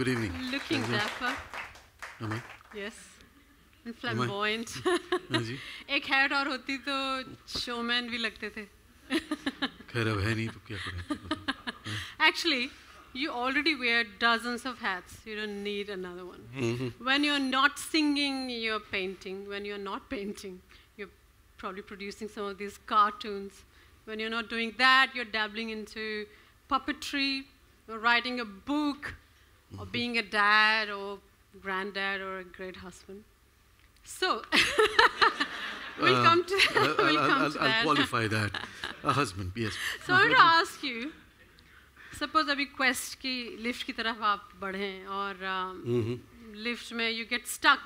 Good evening. Looking Thank you. dapper. Am I? Yes. And flamboyant. हाँ जी एक hat और होती तो शोमैन भी लगते थे खैर अब है नहीं तो क्या करें Actually, you already wear dozens of hats. You don't need another one. Mm-hmm. When you're not singing, you're painting. When you're not painting, you're probably producing some of these cartoons. When you're not doing that, you're dabbling into puppetry, or writing a book, or Mm-hmm. being a dad, or granddad, or a great husband. So, we'll Uh, come to, I'll, we'll I'll, come I'll, to I'll that. qualify that. A husband, yes. So I want to ask you, suppose अभी quest की lift की तरफ आप बढ़ें और um, lift में you get stuck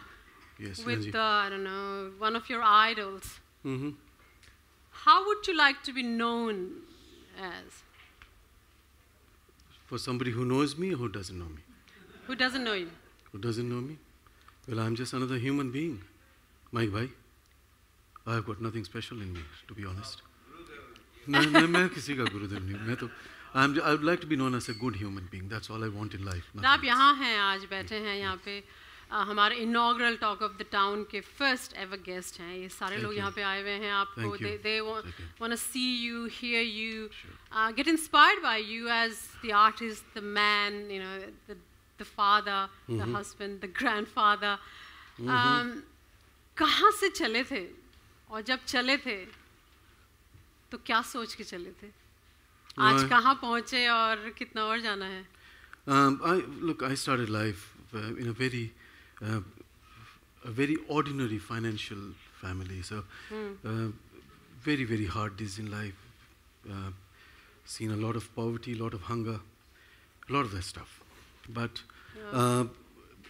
Yes, हाँ with ji. the, I don't know one of your idols. Mhm. How would you like to be known as? For somebody who knows me or who doesn't know me? Who doesn't know you? Who doesn't know me? Well, I'm just another human being. Mike bhai, I've got nothing special in me, to be honest. No, no, मैं किसी का गुरुदेव नहीं हूँ। मैं तो I'm, I would like to be known as a good human being. That's all I want in life. तो nothing आप else. यहाँ हैं आज बैठे हैं यहाँ पे अ, हमारे inaugural talk of the town के first ever guest हैं ये सारे Thank लोग you. यहाँ पे आए हुए हैं आपको Thank you. they they want, Thank you. want to see you hear you Sure. uh, get inspired by you as the father Mm-hmm. the husband the grandfather um, कहाँ से चले थे और जब चले थे तो क्या सोच के चले थे आज Well, कहाँ पहुँचे और कितना और जाना है Um, I, look, I started life uh, in a very, uh, a very ordinary financial family. So, mm. uh, very, very hard days in life. Uh, seen a lot of poverty, a lot of hunger, a lot of that stuff. But uh,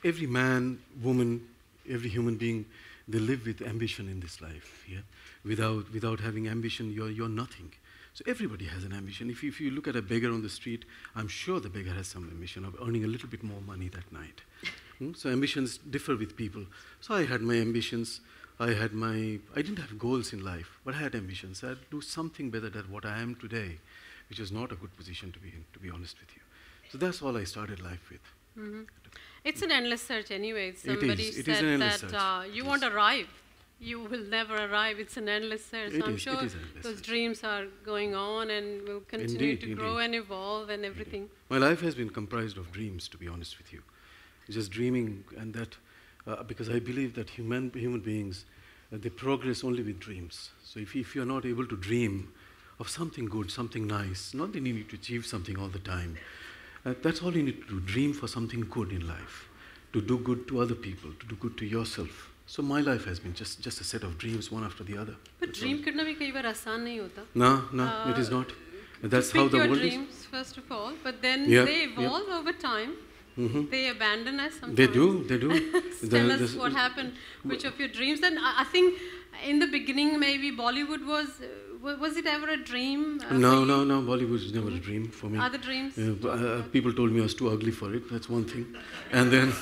every man, woman, every human being, they live with ambition in this life. Yeah, without without having ambition, you're you're nothing. So everybody has an ambition. If you, if you look at a beggar on the street, I'm sure the beggar has some ambition of earning a little bit more money that night. Hmm? So ambitions differ with people. So I had my ambitions. I had my. I didn't have goals in life, but I had ambitions. I'd do something better than what I am today, which is not a good position to be in, to be honest with you. So that's all I started life with. It's an endless search anyway. Somebody It is said an endless that uh, you It won't is. arrive. You will never arrive. It's an endless search. It so I'm is, sure is those search. dreams are going on and will continue Indeed, to grow indeed. and evolve and everything. My life has been comprised of dreams, to be honest with you. Just dreaming, and that, uh, because I believe that human, human beings, uh, they progress only with dreams. So if, if you're not able to dream of something good, something nice, not that you need to achieve something all the time, that's all you need to do. Dream for something good in life, to do good to other people, to do good to yourself. So my life has been just, just a set of dreams, one after the other. But That's all. dream करना भी कई बार आसान नहीं होता. No, no, it is Uh, not. That's Pick how the your world is. dreams first of all, but then Yeah, they yeah. evolve over time. Mhm. They abandon us sometimes. They do, they do. Tell The- us the- what happened. Which of your dreams? And I, I think in the beginning, maybe Bollywood was. uh, wa- was it ever a dream? uh, No, no, no. Bollywood was never a dream for me. Other dreams? Yeah, but, uh, people told me I was too ugly for it. That's one thing. And then,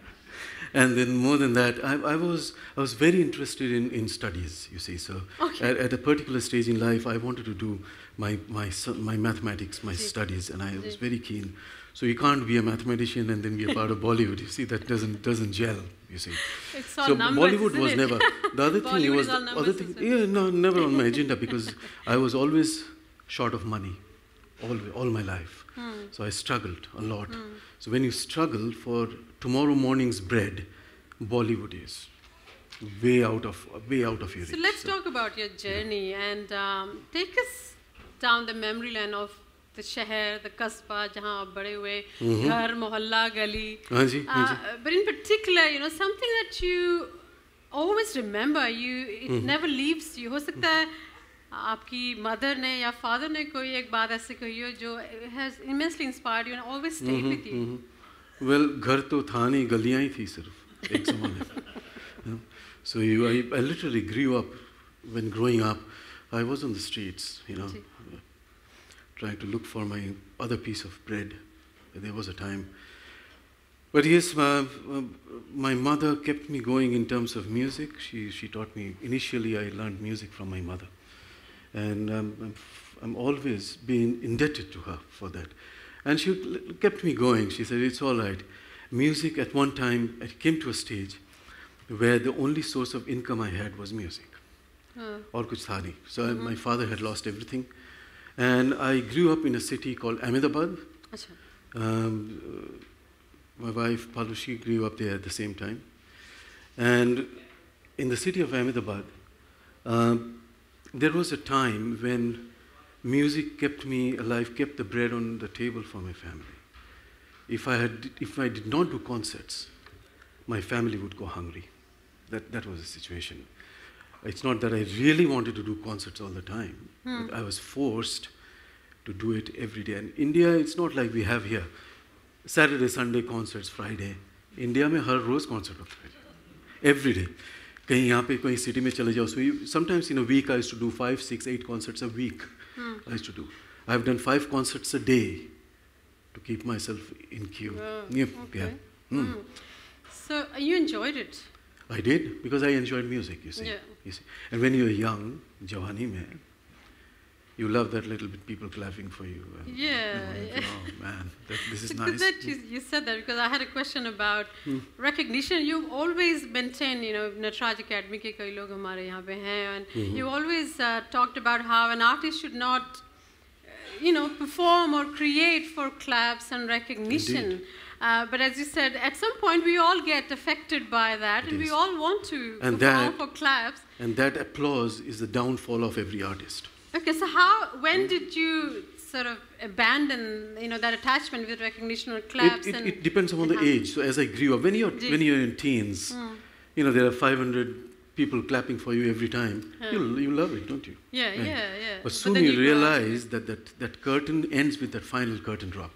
and then more than that, I, I was I was very interested in, in studies. You see, so Okay. at, at a particular stage in life, I wanted to do my my my mathematics, my studies, and I was very keen. So you can't be a mathematician and then be a part of Bollywood. You see, that doesn't doesn't gel. You see. It's all so numbers, Bollywood was it? never the other thing Bollywood was the other thing yeah no never on my agenda because I was always short of money all all my life Hmm. so I struggled a lot so when you struggle for tomorrow morning's bread Bollywood is way out of way out of your So reach let's talk about your journey and um, take us down the memory lane of शहर द कस्बा जहाँ आप बड़े हुए घर मोहल्ला गली। But in particular you know something that you always remember you it never leaves you हो सकता है आपकी मदर ने या फादर ने कोई एक बात ऐसी कही हो जो has immensely inspired you and always stay with you well घर तो था नहीं गलियाँ ही थी सिर्फ़ एक जमाने so you I literally grew up when growing up I was on the streets you know trying to look for my other piece of bread. There was a time. But yes, my, my mother kept me going in terms of music. She, she taught me, initially, I learned music from my mother. And um, I'm, I'm always being indebted to her for that. And she kept me going. She said, It's all right. Music, at one time, it came to a stage where the only source of income I had was music. Uh. Or kuch thani. So mm -hmm. my father had lost everything. And I grew up in a city called Ahmedabad. Um, uh, my wife Palushi grew up there at the same time. And in the city of Ahmedabad, uh, there was a time when music kept me alive, kept the bread on the table for my family. If I, had, if I did not do concerts, my family would go hungry. That, that was the situation It's not that I really wanted to do concerts all the time, but I was forced to do it every day. And India, it's not like we have here Saturday, Sunday concerts, Friday. India में हर रोज concert होता है every day कहीं यहाँ पे कोई city में चले जाओ so sometimes in a week I to do five six eight concerts a week I to do I have done five concerts a day to keep myself in queue. Oh, Yeah, okay. yeah. Mm. So uh, you enjoyed it. I did because I enjoyed music, you see. Yeah. You see. And when you're young, Jawani man, you love that little bit people clapping for you. And, yeah. Like, oh man, that, this is nice. That you, you, said that because I had a question about hmm. recognition. You've always maintained, you know, Natraj Academy ke kai log hamare yahan pe hain, and mm -hmm. you always uh, talked about how an artist should not, uh, you know, perform or create for claps and recognition. Indeed. Uh, but as you said, at some point we all get affected by that, It and we all want to And that- for claps. And that applause is the downfall of every artist. Okay, so how, when did you sort of abandon, you know, that attachment with recognition or claps? it, and, it depends upon the how- age. So as I grew up, when you're Ji. when you're in teens, Hmm. you know there are 500 people clapping for you every time. Yeah. You you love it, don't you? Yeah, Right. yeah, yeah. But soon then you up. realize that, that that curtain ends with that final curtain drop.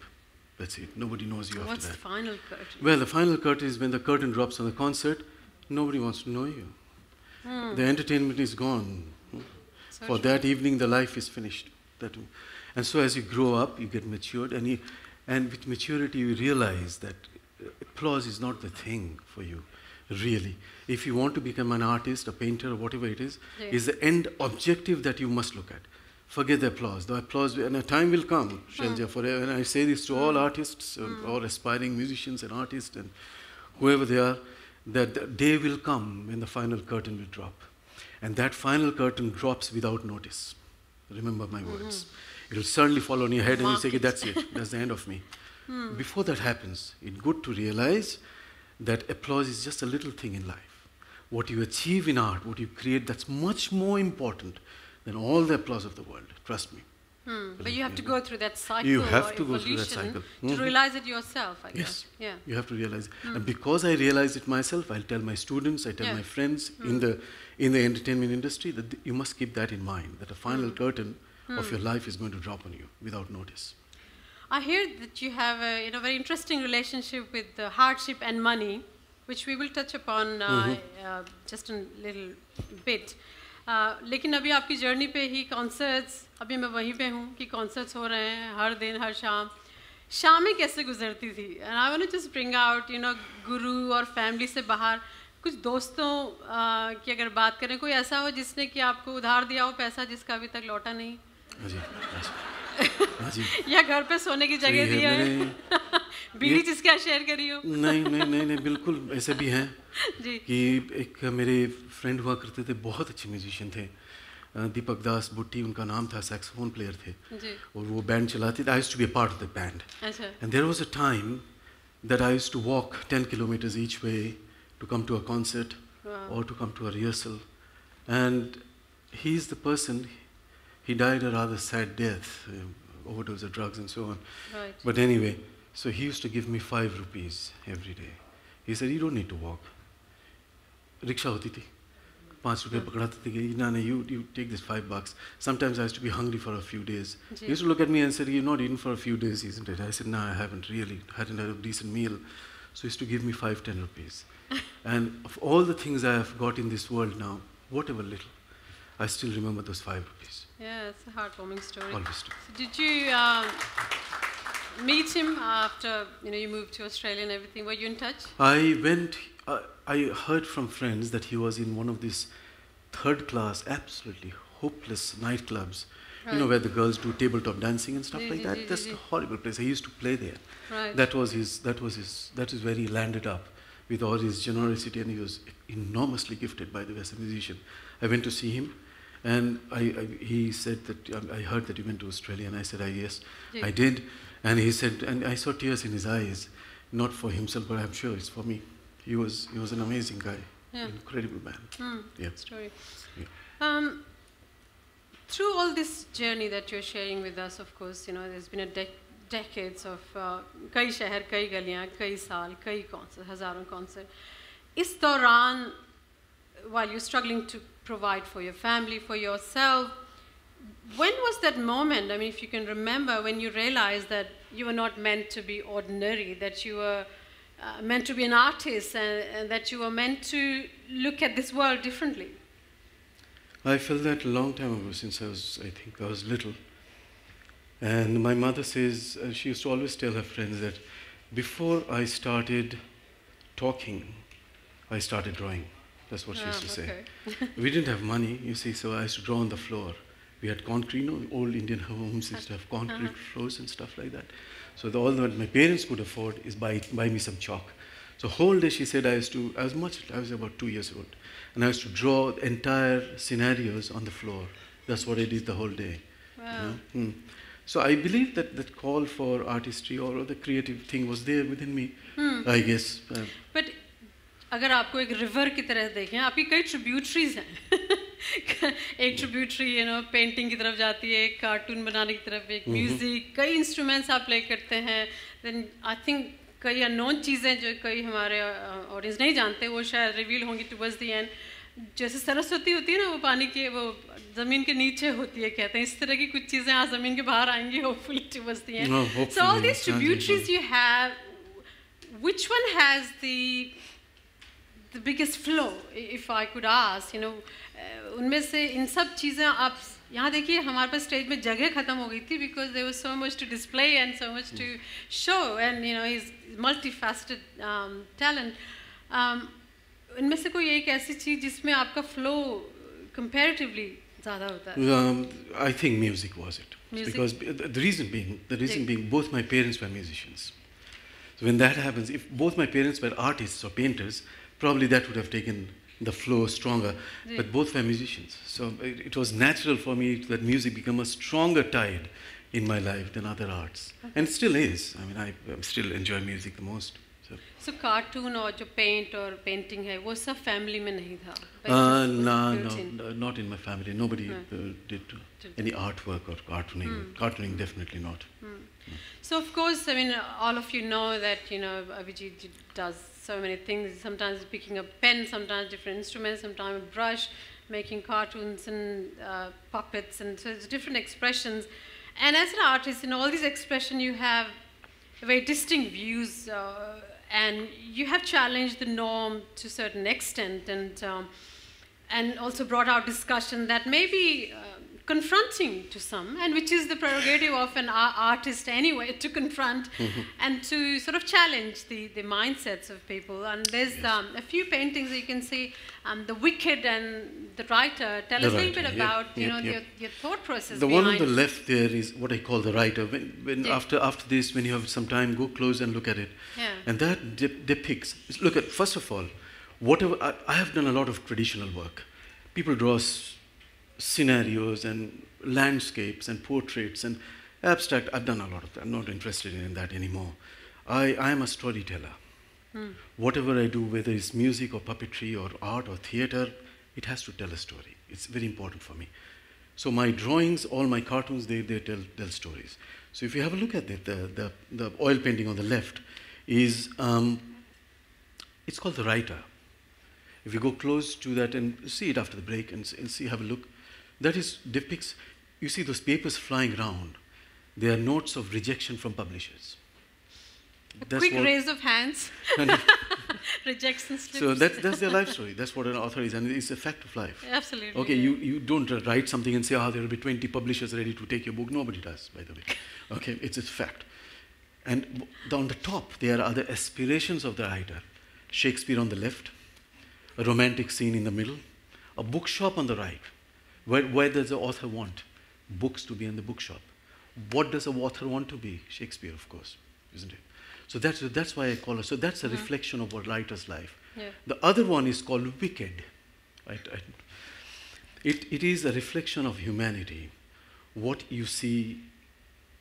That's it. Nobody knows you What's after the that. final curtain? Well, the final curtain is when the curtain drops on the concert. Nobody wants to know you. Hmm. The entertainment is gone. So For true. that evening, the life is finished. That, and so as you grow up, you get matured, and you, and with maturity, you realize that uh, applause is not the thing for you, really. If you want to become an artist, a painter, or whatever it is, Yeah. is the end objective that you must look at. Forget the applause. The applause, and a time will come, Shailja, forever. And I say this to all artists, uh, all aspiring musicians and artists, and whoever they are, that the day will come when the final curtain will drop. And that final curtain drops without notice. Remember my words. It will certainly fall on your head and you say, Mark that's it, that's the end of me. Before that happens, it's good to realize that applause is just a little thing in life. What you achieve in art, what you create, that's much more important than all the applause of the world. Trust me. Hmm. But you have to go through that cycle You have to go through that cycle. to Mhm. realize it yourself, I guess. Yes. Yeah. You have to realize. And because I realize it myself, I'll tell my students, I tell Yeah. my friends in the in the entertainment industry that th- you must keep that in mind. That the final curtain of your life is going to drop on you without notice. I hear that you have a you know, very interesting relationship with uh, hardship and money, which we will touch upon uh, uh, just a little bit. Uh, लेकिन अभी आपकी journey पे ही concerts अभी मैं वहीं पे हूँ कि कॉन्सर्ट्स हो रहे हैं हर दिन हर शाम। शामें कैसे गुजरती थी? And I just bring out you know गुरु और फैमिली से बाहर। कुछ दोस्तों आ, की अगर बात करें कोई ऐसा हो जिसने कि आपको उधार दिया हो पैसा जिसका अभी तक लौटा नहीं? हाँ जी, हाँ जी। हाँ। या घर पे सोने की जगह दिया है, है। बीड़ी जिसका शेयर करी हो नहीं नहीं नहीं नहीं बिल्कुल ऐसे भी हैं जी। कि एक मेरे फ्रेंड हुआ करते थे बहुत अच्छे म्यूजिशियन थे। दीपक दास बुट्टी उनका नाम था सैक्सोफोन प्लेयर थे। जी। और वो बैंड चलाते थे। I to be part of the band there was a time that I used to walk 10 kilometers each way to come to a concert Wow. or to come to a rehearsal. And he's the person, he died a rather sad death, uh, overdose of drugs and so on. Right. But anyway, so he used to give me five rupees every day. He said, you don't need to walk. Rickshaw hoti thi. Five rupees you, you take this five bucks. Sometimes I used to be hungry for a few days. He used to look at me and say, you've not eaten for a few days, isn't it? I said, no, I haven't really. hadn't had a decent meal. So he used to give me five, ten rupees. and of all the things I have got in this world now, whatever little, I still remember those five rupees. Yeah, it's a heartwarming story. Always do. So did you um, meet him after you know you moved to Australia and everything? Were you in touch? I went, uh, I heard from friends that he was in one of these third class, absolutely hopeless nightclubs you know, where the girls do tabletop dancing and stuff like that. That's a horrible place. I used to play there. Right. That was his. That was his. That is where he landed up with all his generosity, and he was enormously gifted by the way as a musician. I went to see him, and I, I, he said that um, I heard that he went to Australia, and I said, I yes, Ji. I did, and he said, and I saw tears in his eyes, not for himself, but I'm sure it's for me. He was he was an amazing guy, Yeah. incredible man. Hmm. Yeah. story. Yeah. Um, through all this journey that you're sharing with us, of course, you know, there's been a dec- decades of uh, कई शहर कई गलियां कई साल कई concert हजारों concert इस दौरान while you're struggling to provide for your family for yourself when was that moment i mean if you can remember when you realized that you were not meant to be ordinary that you were uh, meant to be an artist and, and that you were meant to look at this world differently I felt that a long time ago, since I was, I think I was little. And my mother says, uh, she used to always tell her friends that before I started talking, I started drawing. That's what she used to Ah, say. okay. we didn't have money, you see, so I used to draw on the floor. We had concrete, you know, old Indian homes used to have concrete Uh-huh. floors and stuff like that. So the, all that my parents could afford is buy, buy me some chalk. So whole day she said I used to, I was much, I was about two years old, and I used to draw entire scenarios on the floor. That's what I did the whole day. you Wow. know. Hmm. So I believe that that call for artistry or the creative thing was there within me. I guess. Uh, but अगर आपको एक river की तरह देखें आपकी कई tributaries हैं। एक ट्रिब्यूटरी यू नो पेंटिंग की तरफ़ जाती है एक कार्टून बनाने की तरफ़ एक म्यूज़िक कई इंस्ट्रूमेंट्स आप प्ले करते हैं। देन आई थिंक कई अननोन चीज़ें जो कई हमारे ऑडियंस नहीं जानते वो शायद रिवील होंगी टुवर्ड्स दी एंड जैसे सरस्वती होती है ना वो पानी के वो ज़मीन के नीचे होती है कहते हैं। इस तरह की कुछ चीज़ें आज ज़मीन के बाहर आएँगी hopefully towards the end so all hopefully, tributaries you you have which one has the the biggest flow i- if I could ask you know uh, उनमें से इन सब चीज़ें आप यहाँ देखिए हमारे पास स्टेज में जगह ख़त्म हो गई थी because there was so much to display and so much to show and you know his multifaceted um, talent um, इनमें से कोई एक ऐसी चीज़ जिसमें आपका flow comparatively ज़्यादा होता है Um, I think music was it. Music? Because b- the the reason being, the reason Yeah. being, both my parents were musicians. So when that happens, if both my parents were artists or painters, probably that would have taken the flow stronger. Yeah. But both were musicians, so it, it was natural for me that music become a stronger tide in my life than other arts, and it still is. I mean, I, I still enjoy music the most. So. So cartoon और जो paint और painting है वो सब family में नहीं था But it Uh, just was no, built no, in. no, not in my family. Nobody Right. uh, did uh, Did- any artwork or cartooning. Cartooning, definitely not. So of course, I mean, all of you know that you know Avijit does so many things. Sometimes picking up pen, sometimes different instruments, sometimes a brush, making cartoons and uh, puppets, and so it's different expressions. And as an artist, in all these expressions, you have very distinct views, uh, and you have challenged the norm to a certain extent, and um, and also brought out discussion that maybe. uh, confronting to some, and which is the prerogative of an artist anyway to confront and to sort of challenge the, the mindsets of people. And there's um, a few paintings that you can see, um, the wicked and the writer. Tell The us a little bit writer, yep, about you know yep. Your, your thought process. The one on the left there is what I call the writer. When, when Yeah. after after this, when you have some time, go close and look at it. Yeah. And that dep- depicts. Look at first of all, whatever I, I have done a lot of traditional work. People draw scenarios and landscapes and portraits and abstract. I've done a lot of that. I'm not interested in that anymore. I, I am a storyteller. Whatever I do, whether it's music or puppetry or art or theater, it has to tell a story. It's very important for me. So my drawings, all my cartoons, they, they tell, tell stories. So if you have a look at it, the, the, the oil painting on the left is, um, it's called The Writer. If you go close to that and see it after the break and, and see, have a look, that is depicts, you see those papers flying around. They are notes of rejection from publishers. a That's quick raise of hands, and rejection slips. so that's, that's their life story. That's what an author is, and it's a fact of life. absolutely. Okay, yeah. you, you don't write something and say, ah, there will be 20 publishers ready to take your book. Nobody does, by the way. Okay, it's a fact. And on the top, there are the aspirations of the writer. Shakespeare on the left, a romantic scene in the middle, a bookshop on the right. Where, where does the author want? books to be in the bookshop. What does the author want to be? Shakespeare, of course, isn't it? So that's, that's why I call it. So that's a mm-hmm. reflection of a writer's life. Yeah. The other one is called wicked. Right? I- It, it is a reflection of humanity. What you see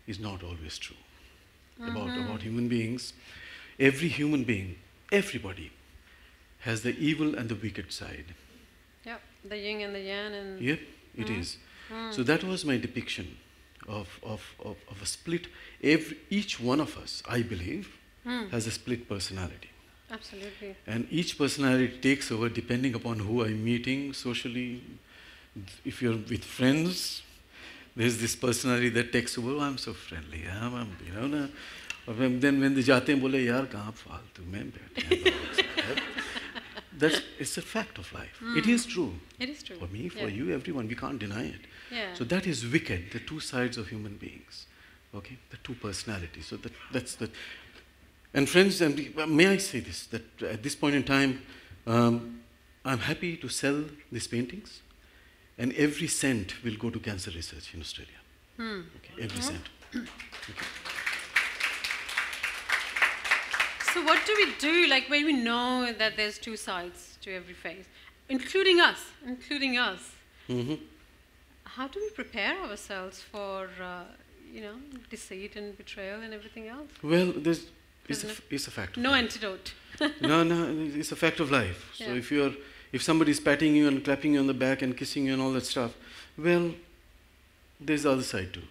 is not always true about, mm-hmm. about human beings. Every human being, everybody, has the evil and the wicked side. Yep, the yin and the yang and Yep, it is. So that was my depiction of, of, of, of a split. Every, each one of us, I believe, has a split personality. absolutely. And each personality takes over depending upon who I'm meeting socially. If you're with friends, there's this personality that takes over. Oh, I'm so friendly. I'm, I'm you know. Na. और when- then when they जाते हैं बोले यार कहाँ फालतू में बैठे हैं लोग साहब." that's it's a fact of life. It is true. It is true. For me, for Yeah. you, everyone, we can't deny it. Yeah. So that is wicked, the two sides of human beings. Okay? The two personalities. So that, that's the. And friends, and uh, may I say this, that at this point in time, um, I'm happy to sell these paintings, and every cent will go to cancer research in Australia. Hmm. Okay, every cent. So what do we do like when we know that there's two sides to every face, including us, including us? hmm How do we prepare ourselves for, uh, you know, deceit and betrayal and everything else? Well, there's, it's, a, Isn't it's a fact. of No life. antidote. no, no, it's a fact of life. So Yeah. if you're, if somebody's patting you and clapping you on the back and kissing you and all that stuff, well, there's the other side too.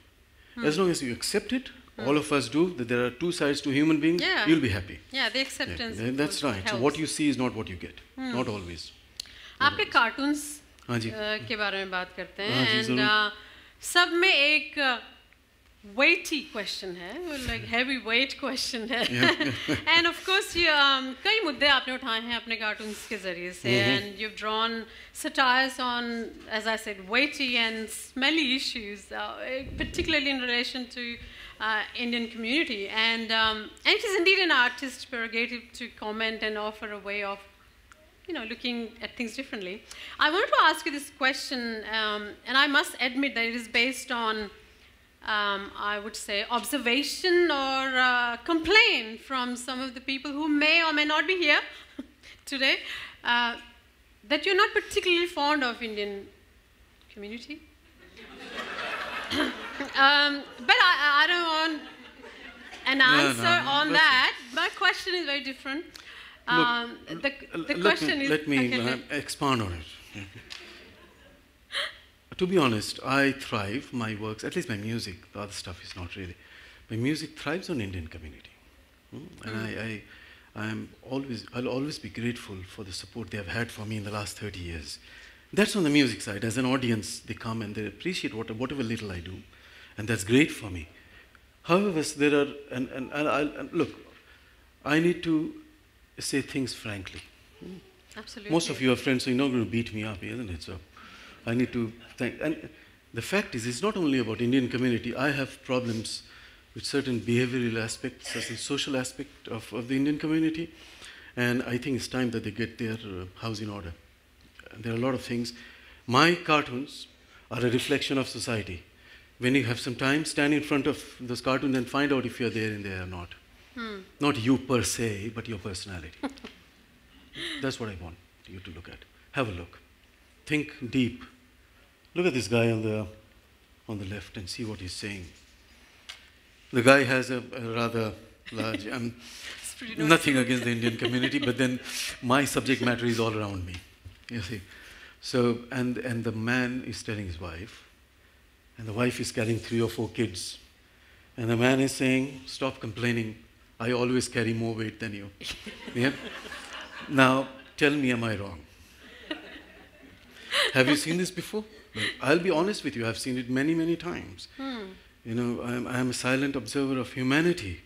Hmm. As long as you accept it, all of us do, that there are two sides to human beings, Yeah. you'll be happy. Yeah, the Yeah, acceptance. th- that's would right. So helps. what you see is not what you get. Not always. आपके cartoons हाँ जी के बारे में बात करते हाँ हैं जी, and ज़रूर। सब में एक वेटी क्वेश्चन है लाइक हैवी वेट क्वेश्चन है एंड ऑफ कोर्स ये um, कई मुद्दे आपने उठाए हैं अपने कार्टून्स के जरिए से and you drawn satires on as i said weighty and smelly issues uh, particularly in relation to uh, indian community and um, and it is indeed an artist's prerogative to comment and offer a way of you know, looking at things differently. I wanted to ask you this question, um, and I must admit that it is based on, um, I would say, observation or uh, complaint from some of the people who may or may not be here today, uh, that you're not particularly fond of Indian community. Um, but I, I don't want an No, no, answer no, on that. My question is very different. Um, the, the let question me, is let me okay, uh, expand on it. to be honest, I thrive, my works, at least my music, the other stuff is not really. My music thrives on Indian community. Hmm? And I, I, I'm always, I'll always be grateful for the support they have had for me in the last 30 years. That's on the music side. As an audience, they come and they appreciate what, whatever little I do. And that's great for me. However, there are, and, and, and, and look, I need to say things frankly. Absolutely. Most of you are friends, so you're not going to beat me up, isn't it? So I need to thank. And the fact is, it's not only about Indian community. I have problems with certain behavioral aspects, certain social aspect of, of the Indian community, and I think it's time that they get their uh, house in order. There are a lot of things. My cartoons are a reflection of society. When you have some time, stand in front of those cartoons and find out if you're there in there or not. Hmm. Not you per se, but your personality. That's what I want you to look at. Have a look. Think deep. Look at this guy on the on the left and see what he's saying. The guy has a, a rather large. I'm It's pretty noisy. nothing against the Indian community, but then my subject matter is all around me. You see. So and and the man is telling his wife, and the wife is carrying three or four kids, and the man is saying, "Stop complaining. I always carry more weight than you." yeah. Now tell me, am I wrong? Have you seen this before? Well, I'll be honest with you. I've seen it many, many times. Hmm. You know, I'm, I'm a silent observer of humanity,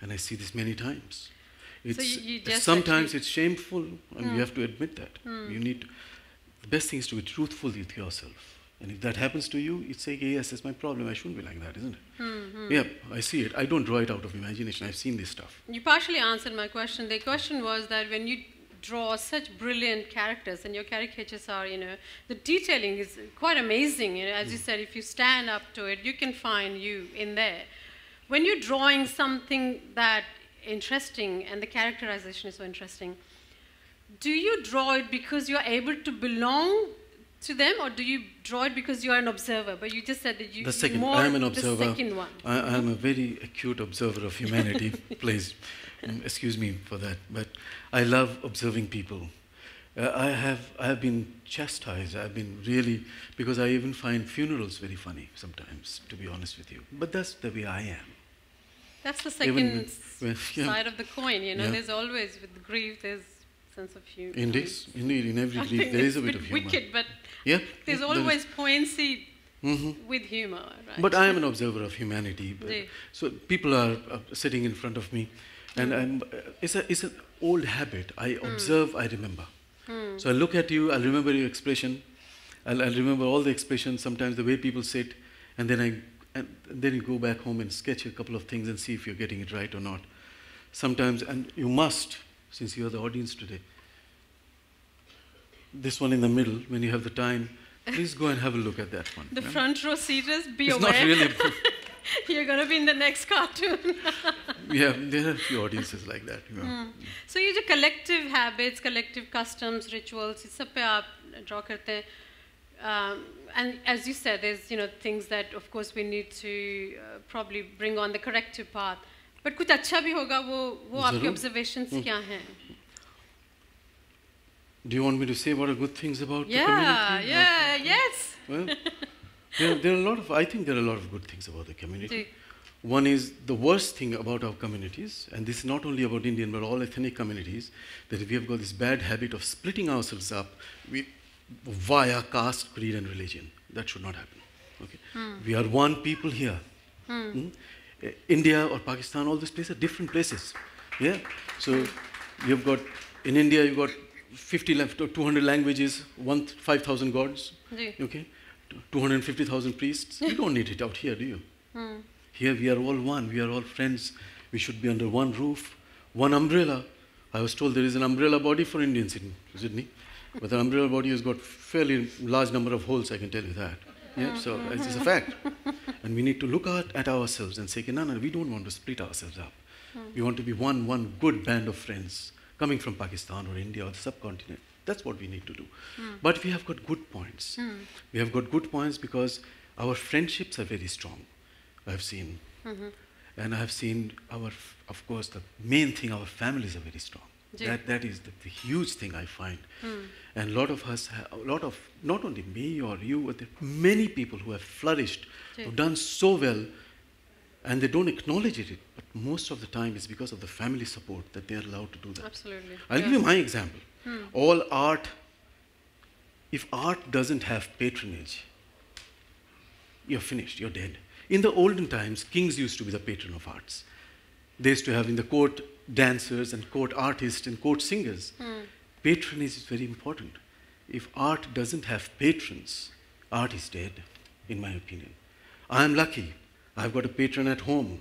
and I see this many times. It's, you- you just sometimes it's shameful, and you hmm. have to admit that. Hmm. You need to, the best thing is to be truthful with yourself. And if that happens to you, it's like, yes, that's my problem. I shouldn't be like that, isn't it? Hmm, yeah, I see it. I don't draw it out of imagination. I've seen this stuff. You partially answered my question. The question was that when you draw such brilliant characters, and your caricatures are, you know, the detailing is quite amazing. You know, as you said, if you stand up to it, you can find you in there. When you're drawing something that interesting and the characterization is so interesting, do you draw it because you're able to belong to them, or do you draw it because you are an observer? But you just said that you The second, more I am an observer. the second one. I, I am a very acute observer of humanity. Please, mm, excuse me for that. But I love observing people. Uh, I have I have been chastised. I've been really because I even find funerals very funny sometimes. To be honest with you, but that's the way I am. That's the second with- with- yeah. side of the coin. You know, Yeah. there's always with grief, there's sense of humor. Indeed, indeed, in every grief there is a bit of humor. wicked, but Yeah, there's there always is. poignancy Mhm. with humor, right? But I am an observer of humanity. but- Yeah. So people are uh, sitting in front of me, and I'm, uh, it's, a, it's an old habit. I observe, I remember. So I look at you, I'll remember your expression, I'll, I'll remember all the expressions, sometimes the way people sit, and then I and then you go back home and sketch a couple of things and see if you're getting it right or not. Sometimes, and you must, since you're the audience today, this one in the middle, when you have the time, please go and have a look at that one. the yeah? front row seaters, be It's aware. not really. You're going to be in the next cartoon. yeah, there are a few audiences like that. You know. so ये जो collective habits, collective customs, rituals, इस सब पे आप draw करते हैं. Um, and as you said, there's you know things that of course we need to uh, probably bring on the corrective path. But कुछ अच्छा भी होगा वो वो आपके जरूर. observations क्या हैं? Do you want me to say what are good things about the Yeah, community? yeah, yes. Well, there, there are a lot of. I think there are a lot of good things about the community. Ji. One is the worst thing about our communities, and this is not only about Indian but all ethnic communities, that we have got this bad habit of splitting ourselves up with, via caste, creed, and religion. That should not happen. Okay, we are one people here. Hmm? Uh, India or Pakistan, all these places are different places. Yeah, so you've got in India you've got 50 left or 200 languages, one 5,000 gods. Okay, 250,000 priests. You don't need it out here, do you? Here we are all one, we are all friends. We should be under one roof, one umbrella. I was told there is an umbrella body for Indians in Sydney, but the umbrella body has got fairly large number of holes, I can tell you that. Yeah, so it's a fact. And we need to look at, at ourselves and say, no, no, we don't want to split ourselves up. Hmm. We want to be one, one good band of friends coming from Pakistan or India or the subcontinent. That's what we need to do. Hmm. But we have got good points. Hmm. We have got good points because our friendships are very strong. I've seen. Mm-hmm. And I've seen our, of course, the main thing, our families are very strong. Ji. That, that is the, the huge thing I find. Hmm. And a lot of us, a lot of, not only me or you, but many people who have flourished, Ji. who've done so well, and they don't acknowledge it. But most of the time, it's because of the family support that they are allowed to do that. Absolutely. I'll yeah. give you my example. Hmm. All art, if art doesn't have patronage, you're finished, you're dead. In the olden times, kings used to be the patron of arts. They used to have in the court dancers and court artists and court singers. Hmm. Patronage is very important. If art doesn't have patrons, art is dead, in my opinion. I am lucky. I've got a patron at home.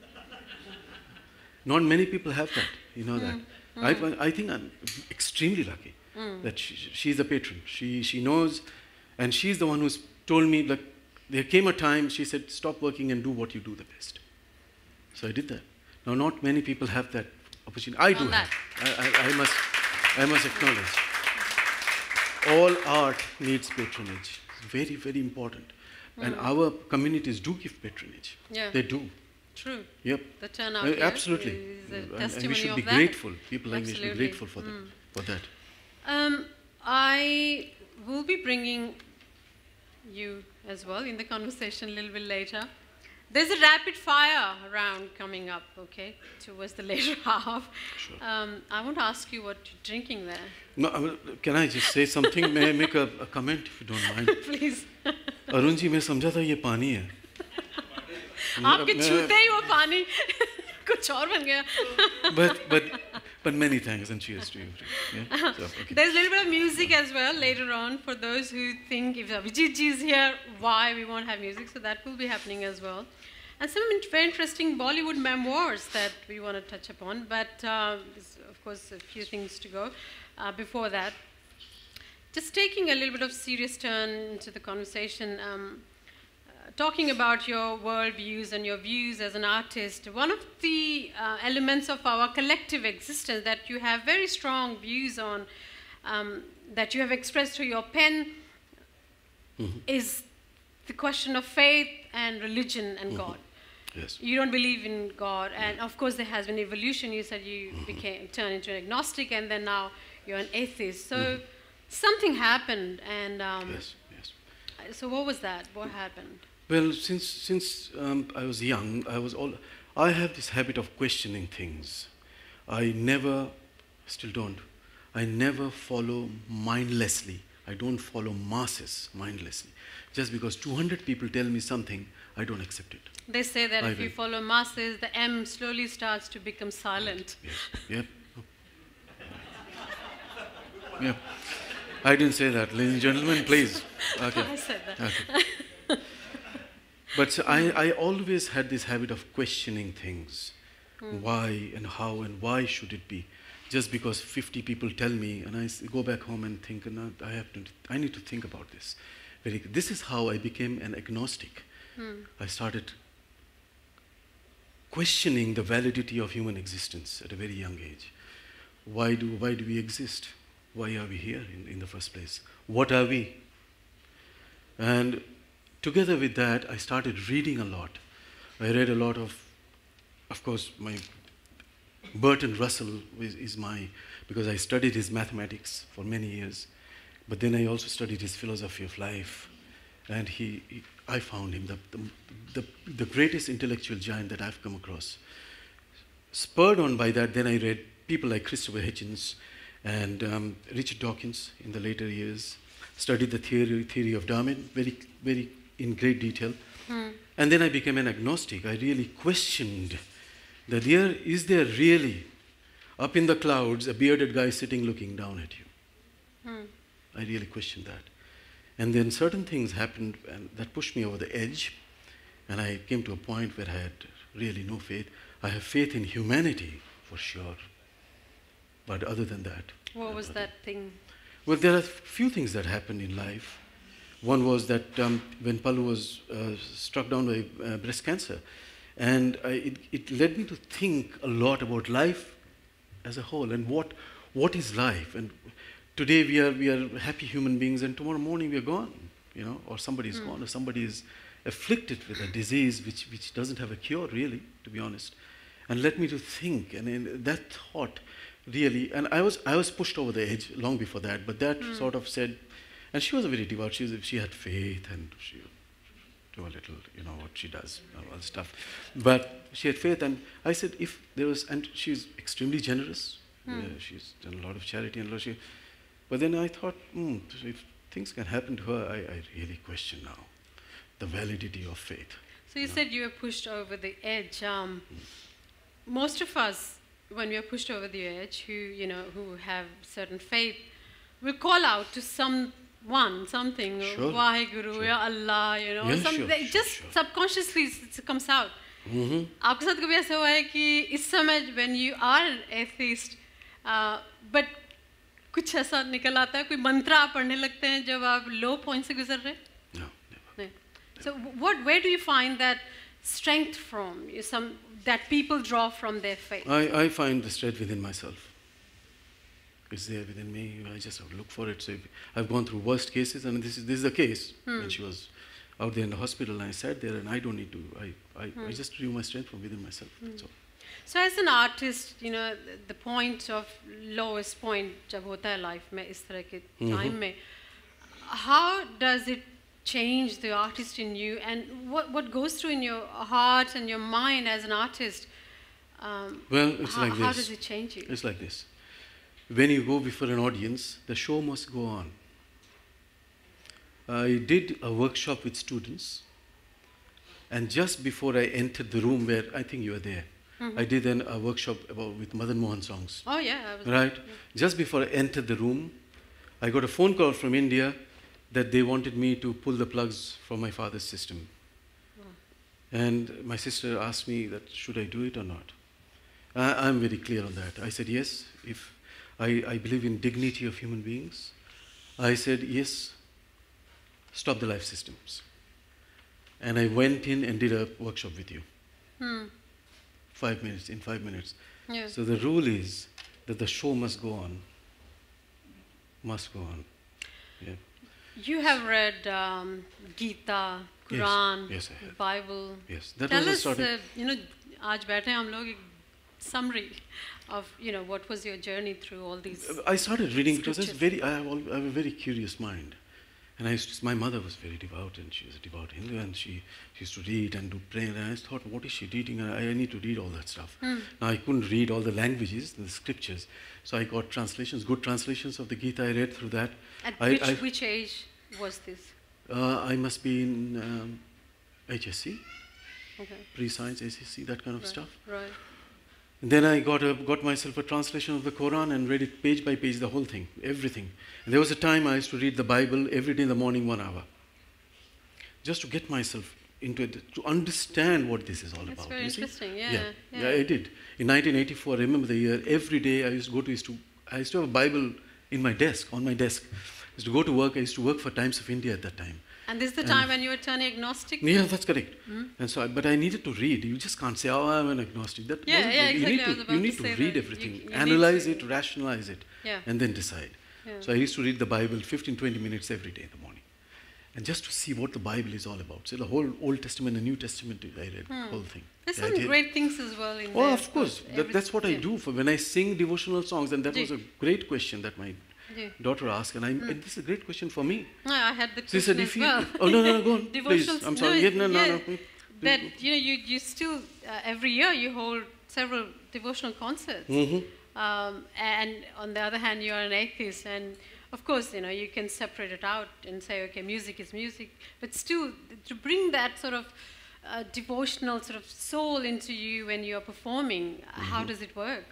Not many people have that. You know hmm. that. Hmm. I, I think I'm extremely lucky that she, she's a patron. She, she knows, and she's the one who's told me that there came a time she said, stop working and do what you do the best. So I did that. Now, not many people have that opportunity. I do have. I, I, I, must, I must acknowledge. All art needs patronage. It's very, very important. And our communities do give patronage. Yeah. They do. True. Yep. The turnout Uh, absolutely. is a And- and, we should be that. grateful. People like me should be grateful for that. For that. Um, I will be bringing you as well in the conversation a little bit later. There's a rapid fire round coming up, okay, towards the later half. Sure. Um, I want to ask you what you're drinking there. No, I will- can I just say something? May I make a, a comment if you don't mind? Please. Arun ji मैं समझा था ये पानी है आपके मैं- छूते ही वो पानी कुछ और बन गया. but but but many thanks and cheers to you. Yeah? So, okay. There's a little bit of music as well later on for those who think if Abhijit ji is here, why we won't have music. So that will be happening as well. And some very interesting Bollywood memoirs that we want to touch upon. But uh, of course, a few things to go uh, before that. Just taking a little bit of serious turn into the conversation, um, talking about your worldviews and your views as an artist, one of the uh, elements of our collective existence that you have very strong views on, um, that you have expressed through your pen, is the question of faith and religion and God. Yes. You don't believe in God, and of course there has been evolution. You said you became turned into an agnostic, and then now you're an atheist. So something happened, and um, Yes. Yes. so what was that? What happened? Well, since since um, I was young, I was all. I have this habit of questioning things. I never, still don't. I never follow mindlessly. I don't follow masses mindlessly. Just because 200 people tell me something, I don't accept it. They say that I if you follow masses, the M slowly starts to become silent. Yes. Yep. Yep. I didn't say that, ladies and gentlemen. Please. Okay. I said that. Okay. But I, I always had this habit of questioning things. Hmm. Why and how and why should it be? Just because 50 people tell me, and I go back home and think, no, I have to, I need to think about this. Very, this is how I became an agnostic. Hmm. I started questioning the validity of human existence at a very young age. Why do, why do we exist? Why are we here in, in the first place? What are we? And together with that, I started reading a lot. I read a lot of, of course, my Bertrand Russell is, is my, because I studied his mathematics for many years, but then I also studied his philosophy of life. And he, he I found him the, the, the, the greatest intellectual giant that I've come across. Spurred on by that, then I read people like Christopher Hitchens and um, Richard Dawkins in the later years. Studied the theory, theory of Darwin very, very in great detail. Hmm. And then I became an agnostic. I really questioned that there is there really up in the clouds a bearded guy sitting looking down at you. Hmm. I really questioned that. And then certain things happened and that pushed me over the edge. And I came to a point where I had really no faith. I have faith in humanity for sure. But other than that, What was that thing? well, there are few things that happened in life. One was that um, when Palu was uh, struck down by uh, breast cancer, and I, it, it led me to think a lot about life as a whole and what, what is life. And today we are, we are happy human beings, and tomorrow morning we are gone, you know, or somebody is gone, or somebody is afflicted with a disease which, which doesn't have a cure, really, to be honest. And led me to think, and in that thought really, and I was, I was pushed over the edge long before that, but that sort of said, and she was a very devout, she, was, she had faith and she do a little, you know, what she does, all that stuff. But she had faith, and I said, if there was, and she's extremely generous. Yeah, she's done a lot of charity and a lot. She, but then I thought, hmm, if things can happen to her, I, I really question now the validity of faith. So you said you were pushed over the edge. Um, most of us, when we are pushed over the edge, who you know, who have certain faith, will call out to someone, something, Sure, Vaheguru, sure. Ya Allah, you know, Yeah, some, sure, they sure, just sure. subconsciously it comes out. Mm-hmm. आपके साथ कभी ऐसा हुआ है कि इस समय when you are an atheist, uh, but कुछ ऐसा निकल आता है कोई मंत्र आप पढ़ने लगते हैं जब आप लो पॉइंट से गुजर रहे हैं? No, never. No. So what, where do you find that strength from? You- Some that people draw from their faith. I, I find the strength within myself. It's there within me. I just have to look for it. So if, I've gone through worst cases, and this is this is the case when she was out there in the hospital, and I sat there, and I don't need to. I I, I just drew my strength from within myself. So So as an artist, you know, the- the point of lowest point जब होता है life में इस तरह के time में, how does it change the artist in you, and what what goes through in your heart and your mind as an artist? Um, well, it's how, like how this. does it change you? It's like this. When you go before an audience, the show must go on. I did a workshop with students, and just before I entered the room where I think you were there, mm-hmm. I did an, a workshop about, with Madan Mohan songs. Oh yeah, I was, Right? Just before I entered the room, I got a phone call from India that they wanted me to pull the plugs from my father's system. And my sister asked me that should I do it or not. I, I'm very clear on that. I said yes. If I, I believe in dignity of human beings, I said yes. Stop the life systems. And I went in and did a workshop with you. Hmm. Five minutes in five minutes. Yeah. So the rule is that the show must go on. Must go on. Yeah. You have read um, Gita, Yes. Quran, Yes, I have. Bible. Yes. That Tell was a us, starting. uh, you know, आज बैठे हैं हम लोग एक summary of you know what was your journey through all these. I started reading because I was very. I have, I have a very curious mind, and I used to, my mother was very devout, and she was a devout Hindu, and she, she used to read and do prayer. And I thought, what is she reading? I, I need to read all that stuff. Hmm. Now I couldn't read all the languages, the scriptures, so I got translations, good translations of the Gita. I read through that. At I- which, I- which age was this? Uh, I must be in um, HSC, Okay. pre-science, HSC, that kind of right. stuff. Right. And then I got, a, got myself a translation of the Quran and read it page by page, the whole thing, everything. And there was a time I used to read the Bible every day in the morning, one hour, just to get myself into it, to understand what this is all That's about. very interesting. Yeah. yeah, yeah. yeah, I did. In 1984, I remember the year. Every day I used to go to, used to I used to have a Bible in my desk, on my desk. I used to go to work. I used to work for Times of India at that time. And this is the And- time when you were turning agnostic. Yeah, that's correct. Hmm? And so, I, but I needed to read. You just can't say, "Oh, I'm an agnostic." That Yeah, yeah, exactly. You need to, you need to, say read everything, You- you analyze it, rationalize it, Yeah. and then decide. Yeah. So I used to read the Bible 15, 20 minutes every day in the morning, and just to see what the Bible is all about. So the whole Old Testament and New Testament, I read the whole thing. There's some great things as well in Oh, there. of course. That, that's what I do for when I sing devotional songs, and that was a great question that my Yeah. Daughter asked, and, I, and this is a great question for me. No, I had the She question said, "If you, well. oh no, no, no, go on, please. I'm sorry. no, Yeah, no, no, no. that you know you you still uh, every year you hold several devotional concerts. Mhm. Um, and on the other hand, you are an atheist, and of course, you know you can separate it out and say, okay, music is music, but still to bring that sort of uh, devotional sort of soul into you when you are performing, how does it work?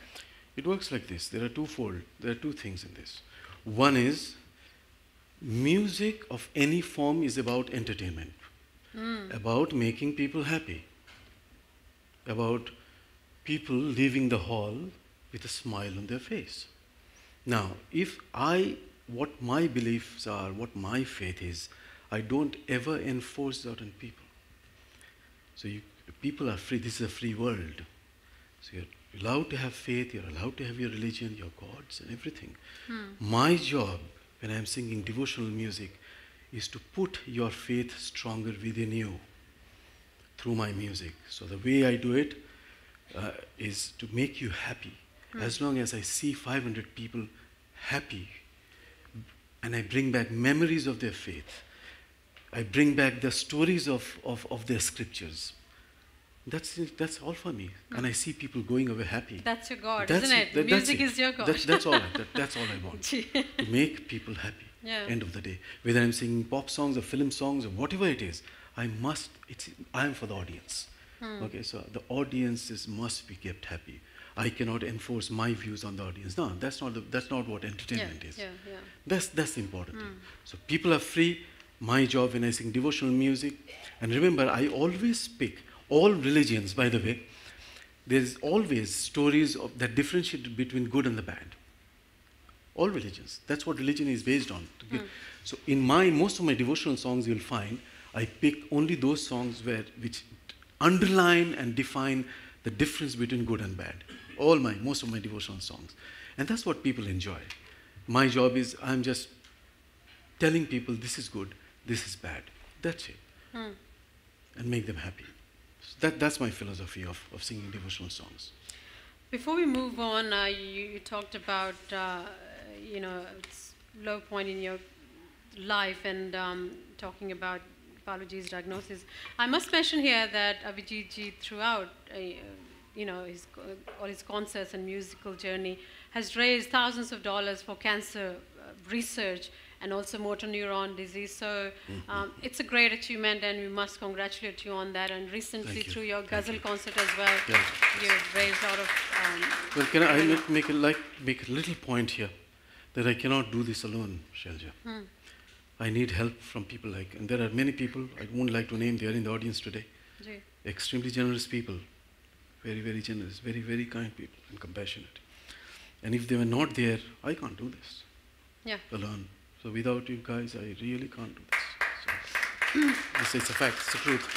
It works like this. There are twofold. There are two things in this. One is music of any form is about entertainment, hmm. about making people happy, about people leaving the hall with a smile on their face. Now, if I, what my beliefs are, what my faith is, I don't ever enforce that on people. So you, people are free. This is a free world. So you're allowed to have faith, you're allowed to have your religion, your gods, and everything. My job when I'm singing devotional music is to put your faith stronger within you through my music. So the way I do it uh, is to make you happy. As long as I see 500 people happy and I bring back memories of their faith, I bring back the stories of, of, of their scriptures. That's, it, that's all for me. And I see people going away happy. That's your God, That's isn't it? that- that's Music it. is your God. That's, that's all. I, that, that's all I want. To make people happy. Yeah. End of the day, whether I'm singing pop songs or film songs or whatever it is, I must. It's I am for the audience. Hmm. Okay, so the audiences must be kept happy. I cannot enforce my views on the audience. No, that's not the, that's not what yeah, entertainment is. yeah, yeah. That's that's the important thing. So people are free. My job when I sing devotional music, and remember, I always pick all religions. By the way, there is always stories of, that differentiate between good and the bad. All religions. That's what religion is based on. give- So in my most of my devotional songs, you'll find I pick only those songs where which underline and define the difference between good and bad. All my most of my devotional songs, and that's what people enjoy. My job is I'm just telling people this is good, this is bad. That's it, Hmm. and make them happy. That that's my philosophy of, of singing devotional songs. Before we move on, uh, you, you talked about uh, you know low point in your life and um, talking about Baluji's diagnosis. I must mention here that Avijit ji throughout uh, you know his all his concerts and musical journey has raised thousands of dollars for cancer uh, research and also motor neuron disease. So um, it's a great achievement, and we must congratulate you on that. And recently, you. through your Thank Ghazal you. concert as well, Yeah. you've raised a lot of. Um, Well, can I, I make, make, a, like, make a little point here that I cannot do this alone, Shailja. Hmm. I need help from people like, and there are many people, I won't like to name, they are in the audience today, extremely generous people, very, very generous, very, very kind people and compassionate. And if they were not there, I can't do this Yeah. alone. So without you guys, I really can't do this. So it's, it's a fact, it's the truth.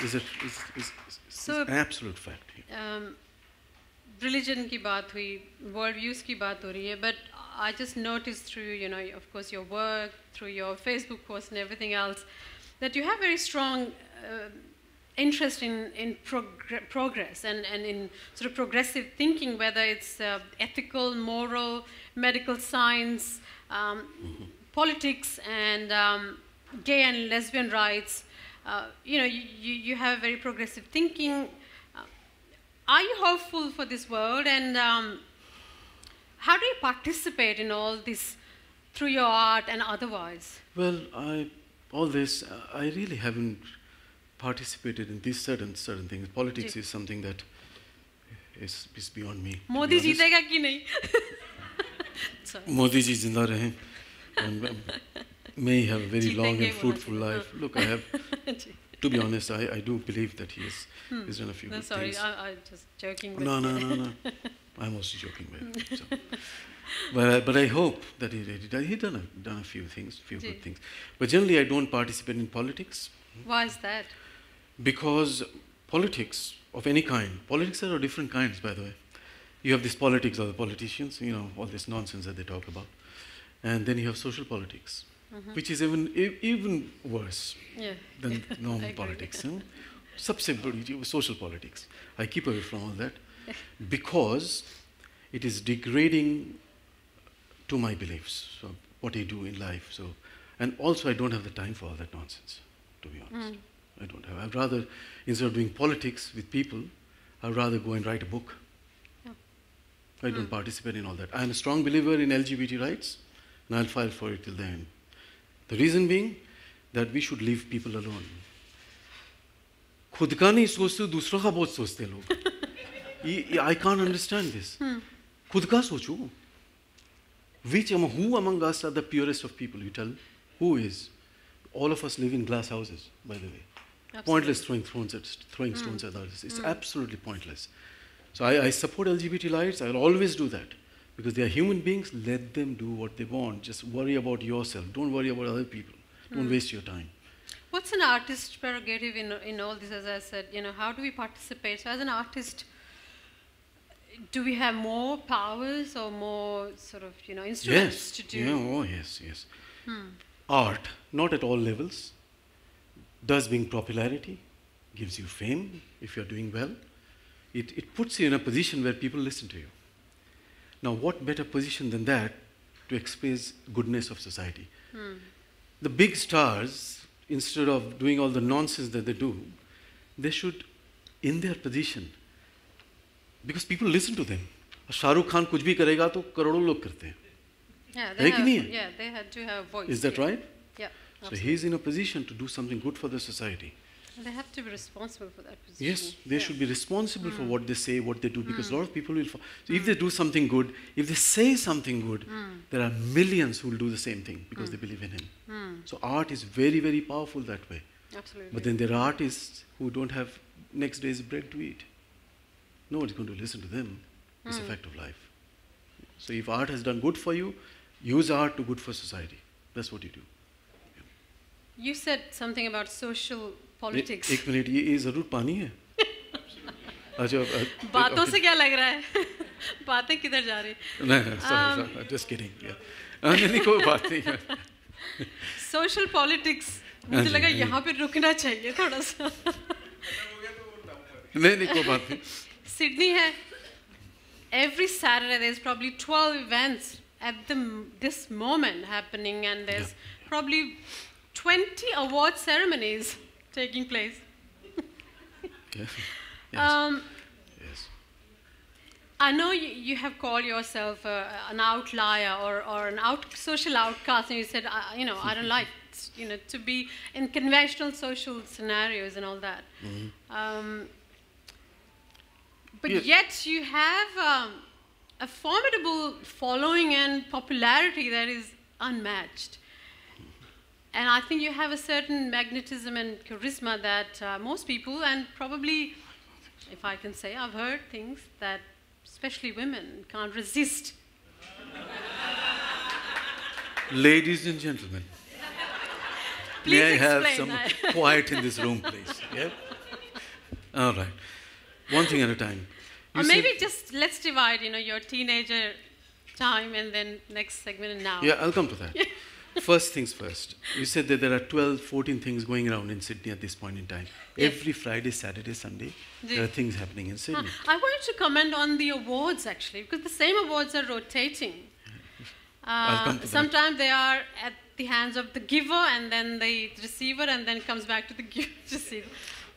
It's, a, it's, it's, it's, So- it's an absolute fact. um, religion की बात हुई world views की बात हो रही है but I just noticed through you know of course your work through your Facebook posts and everything else that you have very strong uh, interest in in progr- progress and, and in sort of progressive thinking whether it's uh, ethical moral medical science um, politics and um, gay and lesbian rights. Uh, you know, you, you have very progressive thinking. Uh, are you hopeful for this world? And um, how do you participate in all this through your art and otherwise? Well, I this—I uh, really haven't participated in these certain certain things. Politics is something that is, is beyond me. Modi jitega ki nahi? Modi ji zinda rahe. May he have a very long and fruitful life. Look, I have, to be honest, I, I do believe that he has, hmm. he's done a few no, good sorry, things. sorry, I'm just joking. No, no, no, no. I'm also joking. With so. but, I, but I hope that he did. He done a, done a few things, few good things. But generally, I don't participate in politics. Why is that? Because politics of any kind, politics are of different kinds, by the way. You have this politics of the politicians, you know, all this nonsense that they talk about. And then you have social politics, mm-hmm. which is even, even worse yeah. than normal politics. Huh? Subsidiary social politics. I keep away from all that because it is degrading to my beliefs, so what I do in life. So, and also I don't have the time for all that nonsense, to be honest. Mm. I don't have. I'd rather, instead of doing politics with people, I'd rather go and write a book Yeah. I don't participate in all that. I'm a strong believer in LGBT rights, and I'll fight for it till the end. The reason being that we should leave people alone. खुद का नहीं सोचते दूसरों का बहुत सोचते लोग I can't understand this खुद का सोचो which among who among us are the purest of people you tell who is all of us live in glass houses by the way Absolutely. pointless throwing stones at throwing stones at others it's absolutely pointless so I, I support lgbt rights i'll always do that. Because they are human beings let them do what they want. Just worry about yourself. Don't worry about other people. Don't hmm. waste your time. What's an artist's prerogative in, in all this? As I said, you know, how do we participate? So, as an artist, do we have more powers or more sort of, you know, instruments yes. to do? yeah, oh yes yes. Hmm. Art not at all levels. Does bring popularity gives you fame if you're doing well it, it puts you in a position where people listen to you now what better position than that to express goodness of society the big stars instead of doing all the nonsense that they do they should in their position because people listen to them Shahrukh Khan कुछ भी करेगा तो करोड़ों लोग करते हैं Yeah, है they कि have, नहीं है? yeah, they had to have voice. is that yeah. right Yeah. so absolutely. he's in a position to do something good for the society They have to be responsible for that position. Yes, they Yeah. should be responsible for mm. what they say, what they do, because mm. a lot of people will. So if they mm. do something good, if they say something good, there are millions who will do the same thing because they believe in him. So art is very, very powerful that way. Absolutely. But then there are artists who don't have next day's bread to eat. Nobody's going to listen to them. It's a fact of life. So if art has done good for you, use art to good for society. That's what you do. you said something about social politics एक minute ये ज़रूर पानी है। अच्छा बातों से क्या लग रहा है? बातें किधर जा रही? नहीं जस्ट किडिंग um, हाँ, नहीं कोई बात नहीं सोशल पॉलिटिक्स मुझे हाँ लगा हाँ यहाँ पे रुकना चाहिए थोड़ा सा। नहीं नहीं कोई बात नहीं। सिडनी है। Every Saturday is probably twelve events at the this moment happening and there is probably 20 award ceremonies taking place. Yes. Um, yes. I know you, you have called yourself uh, an outlier or, or an out, social outcast, and you said, I, you know, I don't like, you know, to be in conventional social scenarios and all that. Um, but Yeah. yet you have um, a formidable following and popularity that is unmatched. And I think you have a certain magnetism and charisma that uh, most people, and probably if I can say, I've heard things that especially women can't resist. Ladies and gentlemen, Please may I have some that. quiet in this room, please? Yeah? All right. One thing at a time. You or maybe just let's divide, you know, your teenager time and then next segment and now. Yeah, I'll come to that. First things first. You said that there are 12, 14 things going around in Sydney at this point in time. Yeah. Every Friday, Saturday, Sunday, Ji. there are things happening in. Sydney. I wanted to comment on the awards actually, because the same awards are rotating. Uh, sometimes they are at the hands of the giver and then the receiver, and then comes back to the giver receiver.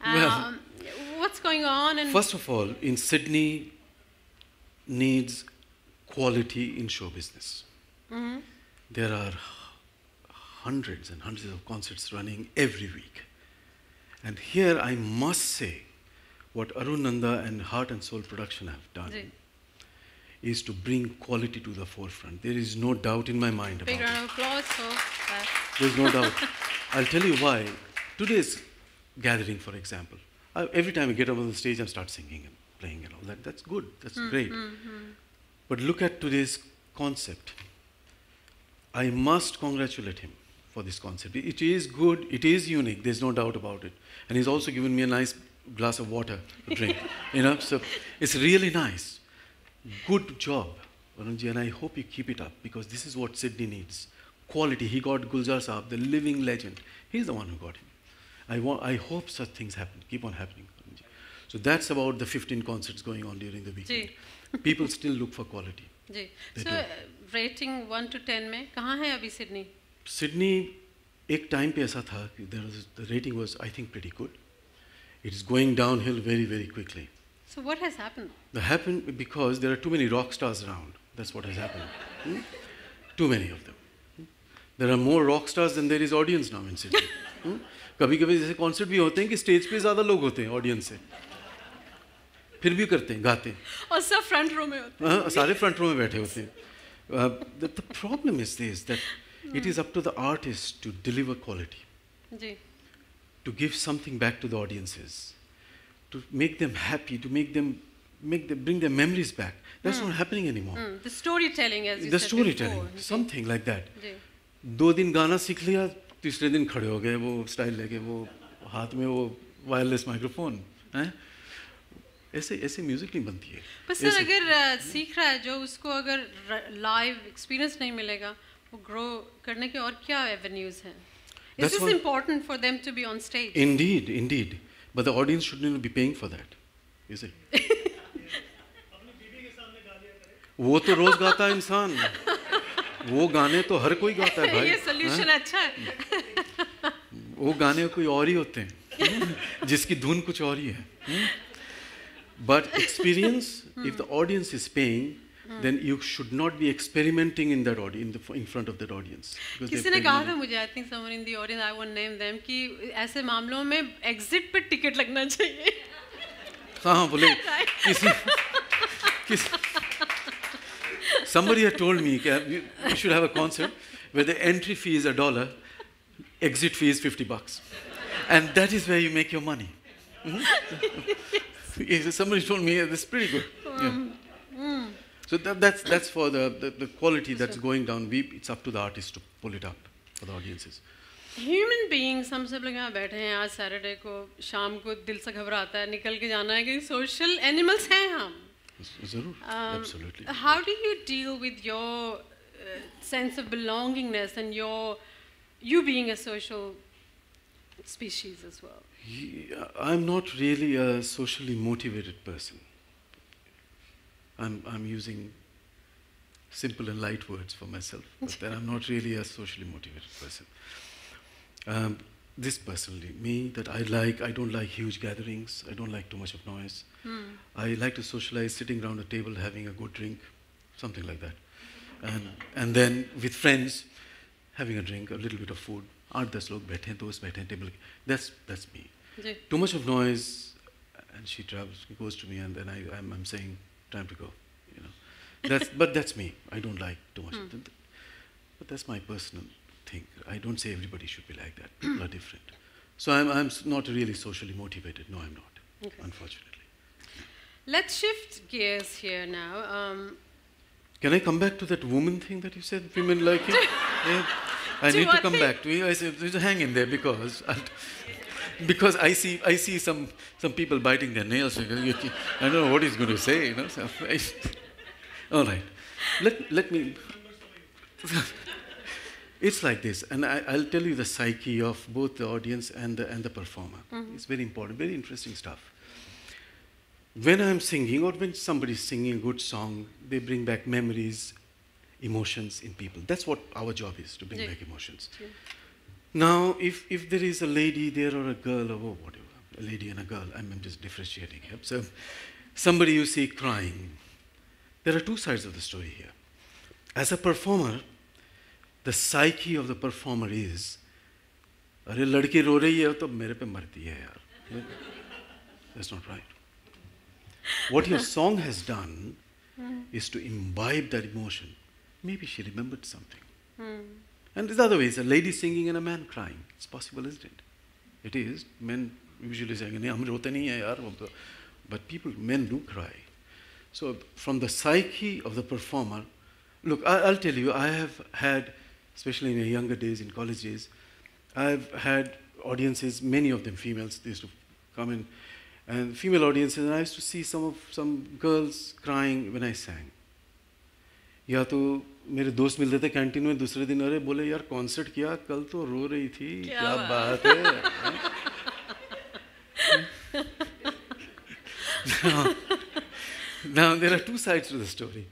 Well- Um, what's going on? And First of all, in Sydney needs quality in show business. Mhm. There are hundreds and hundreds of concerts running every week. And here I must say what Arun Nanda and Heart and Soul Production have done is to bring quality to the forefront. There is no doubt in my mind about big it. round of applause. So that, There's no doubt. I'll tell you why. Today's gathering, for example, I, every time I get up on the stage and start singing and playing and all that, that's good, that's hmm, great. Hmm, hmm. But look at today's concept. I must congratulate him for this concept. It is good, it is unique, there's no doubt about it. And he's also given me a nice glass of water to drink, you know, so it's really nice. Good job, Arunji, and I hope you keep it up because this is what Sydney needs. Quality, he got Gulzar Saab, the living legend. He's the one who got him. I, want, I hope such things happen, keep on happening. So that's about the 15 concerts going on during the weekend. People still look for quality. So uh, rating one to ten, ten में कहाँ Sydney? Sydney एक time पे ऐसा था कि the rating was I think pretty good it is going down hill very very quickly So what has happened? That happened because there are too many rock stars around. That's what has happened. Hmm? Too many of them. Hmm? There are more rock stars than there is audience now in Sydney. Hmm? कभी कभी जैसे concert भी होते हैं कि stage पे ज़्यादा लोग होते हैं ऑडियंस से फिर भी करते हैं गाते हैं और सब फ्रंट रो में होते हाँ, सारे फ्रंट रो में बैठे होते हैं the problem is this that it is up to the artist to deliver quality हैं जी to give something back to the audiences, to make them happy, to make them, make them bring their memories back. That's not happening anymore. Hmm, the storytelling as you The said storytelling, before. something like that. जी दो दिन गाना सीख लिया तीसरे दिन खड़े हो गए वो स्टाइल लेके वो हाथ में वो वायरलेस माइक्रोफोन हैं ऐसे ऐसे म्यूजिक नहीं बनती है पर सर ऐसे- अगर अ, सीख रहा है जो उसको अगर लाइव एक्सपीरियंस नहीं मिलेगा को ग्रो करने के और क्या एवेन्यूज हैं? This important for them to be on stage indeed indeed but the audience should not be paying for that is it वो तो रोज गाता है इंसान। वो गाने तो हर कोई गाता है भाई। ये सॉल्यूशन हाँ? अच्छा है। वो गाने कोई और ही होते हैं जिसकी धुन कुछ और ही है। But experience if the audience is paying then you should not be experimenting in that audience in, the, in front of that audience because किसी they're ने paying कहा money. था मुझे I think someone in the audience I won't name them कि ऐसे मामलों में exit पे टिकट लगना चाहिए हाँ बोले किसी किसी somebody had told me that we we should have a concert where the entry fee is a dollar exit fee is 50 bucks and that is where you make your money Mhm. Yes, somebody told me yeah, that's pretty good yeah. so that, that's that's for the, the, the quality that's going down we, it's up to the artist to pull it up for the audiences human beings हम सब लोग यहाँ बैठे हैं आज Saturday को शाम को दिल से घबराता है निकल के जाना है कि सोशल एनिमल्स हैं हम Zarur, Um, absolutely How do you deal with your uh, sense of belongingness and your you being a social species as well? Yeah, I'm not really a socially motivated person. I'm, I'm using simple and light words for myself, but then I'm not really a socially motivated person. Um, this personally, me, that I like, I don't like huge gatherings, I don't like too much of noise. I like to socialize sitting around a table having a good drink, something like that. And, and then with friends, having a drink, a little bit of food. आठ दस लोग बैठे हैं दोस्त बैठे हैं table that's that's me ji too much of noise and she travels she goes to me and then I, I'm, I'm saying time to go you know that's but that's me I don't like too much that. but that's my personal thing I don't say everybody should be like that people are different so I'm, I'm not really socially motivated no I'm not Okay. unfortunately let's shift gears here now. Um, Can I come back to that woman thing that you said? Women like it? Yeah. I Do need to come thing? back to you. I said, just hang in there because I'll, because I see I see some some people biting their nails. I don't know what he's going to say. You know. So I, all right. Let let me. it's like this, and I, I'll tell you the psyche of both the audience and the and the performer. Mm-hmm. It's very important, very interesting stuff when I'm singing or when somebody's singing a good song, they bring back memories, emotions in people. That's what our job is to bring Yeah. back emotions. True. Now, if, if there is a lady there or a girl or whatever, a lady and a girl, I'm, I'm just differentiating here. So, somebody you see crying, there are two sides of the story here. As a performer, the psyche of the performer is, अरे लड़की रो रही है तो मेरे पे मरती है यार. That's not right. What your song has done is to imbibe that emotion. Maybe she remembered something. And there's other ways, a lady singing and a man crying. It's possible, isn't it? It is. Men usually say, but people, men do cry. So from the psyche of the performer, look, I'll tell you, I have had, especially in my younger days, in college days, I've had audiences, many of them females, they used to come in, and female audiences, and I used to see some of some girls crying when I sang. या to. मेरे दोस्त मिलते थे canteen में दूसरे दिन अरे बोले यार कॉन्सर्ट किया कल तो रो रही थी क्या, क्या बात है? ना there are two sides to the story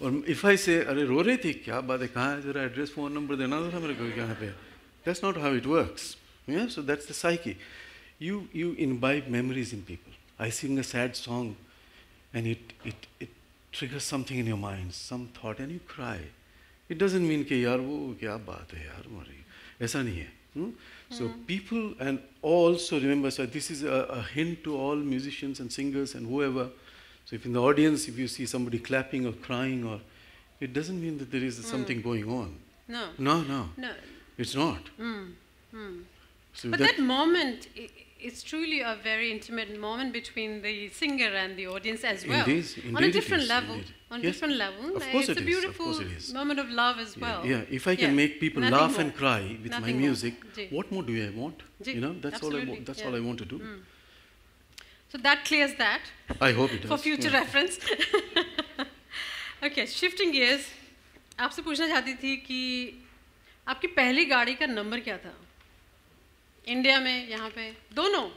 और इफ़ आई से अरे रो रही थी क्या बात है कहाँ जरा एड्रेस फ़ोन नंबर देना था मेरे को यहाँ पे? That's not how it works so that's the psyche you you in by memories in people I sing a sad song and it it it triggers something in your mind some thought and you cry it doesn't mean कि यार वो क्या बात है यार मरी ऐसा नहीं है hmm? so people and also remember so this is a, a hint to all musicians and singers and whoever so if in the audience if you see somebody clapping or crying or it doesn't mean that there is something going on no. no no No. it's not Mm. Mm. so But that, moment, i- it's truly a very intimate moment between the singer and the audience as well. Indeed, on a indeed it different is, level. indeed. On Yes, different level. of course it's it a is, of beautiful course it is. moment of love as Yeah, well. yeah, if I can Yeah. make people Nothing laugh more. and cry with my Nothing more. music, Ji. what more do I want? Ji, You know, that's all I absolutely, want. That's yeah. all I want to do. So that clears that I hope it does. for future yeah. reference. okay, shifting gears. आपसे पूछना चाहती थी कि आपकी पहली गाड़ी का number क्या था इंडिया में यहाँ पे दोनों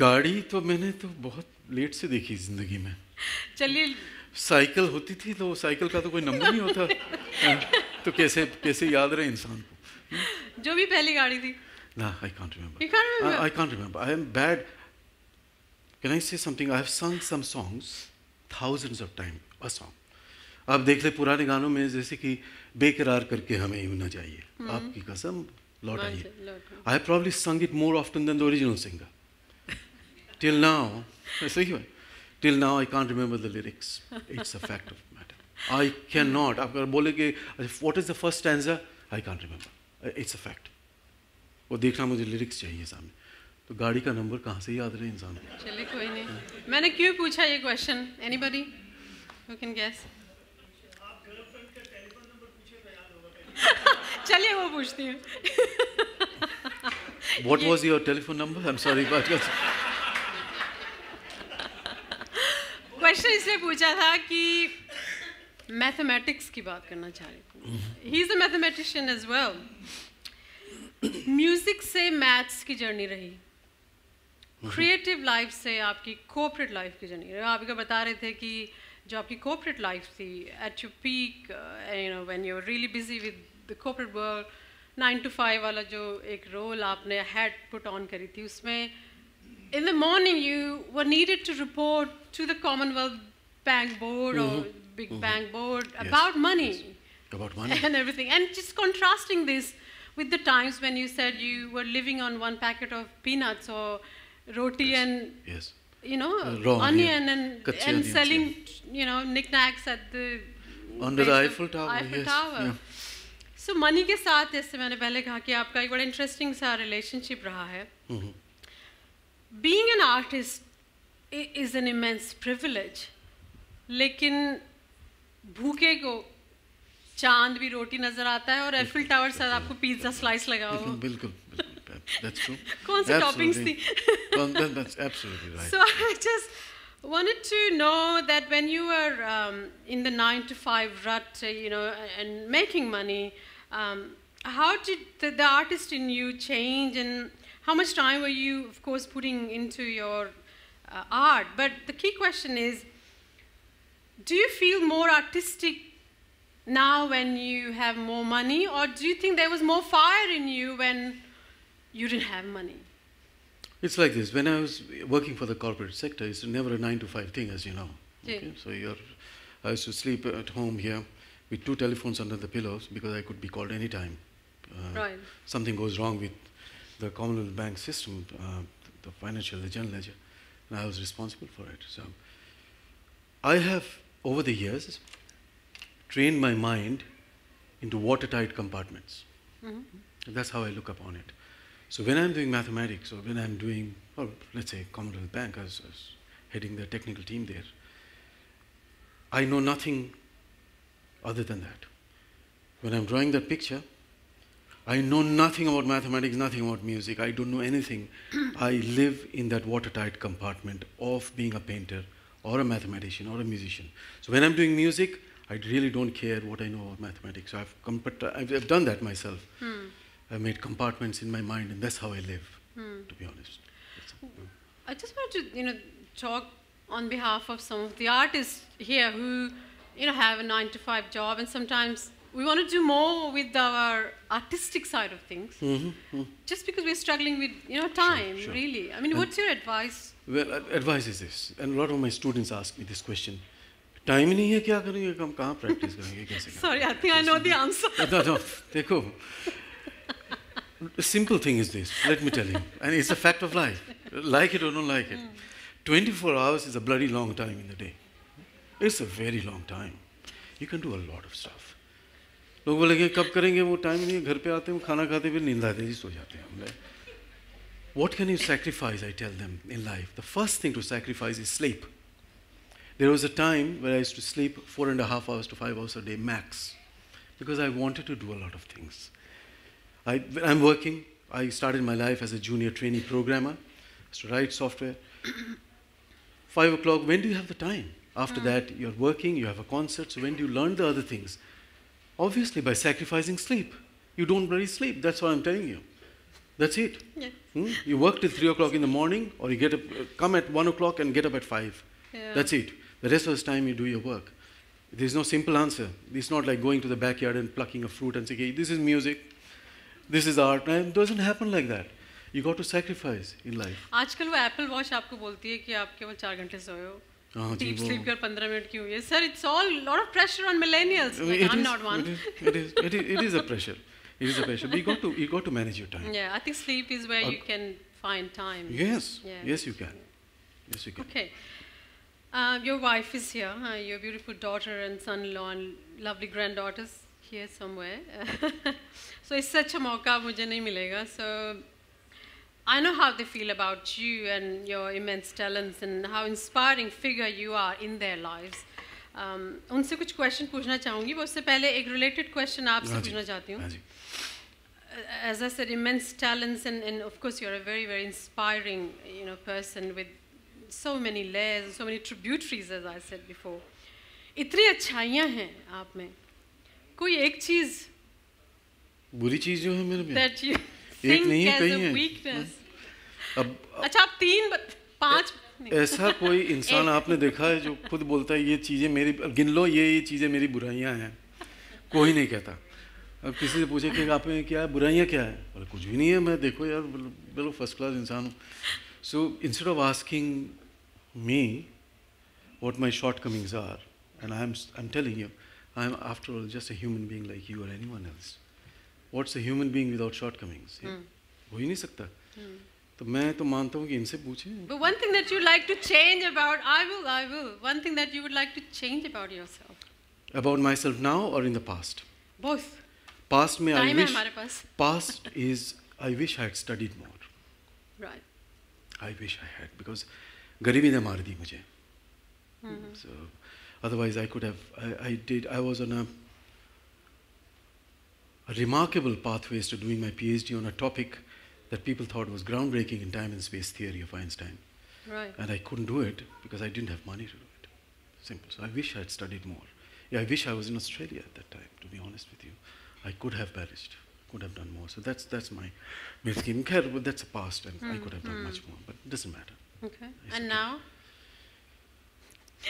गाड़ी तो मैंने तो बहुत लेट से देखी ज़िंदगी में चलिए साइकिल होती थी तो साइकिल का तो कोई नंबर नहीं होता हाँ, तो कैसे कैसे याद रहे इंसान को जो भी पहली गाड़ी थी ना I can't remember remember? I, I can't remember. I am bad. Can I say something? I have sung some songs thousands of times. A song. आप देख ले पुराने गानों में जैसे कि बेकरार करके हमें यूँ ना चाहिए आपकी कसम आइए से, I have probably sung it more often than the original singer. Till now, है Till now I can't remember the lyrics. It's a fact of matter. I cannot. आप अगर बोले what is the first stanza? I can't remember. It's a fact. वो देखना मुझे lyrics चाहिए सामने तो गाड़ी का नंबर कहाँ से याद रहे इंसान को चलिए कोई नहीं मैंने क्यों पूछा ये question anybody who can guess चलिए वो पूछती हूँ। What was your telephone number? I'm sorry, but question इसलिए पूछा था कि मैथमेटिक्स की बात करना चाह रही थी। He is a mathematician as well music से मैथ्स की जर्नी रही। क्रिएटिव लाइफ से आपकी कोऑपरेट लाइफ की जर्नी रही। आप बता रहे थे कि जो आपकी कोऑपरेट लाइफ थी at you peak you know when you are really busy with the cooperate world nine to five वाला जो एक रोल आपने हैड पुट ऑन करी थी उसमें in the morning you were needed to report to the Commonwealth Bank Board or Big Bank Board Yes, about money about money. and everything. And just contrasting this with the times when you said you were living on one packet of peanuts or roti and Yes. you know Uh, raw onion onion. and Kache and onions, selling you know knickknacks at the Under the base of Eiffel Tower, Eiffel yes, Tower. yeah. so so, money के साथ जैसे मैंने पहले कहा कि आपका एक बड़ा इंटरेस्टिंग सा रिलेशनशिप रहा है। Being an artist is an immense privilege लेकिन भूखे को चाँद भी रोटी नज़र आता है और एफिल टावर साथ आपको पिज्जा स्लाइस लगा हुआ। बिल्कुल, कौन सी टॉपिंग थी? So I just wanted to know that when you were um, in the nine to five rut you know and making money um, how did the, the artist in you change, and how much time were you, of course, putting into your uh, art? But the key question is, do you feel more artistic now when you have more money, or do you think there was more fire in you when you didn't have money? It's like this. When I was working for the corporate sector, it's never a nine to five thing, as you know. Okay? So you're, I used to sleep at home here with two telephones under the pillows because I could be called anytime. Uh, Right. Something goes wrong with the Commonwealth Bank system, uh, the financial, the general ledger, and I was responsible for it. So I have, over the years, trained my mind into watertight compartments. Mhm. That's how I look upon it. So when I'm doing mathematics or when I'm doing, well, let's say Commonwealth Bank, as, as heading the technical team there, I know nothing other than that. When I'm drawing that picture, I know nothing about mathematics, nothing about music. I don't know anything. I live in that watertight compartment of being a painter or a mathematician or a musician. So when I'm doing music, I really don't care what I know about mathematics. So I've, I've done that myself. Hmm. I made compartments in my mind, and that's how I live, Hmm. to be honest. I just want to, you know, talk on behalf of some of the artists here who, you know, have a nine to five job, and sometimes we want to do more with our artistic side of things, Mhm, mhm. just because we're struggling with, you know, time. sure. Really, I mean, And- what's your advice? Well, ad- advice is this, and a lot of my students ask me this question: time ही नहीं है क्या करेंगे हम कहाँ practice करेंगे कैसे करेंगे? Sorry, I think I know the answer. no, no, देखो. The simple thing is this. Let me tell you, and it's a fact of life. Like it or don't like it, 24 hours is a bloody long time in the day. It's a very long time. You can do a lot of stuff. लोग बोलेंगे कब करेंगे वो time नहीं है घर पे आते हैं खाना खाते फिर नींद आती है जी सो जाते हैं हम बोले, What can you sacrifice? I tell them in life. The first thing to sacrifice is sleep. There was a time where I used to sleep four and a half hours to five hours a day max because I wanted to do a lot of things. I, when I'm working. I started my life as a junior trainee programmer. I used to write software. Five o'clock, when do you have the time? After that, you're working, you have a concert, so when do you learn the other things? Obviously, by sacrificing sleep. You don't really sleep, that's what I'm telling you. That's it. Yeah. Hmm? You work till 3 o'clock in the morning, or you get up, uh, come at 1 o'clock and get up at 5. Yeah. That's it. The rest of the time you do your work. There's no simple answer. It's not like going to the backyard and plucking a fruit and saying, hey, this is music, this is art. And it doesn't happen like that. You got to sacrifice in life. आजकल वो Apple watch आपको बोलती है कि आप केवल चार घंटे सोए हो हाँ जी, डीप वो- स्लीप कर पंद्रह मिनट की हुई है sir it's all lot of pressure on millennials I mean, like it i'm is- not one It is, it, is, it, is, it is a pressure. It is a pressure. But you got to, you got to manage your time. yeah i think sleep is where Uh, you can find time Yes. Yeah. Yes, you can. Yes, you can. Okay. Uh, your wife is here, uh, your beautiful daughter and son-in-law and lovely granddaughters here somewhere. so it's such a mauka mujhe nahi milega. So I know how they feel about you and your immense talents and how inspiring figure you are in their lives. Um, उनसे कुछ question पूछना चाहूँगी वो उससे पहले एक related question आपसे हाँ जी, पूछना चाहती हूँ हाँ जी. as I said, immense talents, and, and of course, you're a very, very inspiring, you know, person with so many layers, and so many tributaries, as I said before. इतनी अच्छाइयाँ हैं आप में कोई एक चीज बुरी चीज जो है मेरे में that you एक नहीं है, कई a अब अच्छा आप तीन पाँच ऐसा कोई इंसान आपने देखा है जो खुद बोलता है ये चीज़ें मेरी गिन लो ये ये चीज़ें मेरी बुराइयाँ हैं। कोई नहीं कहता। अब किसी से पूछे कि आप में क्या है बुराइयाँ क्या है? बोले कुछ भी नहीं है मैं देखो यार बिल्कुल फ़र्स्ट क्लास इंसान हूँ। So instead of asking me what my shortcomings are and I'm, I'm telling you I'm after all just a human being like you or anyone else. what's a human being without shortcomings yeah? हो ही नहीं सकता तो मैं तो मानता हूँ कि इनसे पूछें But one thing that you like to change about, I will, I will. One thing that you would like to change about yourself. about myself now or in the past Both. past में I Time है wish हमारे पास. past is I wish I had studied more Right. I wish I had because गरीबी ने मार दी मुझे so otherwise I could have I, I did I was on a, a remarkable pathways to doing my PhD on a topic that people thought was groundbreaking in time and space theory of Einstein Right. and I couldn't do it because I didn't have money to do it. Simple. So I wish I had studied more. Yeah, I wish I was in Australia at that time. To be honest with you, I could have perished. Could have done more. So that's that's my my scheme. That's a past, and I could have done much more, but it doesn't matter. Okay. And now?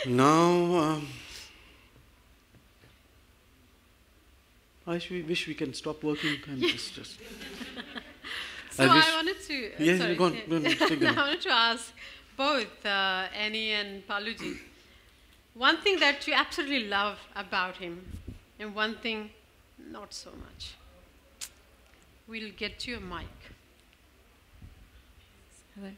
Now, um, I wish we can stop working and just, just So I I, wanted to. uh, Yeah, sorry, go on, yeah. go on, take them. I wanted to ask both uh, Annie and Paluji. One thing that you absolutely love about him, and one thing not so much. We'll get you a mic. Hello.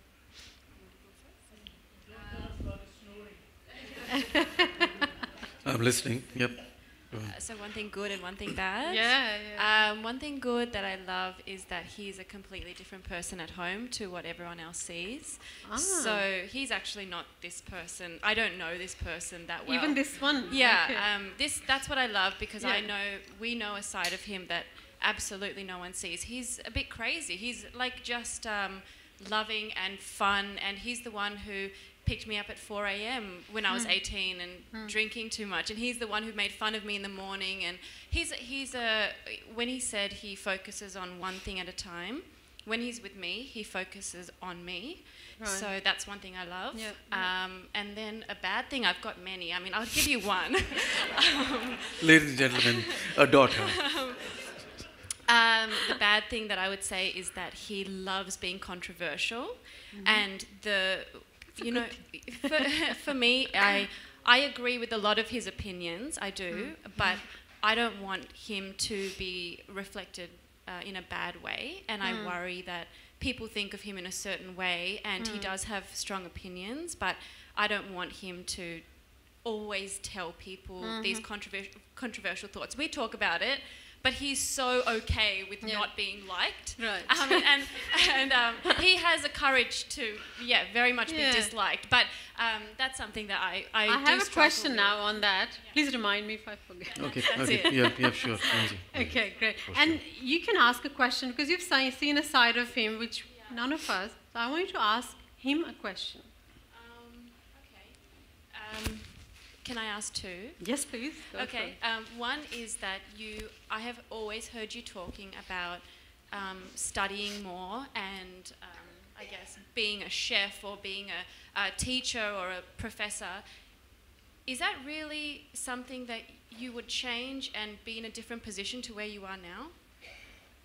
I'm listening. Yep. Go. Uh, So one thing good and one thing bad. Yeah, yeah. Um, one thing good that I love is that he's a completely different person at home to what everyone else sees. Ah. So he's actually not this person. I don't know this person that well. Even this one. Yeah, Okay. um, this that's what I love because I know we know a side of him that absolutely no one sees. He's a bit crazy. He's like just um, loving and fun, and he's the one who picked me up at 4 a.m. when I was 18 and drinking too much, and he's the one who made fun of me in the morning. And he's he's a when he said he focuses on one thing at a time. When he's with me, he focuses on me. Right. So that's one thing I love. Yeah, Um, and then a bad thing, I've got many. I mean, I'll give you one. um, Ladies and gentlemen, a daughter. um, the bad thing that I would say is that he loves being controversial, and the, you know, for, for me, I I agree with a lot of his opinions. I do, but I don't want him to be reflected uh, in a bad way, and I worry that people think of him in a certain way, and he does have strong opinions, but I don't want him to always tell people these controversial controversial thoughts. We talk about it, but he's so okay with Yeah. not being liked. Right. Um, and and um, he has a courage to, yeah, very much Yeah. be disliked. But um, that's something that I I, I do have a question with. now on that. Please remind me if I forget. Okay. That's okay. it. Yeah. Yeah. Sure. Okay, great. For And you can ask a question because you've seen a side of him which none of us. So I want you to ask him a question. Um, okay. Can I ask two? Yes, please. Okay. Um, one is that you, I have always heard you talking about um, studying more and um, I guess being a chef or being a, a teacher or a professor. Is that really something that you would change and be in a different position to where you are now?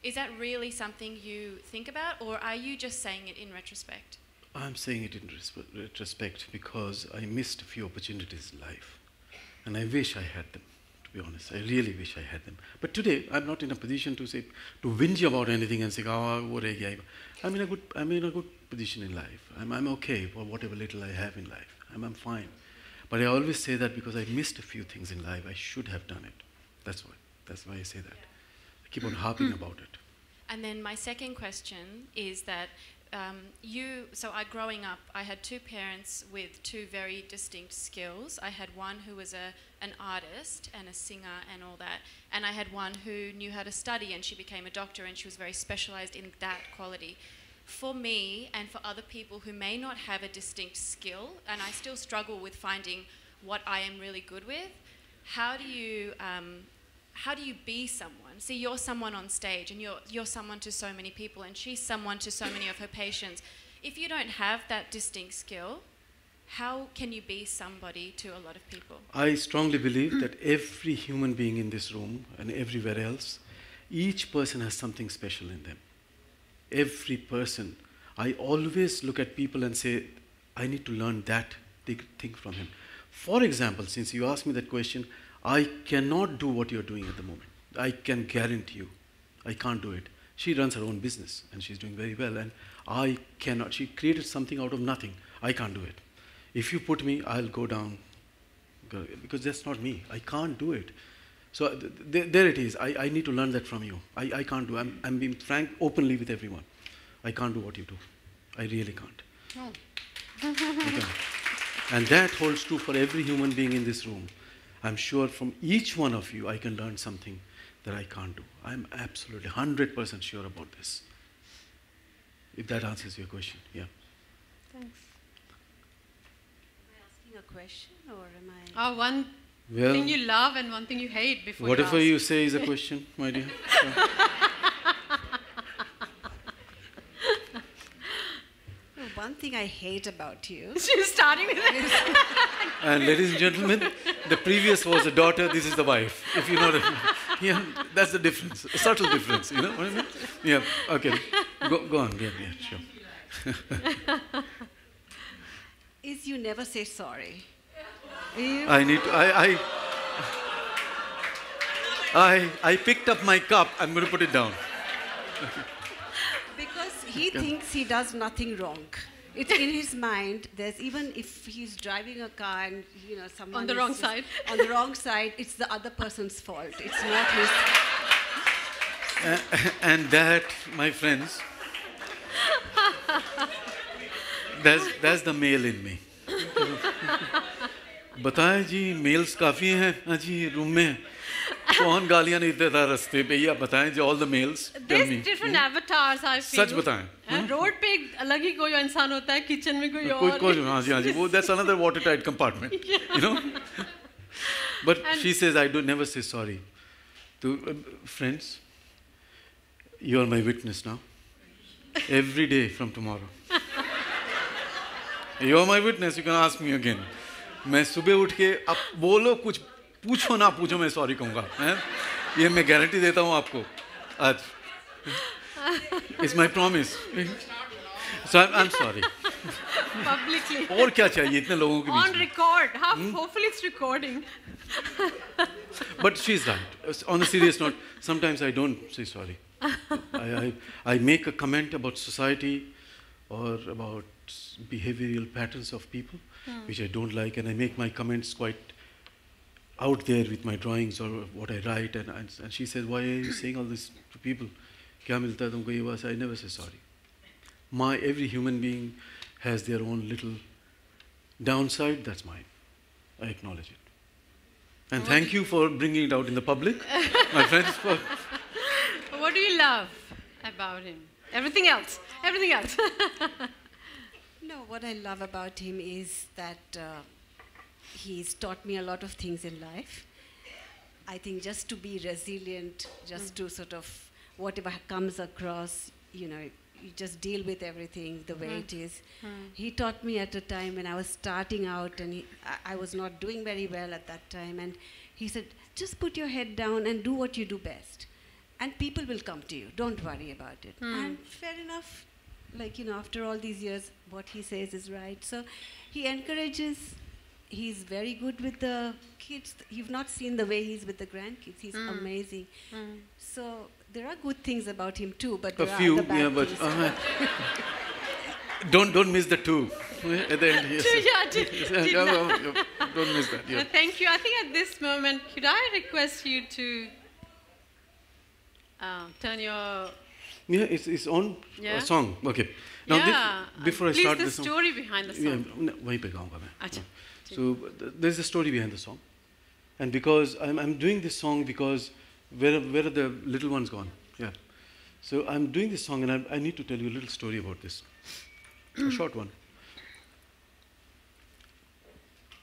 Is that really something you think about, or are you just saying it in retrospect? I'm saying it in retrospect because I missed a few opportunities in life. And I wish I had them, to be honest. I really wish I had them. But today, I'm not in a position to say, to whinge about anything and say, oh, what. I'm in a good, I'm in a good position in life. I'm, I'm okay for whatever little I have in life. I'm, I'm fine. But I always say that because I missed a few things in life. I should have done it. That's why. That's why I say that. I keep on harping about it. And then my second question is that um, you, so I growing up, I had two parents with two very distinct skills. I had one who was a, an artist and a singer and all that, and I had one who knew how to study and she became a doctor and she was very specialized in that quality. For me and for other people who may not have a distinct skill, and I still struggle with finding what I am really good with, how do you um, how do you be someone? See, you're someone on stage, and you're you're someone to so many people, and she's someone to so many of her patients. If you don't have that distinct skill, how can you be somebody to a lot of people? I strongly believe that every human being in this room and everywhere else, each person has something special in them. Every person. I always look at people and say, I need to learn that thing from him. For example, since you asked me that question, I cannot do what you're doing at the moment. I can guarantee you. I can't do it. She runs her own business and she's doing very well, and I cannot. She created something out of nothing. I can't do it. If you put me, I'll go down because that's not me. I can't do it. So th- th- there it is. I, I need to learn that from you. I, I can't do. I'm, I'm being frank openly with everyone. I can't do what you do. I really can't. Oh, Okay. And that holds true for every human being in this room. I'm sure from each one of you, I can learn something that I can't do. I'm absolutely 100% sure about this. If that answers your question, yeah. Thanks. Am I asking a question or am I? Oh, one Well, thing you love and one thing you hate before whatever you you say is a question, my dear. one thing I hate about you. She's starting with that. And ladies and gentlemen, the previous was the daughter, this is the wife. If you know the, yeah, that's the difference, a subtle difference. You know what I mean? Yeah. Okay. Go, go on. Yeah, yeah, sure. is you never say sorry. You, I need to. I. I I, I picked up my cup. I'm going to put it down. because he thinks he does nothing wrong. It's in his mind. There's even if he's driving a car and you know someone the is wrong just side. On the wrong side, it's the other person's fault. It's not his. And that, my friends, that's, that's the male in me. बताएं जी mails काफ़ी हैं हाँ जी room में कौन गालियाँ नहीं देता रास्ते पे? ये बताएँ जो all the males different avatars I feel सच बताएँ हाँ, hmm? रोड पे अलग ही कोई इंसान होता है किचन में कोई और। कोई कोई हाँ जी हाँ जी वो that's another water tight compartment you know but she says I do never say sorry to friends you are my witness now every day from tomorrow you are my witness you can ask me again मैं सुबह उठ के अब बोलो कुछ पूछो ना पूछो मैं सॉरी कहूँगा ये मैं गारंटी देता हूँ आपको आज। इज़ माई प्रॉमिस और क्या चाहिए इतने लोगों के बीच recording but she is right on serious note sometimes I don't see sorry I make a comment about society और about behavioural pattern of people which I don't like and I make my comments quite out there with my drawings or what I write. And, and, and she says, Why are you saying all this to people? क्या मिलता है तुमको ये बात? I never say sorry. My every human being has their own little downside. That's mine. I acknowledge it. And thank you for bringing it out in the public, my friends. For, What do you love about him? Everything else. Everything else. No, what I love about him is that uh, he's taught me a lot of things in life. I think just to be resilient, just mm. to sort of whatever comes across, you know, you just deal with everything the way it mm. is. Mm. He taught me at a time when I was starting out and he, I, I was not doing very well at that time. And he said, just put your head down and do what you do best. And people will come to you. Don't worry about it. And fair enough like you know after all these years what he says is right so he encourages he's very good with the kids you've not seen the way he's with the grandkids he's amazing so there are good things about him too but a there few, are other bad yeah, but things. uh, don't don't miss the two at the end. Yes. yeah, did, did Yeah, not. well, yeah, don't miss that. Uh, Yeah. thank you. I think at this moment, could I request you to uh, turn your Yeah, it's, it's on Yeah? a song. Okay. Now, thi- yeah. before I please start the this song, story behind the yeah, song. no, वहीं पे गाऊंगा मैं. अच्छा, So th- there's a story behind the song, and because I'm, I'm doing this song because where are, where are the little ones gone? Yeah. So I'm doing this song, and I, I need to tell you a little story about this, a short one.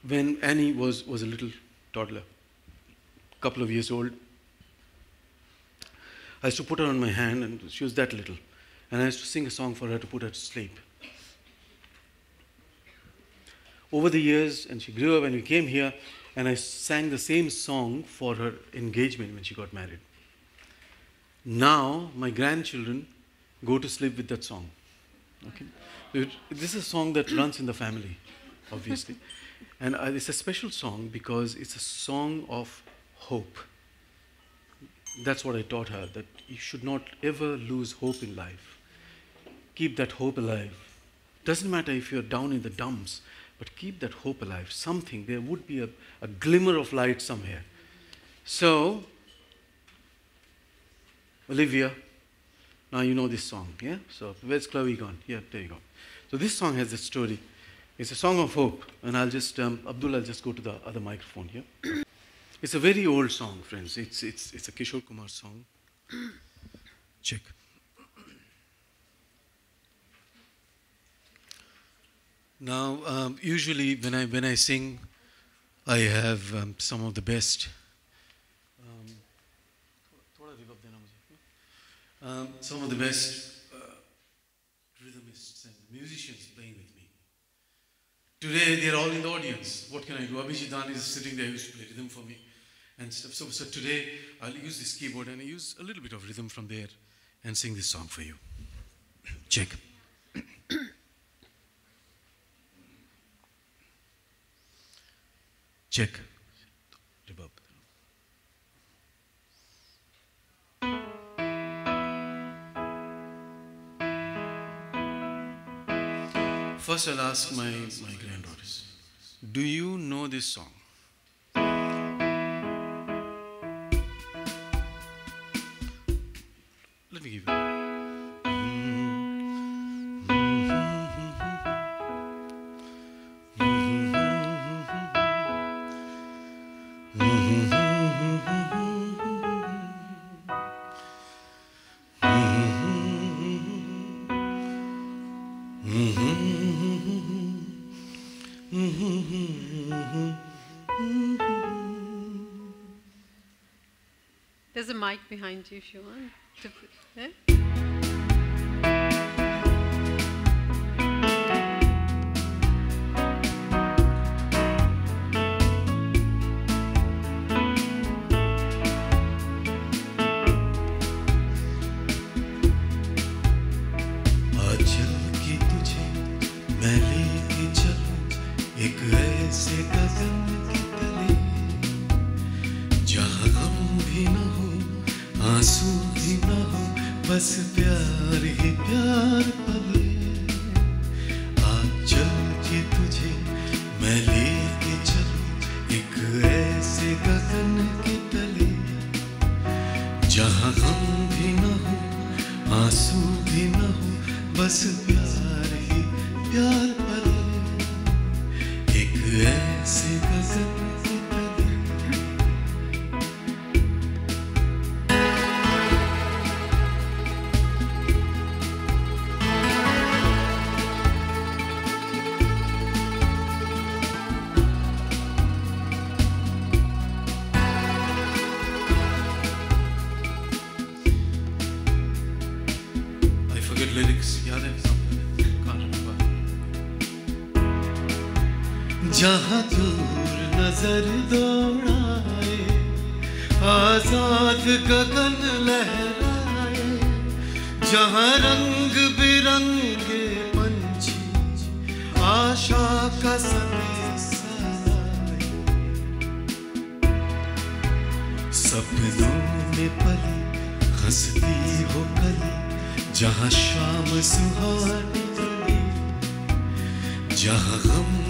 When Annie was was a little toddler, a couple of years old, I used to put her on my hand, and she was that little, and I used to sing a song for her to put her to sleep over the years, and she grew up, and we came here, and I sang the same song for her engagement when she got married. Now, my grandchildren go to sleep with that song. Okay? This is a song that runs in the family, obviously. and uh, it's a special song because it's a song of hope. That's what I taught her, that you should not ever lose hope in life. Keep that hope alive. Doesn't matter if you're down in the dumps, but keep that hope alive. Something, there would be a, a glimmer of light somewhere. So, Olivia, now you know this song, yeah? So, where's Chloe gone? Yeah, there you go. So, this song has a story. It's a song of hope, and I'll just, um, Abdul, I'll just go to the other microphone here. It's a very old song, friends. It's, it's, it's a Kishore Kumar song. Check. Now, um, usually when I, when I sing, I have um, some of the best. Um, um, some of the best uh, rhythmists and musicians playing with me. Today, they're all in the audience. What can I do? Abhijit is sitting there, he used to play rhythm for me and stuff. So, so today, I'll use this keyboard and I use a little bit of rhythm from there and sing this song for you. Check. Check. First, I'll ask my, my granddaughters Do you know this song? Mic behind you if you want. To, put-? नज़र दौड़ाए आज़ाद गगन लहराए, जहाँ रंग बिरंगे पंछी, आशा का संदेश सपनों में पली हंसती हो कली, जहाँ शाम सुहानी जहाँ गम भी न हो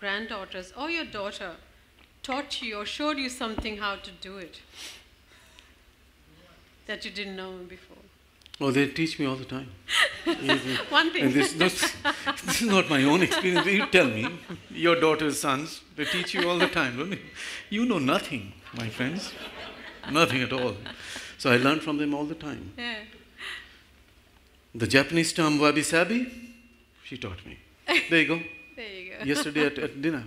granddaughters or your daughter taught you or showed you something how to do it that you didn't know before? Oh, they teach me all the time. One thing. And this, this, this is not my own experience. You tell me, your daughter's sons, they teach you all the time, don't they? You know nothing, my friends. Nothing at all. So I learn from them all the time. yeah. The Japanese term wabi sabi, she taught me. There you go There you go. Yesterday at, at dinner.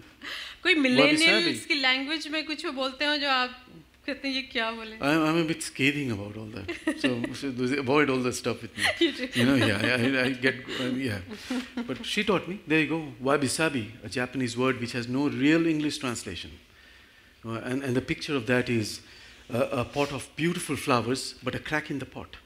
कोई Wabi millennials sabi. की language में कुछ वो बोलते हो जो आप कहते हैं ये क्या बोले I'm, I'm a bit scathing about all that. So, so those- avoid all that stuff with me. You do. You know, yeah, I, I- I get, um, yeah. But she taught me, there you go, wabi sabi, a Japanese word which has no real English translation. Uh, and, and the picture of that is a, a pot of beautiful flowers, but a crack in the pot.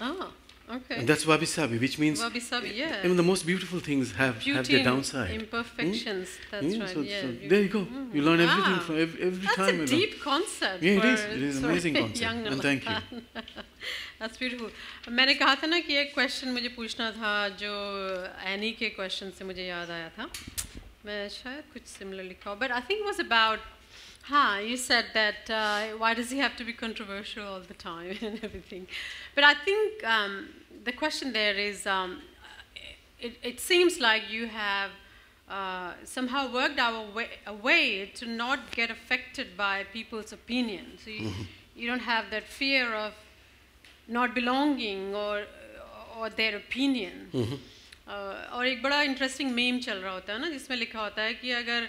Oh, Okay. And that's wabi sabi, which means Wabi sabi, yeah. even the most beautiful things have, have Beauty their in downside. imperfections. That's Mm, right. so, yeah. so you- there you go. You learn everything Wow. from every, every That's time. a you learn. deep concept. Yeah, it for is. It is sort of amazing concept. young And thank you. Namakan. That's beautiful. मैंने कहा था ना कि एक question मुझे पूछना था जो एनी के क्वेश्चन से मुझे याद आया था मैं शायद कुछ सिमिलर लिखा हो but I think was about हाँ you said that uh, why does he have to be controversial all the time and everything but I think um, the question there is um, it, it seems like you have uh, somehow worked our way, a way to not get affected by people's opinion. So you, you don't have that fear of not belonging or, or their opinion. Uh, और एक बड़ा interesting meme चल रहा होता है ना जिसमें लिखा होता है कि अगर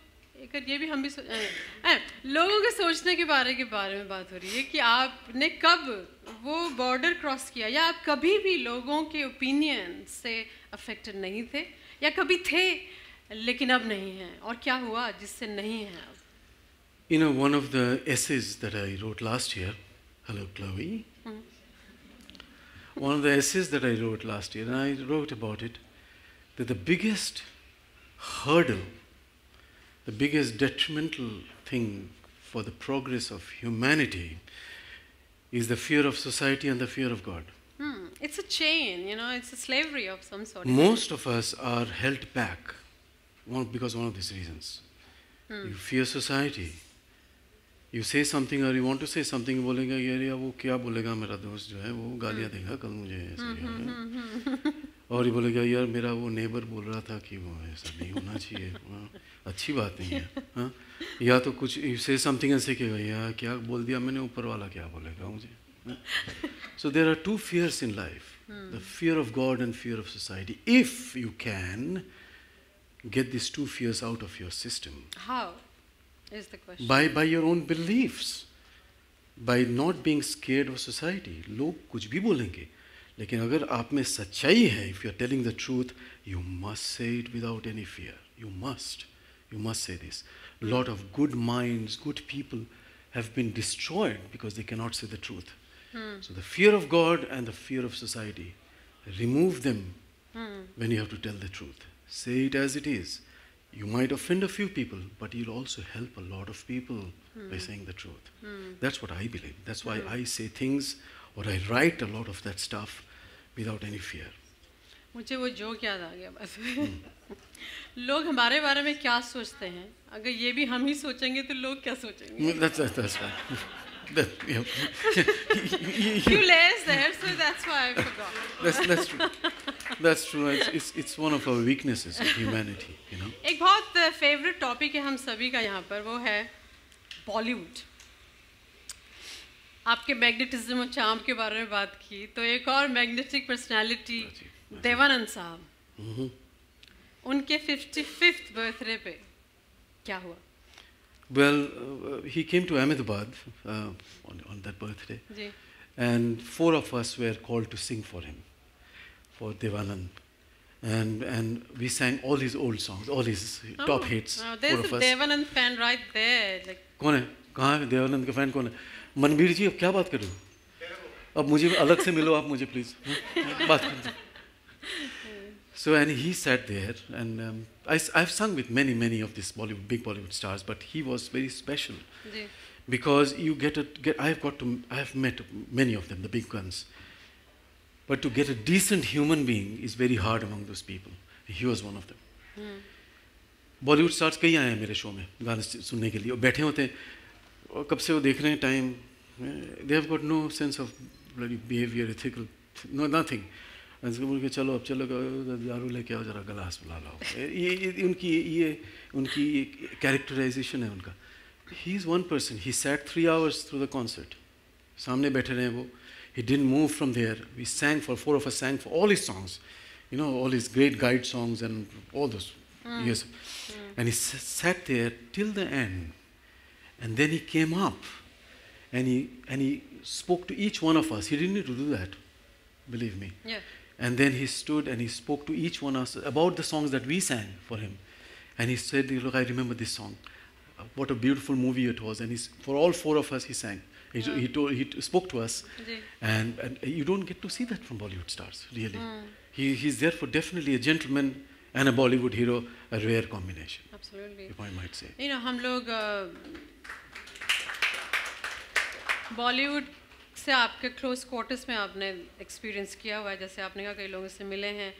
एक ये भी हम भी सो, लोगों के सोचने के बारे के बारे में बात हो रही है कि आपने कब वो बॉर्डर क्रॉस किया? या आप कभी भी लोगों के ओपिनियन से अफेक्टेड नहीं थे? या कभी थे लेकिन अब नहीं है? और क्या हुआ जिससे नहीं है you know one of the essays that I wrote last year hello क्लोवी one of the essays that I wrote last year I wrote about it the biggest hurdle the biggest detrimental thing for the progress of humanity is the fear of society and the fear of God. Hmm. It's a chain, you know, it's a slavery of some sort. Most of us are held back one, because one of these reasons. You fear society. You say something or you want to say something, बोलेगा यार या वो क्या बोलेगा मेरा दोस्त जो है वो गालियाँ देगा कल मुझे ऐसे है और ये बोलेगा यार मेरा वो नेबर बोल रहा था कि वो ऐसा नहीं होना चाहिए। हाँ, अच्छी बात नहीं है हा? या तो कुछ से समथिंग ऐसे कि यार क्या बोल दिया मैंने? ऊपर वाला क्या बोलेगा मुझे? So there are two fears in life the fear of God and fear of society if you can get this two fears out of your system by by your own belief by not being scared of society लोग कुछ भी बोलेंगे hmm. लेकिन अगर आप में सच्चाई है if you are telling the truth you must say it without any fear you must you must say this lot of good minds good people have been destroyed because they cannot say the truth so the fear of God and the fear of society remove them when you have to tell the truth. Say it as it is. You might offend a few people, but you'll also help a lot of people by saying the truth. That's what I believe. That's why I say things or I write a lot of that stuff without any fear मुझे वो जो याद आ गया बस। लोग हमारे बारे में क्या सोचते हैं? अगर ये भी हम ही सोचेंगे तो लोग क्या सोचेंगे? एक बहुत फेवरेट टॉपिक है हम सभी का यहाँ पर वो है बॉलीवुड आपके मैग्नेटिज्म और चार्म के बारे में बात की तो एक और मैग्नेटिक पर्सनालिटी देवानंद साहब उनके फिफ्टी फिफ्थ बर्थडे पे क्या हुआ Well, uh, he came to Ahmedabad uh, on, on that birthday. Ji and four of us were called to sing for him, for Devanand. And, and we sang all his old songs, all his top hits, Oh, there's a. Devanand fan right there like कौन है कहाँ है देवानंद का fan कौन है मनवीर जी अब क्या बात करो अब मुझे अलग से मिलो आप मुझे प्लीज़ बात कर so and he sat there and I I have sung with many many of this Bollywood big Bollywood stars but he was very special because you get a get I have got to I have met many of them the big ones but to get a decent human being is very hard among those people he was one of them Bollywood stars कई आए हैं मेरे show में गाने सुनने के लिए? और बैठे होते हैं और कब से वो देख रहे हैं time they have got no sense of bloody behaviour ethical no nothing उसको बोल के चलो अब चलो दारू लेके आओ जरा गलास बुला लाओ. ये, ये उनकी ये उनकी कैरेक्टराइजेशन है उनका। He is one person he sat three hours through the concert सामने बैठे रहे वो। He didn't move from there we sang for four of a sang for all his songs you know all his great Guide songs and all this and he sat there till the end And then he came up and he, and he spoke to each one of us. He didn't need to do that, believe me. Yeah. And then he stood and he spoke to each one of us about the songs that we sang for him. And he said, Look, I remember this song. Uh, What a beautiful movie it was. And he's, for all four of us, he sang. He, he, told, he t- spoke to us. Ji And, and you don't get to see that from Bollywood stars, really. He, he's therefore definitely a gentleman and a Bollywood hero, a rare combination, absolutely if I might say. you know हम लोग बॉलीवुड से आपके close quarters में आपने experience किया हुआ है जैसे आपने कहा कई लोगों से मिले हैं।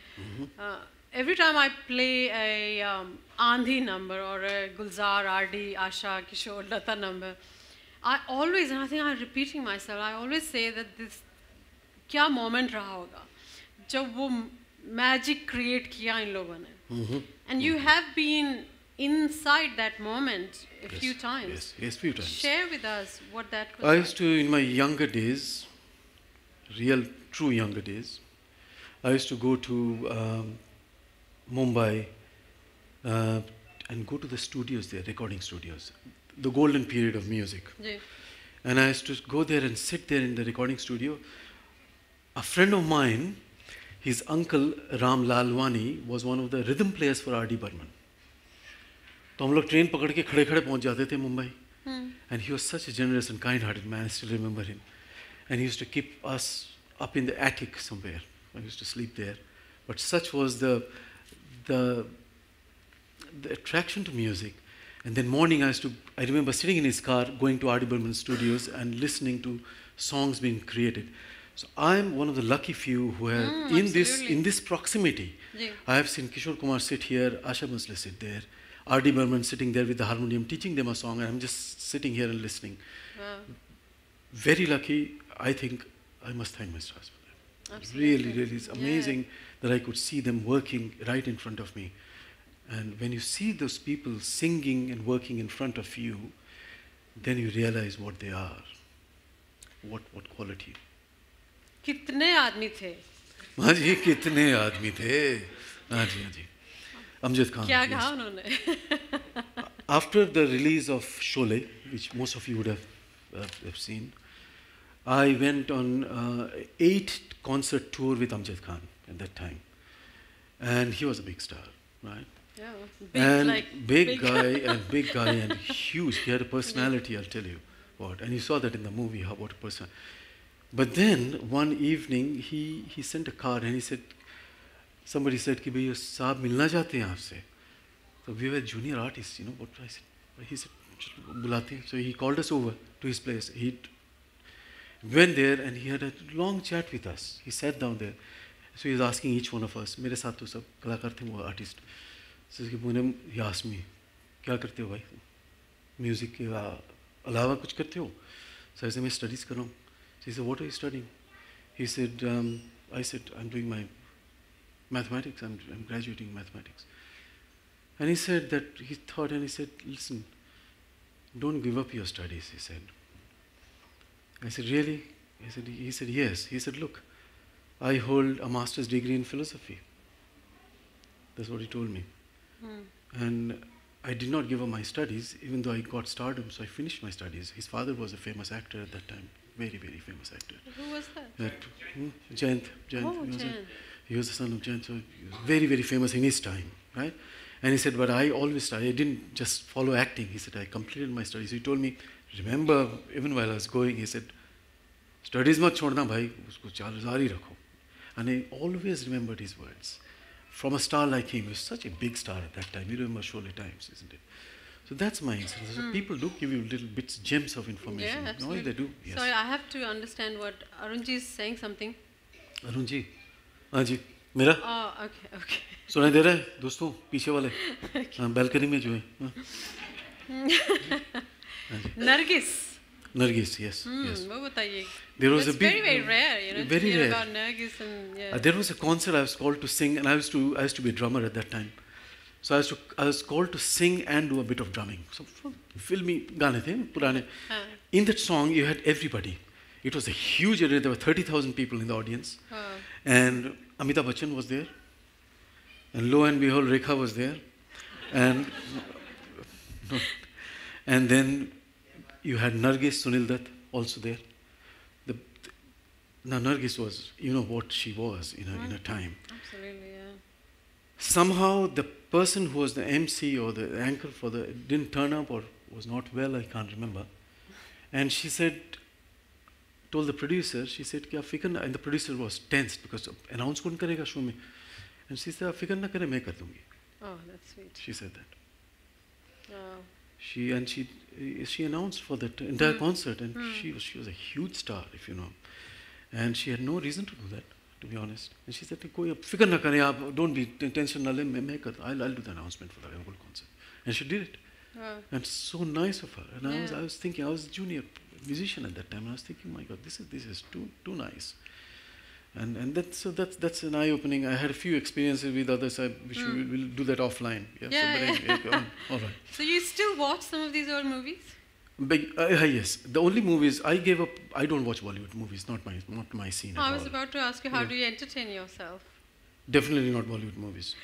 Every time I play Aandhi number और Gulzar R D Asha Kishore Lata number I always I think I repeating myself I always say that this क्या मोमेंट रहा होगा जब वो मैजिक क्रिएट किया इन लोगों ने। And you have been inside that moment a few times Yes, yes, few times. share with us what that was I like. used to, in my younger days, real, true younger days, I used to go to um, Mumbai uh, and go to the studios there, recording studios, the golden period of music. And I used to go there and sit there in the recording studio. A friend of mine, his uncle Ram Lalwani, was one of the rhythm players for R.D. Burman. तो हम लोग train पकड़ के खड़े खड़े पहुंच जाते थे Mumbai and he was such a generous and kind hearted man still remember him and he used to keep us up in the attic somewhere I to sleep there but such was the the the attraction to music. And then morning, I used to I remember sitting in his car, going to R.D. Burman Studios and listening to songs being created. So I'm one of the lucky few who have mm, in absolutely. this in this proximity. Yeah. I have seen Kishore Kumar sit here, Asha Bhosle sit there. R.D. Burman sitting there with the harmonium teaching them a song, and I'm just sitting here and listening. Wow. Very lucky, I think I must thank my stars for that. Really, really, it's amazing yeah. that I could see them working right in front of me. And when you see those people singing and working in front of you, then you realize what they are, what, what quality. कितने आदमी थे हाँ जी कितने आदमी थे Amjad Khan. Kya yes. unhone? After the release of Sholay, which most of you would have, uh, have seen, I went on uh, eight concert tour with Amjad Khan at that time, and he was a big star, right? Yeah, big, and like, big, big guy and big guy and huge. He had a personality, I'll tell you what. And you saw that in the movie, how what a person. But then one evening he, he sent a card and he said, somebody said, कि भैया साहब मिलना चाहते हैं आपसे। तो we were junior artist you know what I said he said बुलाते हैं. So he called us over to his place he went there and he had a long chat with us. He sat down there. So he was asking each one of us. मेरे साथ तो सब कलाकार थे वो artist so कि मोने यासमी क्या करते हो भाई? म्यूज़िक के अलावा कुछ करते हो? सर से मैं स्टडीज़ कर रहा हूँ. So what are studying he said I said I am doing my mathematics, I'm, I'm graduating mathematics. And he said that, he thought and he said, listen, don't give up your studies, he said. I said, really? He said, he said, yes. He said, look, I hold a master's degree in philosophy. That's what he told me. And I did not give up my studies, even though I got stardom, so I finished my studies. His father was a famous actor at that time, very, very famous actor. Who was that? That, hmm, Jayant, Jayant, Oh, Jayant. He was the son of Jan, so he was very, very famous in his time, right? And he said, but I always studied. I didn't just follow acting. He said, I completed my studies. He told me, remember, even while I was going, he said, studies mat chhodna bhai, usko jari rakho. And I always remembered his words. From a star like him, he was such a big star at that time. You remember Sholay Times, isn't it? So that's my incident. So mm. People do give you little bits, gems of information. Yeah, absolutely. No, they do. Yes. Sorry, I have to understand what Arunji is saying something. Arunji. हाँ जी मेरा? सुनाई दे रहे दोस्तों पीछे वाले। Balcony में जो है। नरगिस। नरगिस यस यस वो very rare you know a concert I was to sing and I to I to be drummer at that time so I I was to sing and do a bit of drumming so फिल्मी गाने थे पुराने। In that song you had everybody it was a area there were people in the audience and Amitabh Bachchan was there, and lo and behold, Rekha was there, and and then you had Nargis Sunil Dutt also there. The, now Nargis was, you know what she was in a, in a mm-hmm. time. Absolutely, yeah. Somehow the person who was the MC or the anchor for the didn't turn up or was not well, I can't remember. And she said, told the producer, she said, "क्या फिक्र ना and the producer was tensed because announce कौन करेगा show में and she said, "आप फिक्र ना करें मैं कर दूंगी Oh, that's sweet. she said that Oh. she and she she announced for that entire concert and she was she was a huge star if you know and she had no reason to do that to be honest and she said कोई अब फिक्र ना करें आप don't be tension ना लें मैं मैं कर I'll I'll do the announcement for the whole concert and she did it Oh. and so nice of her and I was Yeah. I was thinking I was a junior musician at that time and I was thinking my God this is this is too too nice and and that's so that's that's an eye opening I had a few experiences with others I which we will we'll do that offline yeah, Yeah, so, yeah. anyway, okay, on- all right So you still watch some of these old movies? Big, uh, uh, yes, the only movies I gave up. I don't watch Bollywood movies. Not my not my scene I at was all. about to ask you, how Yeah. do you entertain yourself? Definitely not Bollywood movies.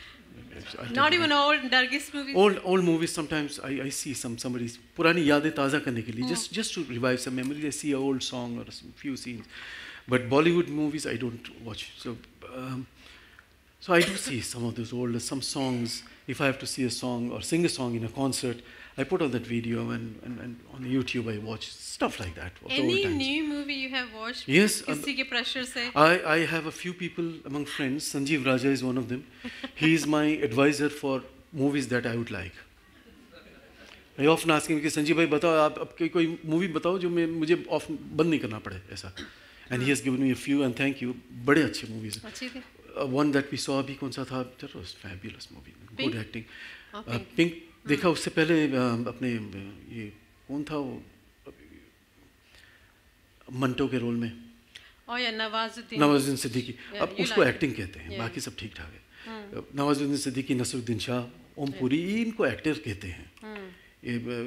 I tell Not you. even old Nargis movies? old old movies. Sometimes I, I see some somebody's पुरानी यादें ताज़ा करने के लिए Hmm. just just to revive some memories. I see a old song or a s- few scenes, but Bollywood movies I don't watch. So um, so I do see some of those old some songs. If I have to see a song or sing a song in a concert, I put on that video and, and, and on YouTube I watch stuff like that. Of the old Any times. new movie you have watched? Yes, uh, किसी के pressure से? I, I have a few people among friends. Sanjeev Raja is one of them. He is my advisor for movies that I would like. I often ask him कि संजीव भाई बताओ आप आप कोई कोई मूवी बताओ जो मैं मुझे ऑफ बंद नहीं करना पड़े ऐसा and he has given me a few and thank you बड़े अच्छे movies हैं अच्छी थी? uh, one that we saw अभी कौन सा था that was fabulous movie Pink? good Oh, देखा उससे पहले अपने ये कौन था वो? मंटो के रोल में। Oh yeah, Nawazuddin. Nawazuddin Siddiqui. अब उसको एक्टिंग कहते हैं बाकी सब ठीक ठाक है। नवाजुद्दीन सिद्दीकी नसरुद्दीन शाह ओम पुरी इनको एक्टर कहते हैं।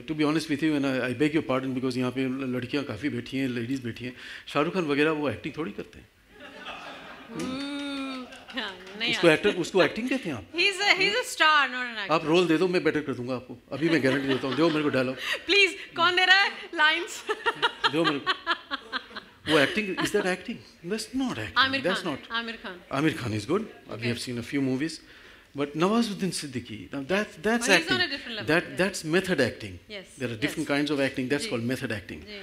To be honest with you and I beg your pardon because यहाँ पे लड़कियाँ काफ़ी बैठी हैं लेडीज़ बैठी हैं। शाहरुख खान वगैरह वो एक्टिंग थोड़ी करते हैं। हाँ, नहीं उसको एक्टर उसको एक्टिंग कहते हैं आप He's a he's a star, not an actor. आप रोल दे दो मैं बेटर कर दूँगा आपको अभी मैं गारंटी देता हूँ दो मेरे को डायलॉग Please, कौन दे रहा है lines? दो मेरे को वो acting is that acting that's not acting that's not. Amir Khan is good. Uh, Okay. We have seen a few movies. But Nawazuddin Siddiqui, now that, that's Well, acting. level, That, yeah. That's method acting. Yes, There are different yes. kinds of acting. That's Ji. called method acting. जी.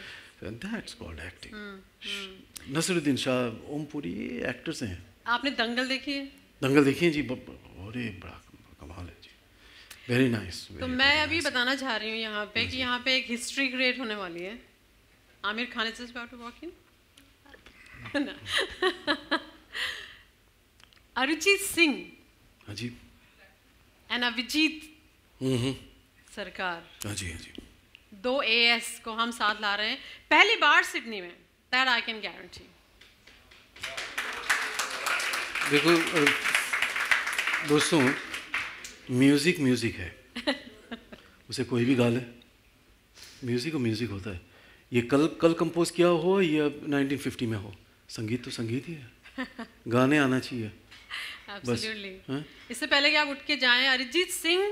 And that's called acting. Hmm, Sh- Nasruddin Shah, Om Puri, actors हैं. आपने दंगल देखी है? दंगल देखिए जी अरे बड़ा कमाल है जी। वेरी नाइस तो मैं अभी बताना चाह रही हूँ यहाँ पे कि यहाँ पे एक हिस्ट्री क्रिएट होने वाली है। Aamir Khan is about to walk in Arijit Singh. हाँ जी। एंड अभिजीत हम्म, हम्म। सरकार। हाँ जी हाँ जी। दो एएस को हम साथ ला रहे हैं। पहली बार सिडनी में दैट आई कैन गारंटी देखो दोस्तों म्यूज़िक म्यूज़िक है। उसे कोई भी गा ले। म्यूज़िक और म्यूज़िक होता है। ये कल कल कंपोज किया हो या 1950 में हो? संगीत तो संगीत ही है। गाने आना चाहिए। एब्सोल्युटली हाँ? इससे पहले कि आप उठ के जाएँ अरिजीत सिंह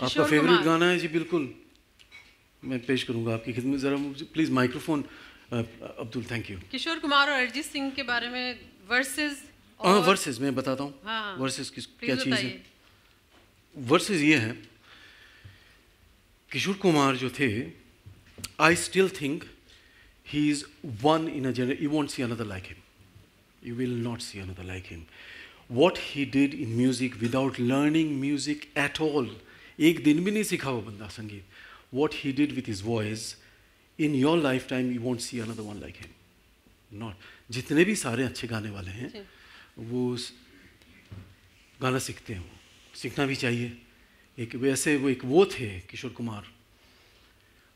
आपका फेवरेट गाना है जी बिल्कुल। मैं पेश करूँगा आपकी खिदमत। ज़रा मुझे please microphone Abdul thank you Kishore Kumar और अरिजीत सिंह के बारे में वर्सेस हाँ वर्सेस मैं बताता हूँ। हाँ, वर्सेस किस क्या चीज़ है? वर्सेज ये है किशोर कुमार जो थे I still think he is one in a genre you won't see another like him you will not see another like him what he did in music without learning music at all एक दिन भी नहीं सीखा वो बंदा संगीत। What he did with his voice in your life time you won't see another one like him not जितने भी सारे अच्छे गाने वाले हैं जी. वो गाना सीखते हैं सीखना भी चाहिए। एक वैसे वो एक वो थे Kishore Kumar.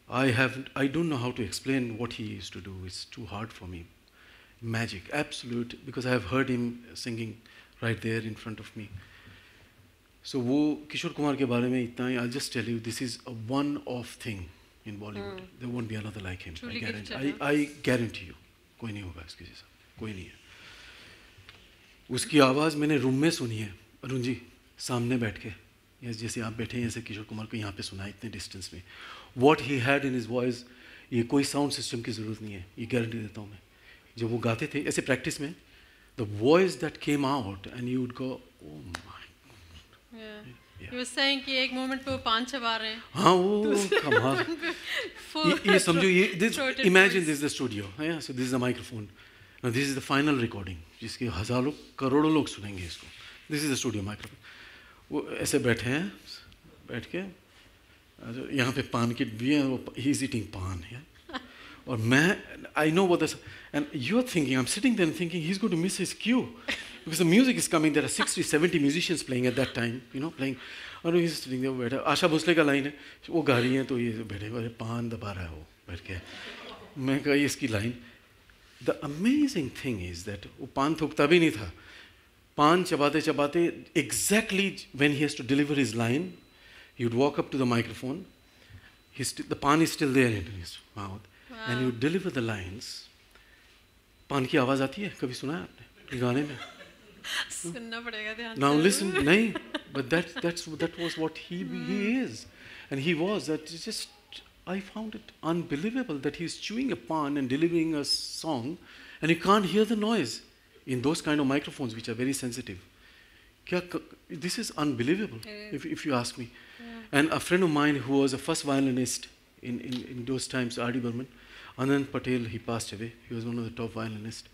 I have I don't know how to explain what he is to do is too hard for me magic absolute because I have heard him singing right there in front of me so वो किशोर कुमार के बारे में इतना ही I just tell you this is a one of thing in Bollywood they won't be another like him I guarantee you कोई नहीं होगा इसके जैसा कोई नहीं है। उसकी आवाज़ मैंने रूम में सुनी है। अरुण जी सामने बैठ के। या जैसे आप बैठे हैं ऐसे किशोर कुमार को यहाँ पे सुना है इतने डिस्टेंस में। What he had in his voice ये कोई साउंड सिस्टम की ज़रूरत नहीं है ये गारंटी देता हूँ मैं। जब वो गाते थे ऐसे प्रैक्टिस में the voice that came out and you would go oh my कि एक मोमेंट पे वो पान चबा रहे हैं। हाँ वो कमाल ये समझो ये this imagine this the studio है so this is the microphone ना this is the final recording जिसके हज़ारों करोड़ों लोग सुनेंगे इसको। This is the studio microphone वो ऐसे बैठे हैं बैठ के यहाँ पे पान किट भी है वो ही इज़ इटिंग पान है और मैं I know what and you are thinking I am sitting than thinking he is going to miss his cue because the music is coming there are sixty seventy musicians playing at that time you know playing और वो बैठा आशा भोसले का line है वो गा रही है तो ये बैठे बैठे पान दबा रहा है वो बैठ के। मैं कही इसकी line the amazing thing is that वो पान थूकता भी नहीं था। पान चबाते चबाते exactly when he has to deliver his line you'd walk up to the microphone the paan is still there in mouth and you deliver the lines पान की आवाज़ आती है? कभी सुना है आपने? गाने में? सुनना पड़ेगा ध्यान नहीं but that that was what he is and he was that just I found it unbelievable that he's chewing a pan and delivering a song and you can't hear the noise in those kind of microphones which are very sensitive. This is unbelievable, if, if you ask me. Yeah. And a friend of mine who was a first violinist in, in, in those times, R.D. Burman, Anand Patel, he passed away. He was one of the top violinists.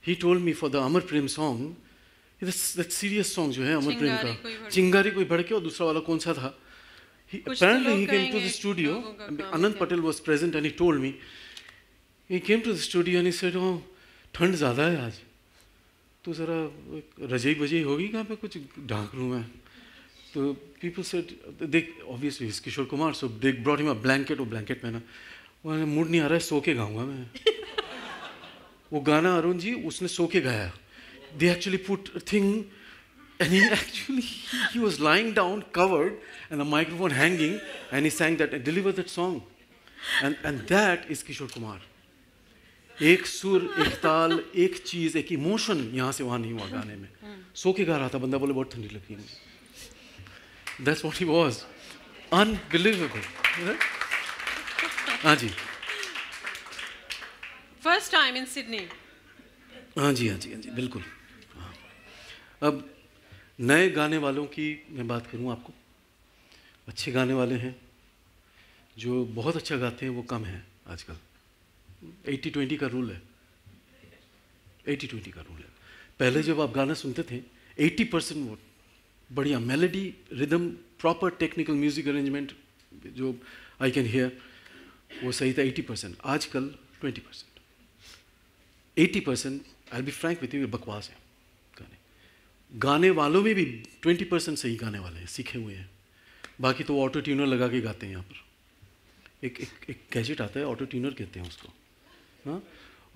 He told me for the Amar Prem song, that serious songs Amar Prem, Amar Prem का चिंगारी कोई भड़के और दूसरा वाला He, तो apparently he came to the studio Anand Patel was present and he told me he came to the studio and he said oh ठंड ज़्यादा है आज तो ज़रा रजाई बजाई होगी कहाँ पे कुछ ढांक लूँ मैं तो people said they obviously he's Kishore Kumar so they brought him a blanket और blanket पहना वो मूड नहीं आ रहा है सो के गाऊँगा मैं वो गाना अरुण जी उसने सो के गाया they actually put a thing and he actually he was lying down covered and the microphone hanging and he sang that and delivered that song and and that is Kishore Kumar एक सुर एक ताल एक चीज़ एक emotion यहाँ से वहाँ नहीं हुआ गाने में सो के गा रहा था बंदा बोले बहुत ठंडी लग रही है मुझे that's what he was unbelievable हाँ जी फ़र्स्ट टाइम इन सिडनी हाँ जी हाँ जी हाँ जी बिल्कुल हाँ। अब नए गाने वालों की मैं बात करूँ आपको? अच्छे गाने वाले हैं, जो बहुत अच्छा गाते हैं, वो कम हैं आजकल। एट्टी ट्वेंटी का रूल है। एट्टी ट्वेंटी का रूल है। पहले जब आप गाना सुनते थे एट्टी परसेंट वो बढ़िया melody rhythm proper technical music arrangement जो आई कैन हियर वो सही था एट्टी परसेंट। आजकल twenty percent. Eighty percent I be frank with you बकवास है। गाने वालों में भी ट्वेंटी परसेंट सही गाने वाले हैं सीखे हुए हैं। बाकी तो ऑटो ट्यूनर लगा के गाते हैं यहाँ पर। एक एक एक गैजेट आता है ऑटो ट्यूनर कहते हैं उसको। हाँ?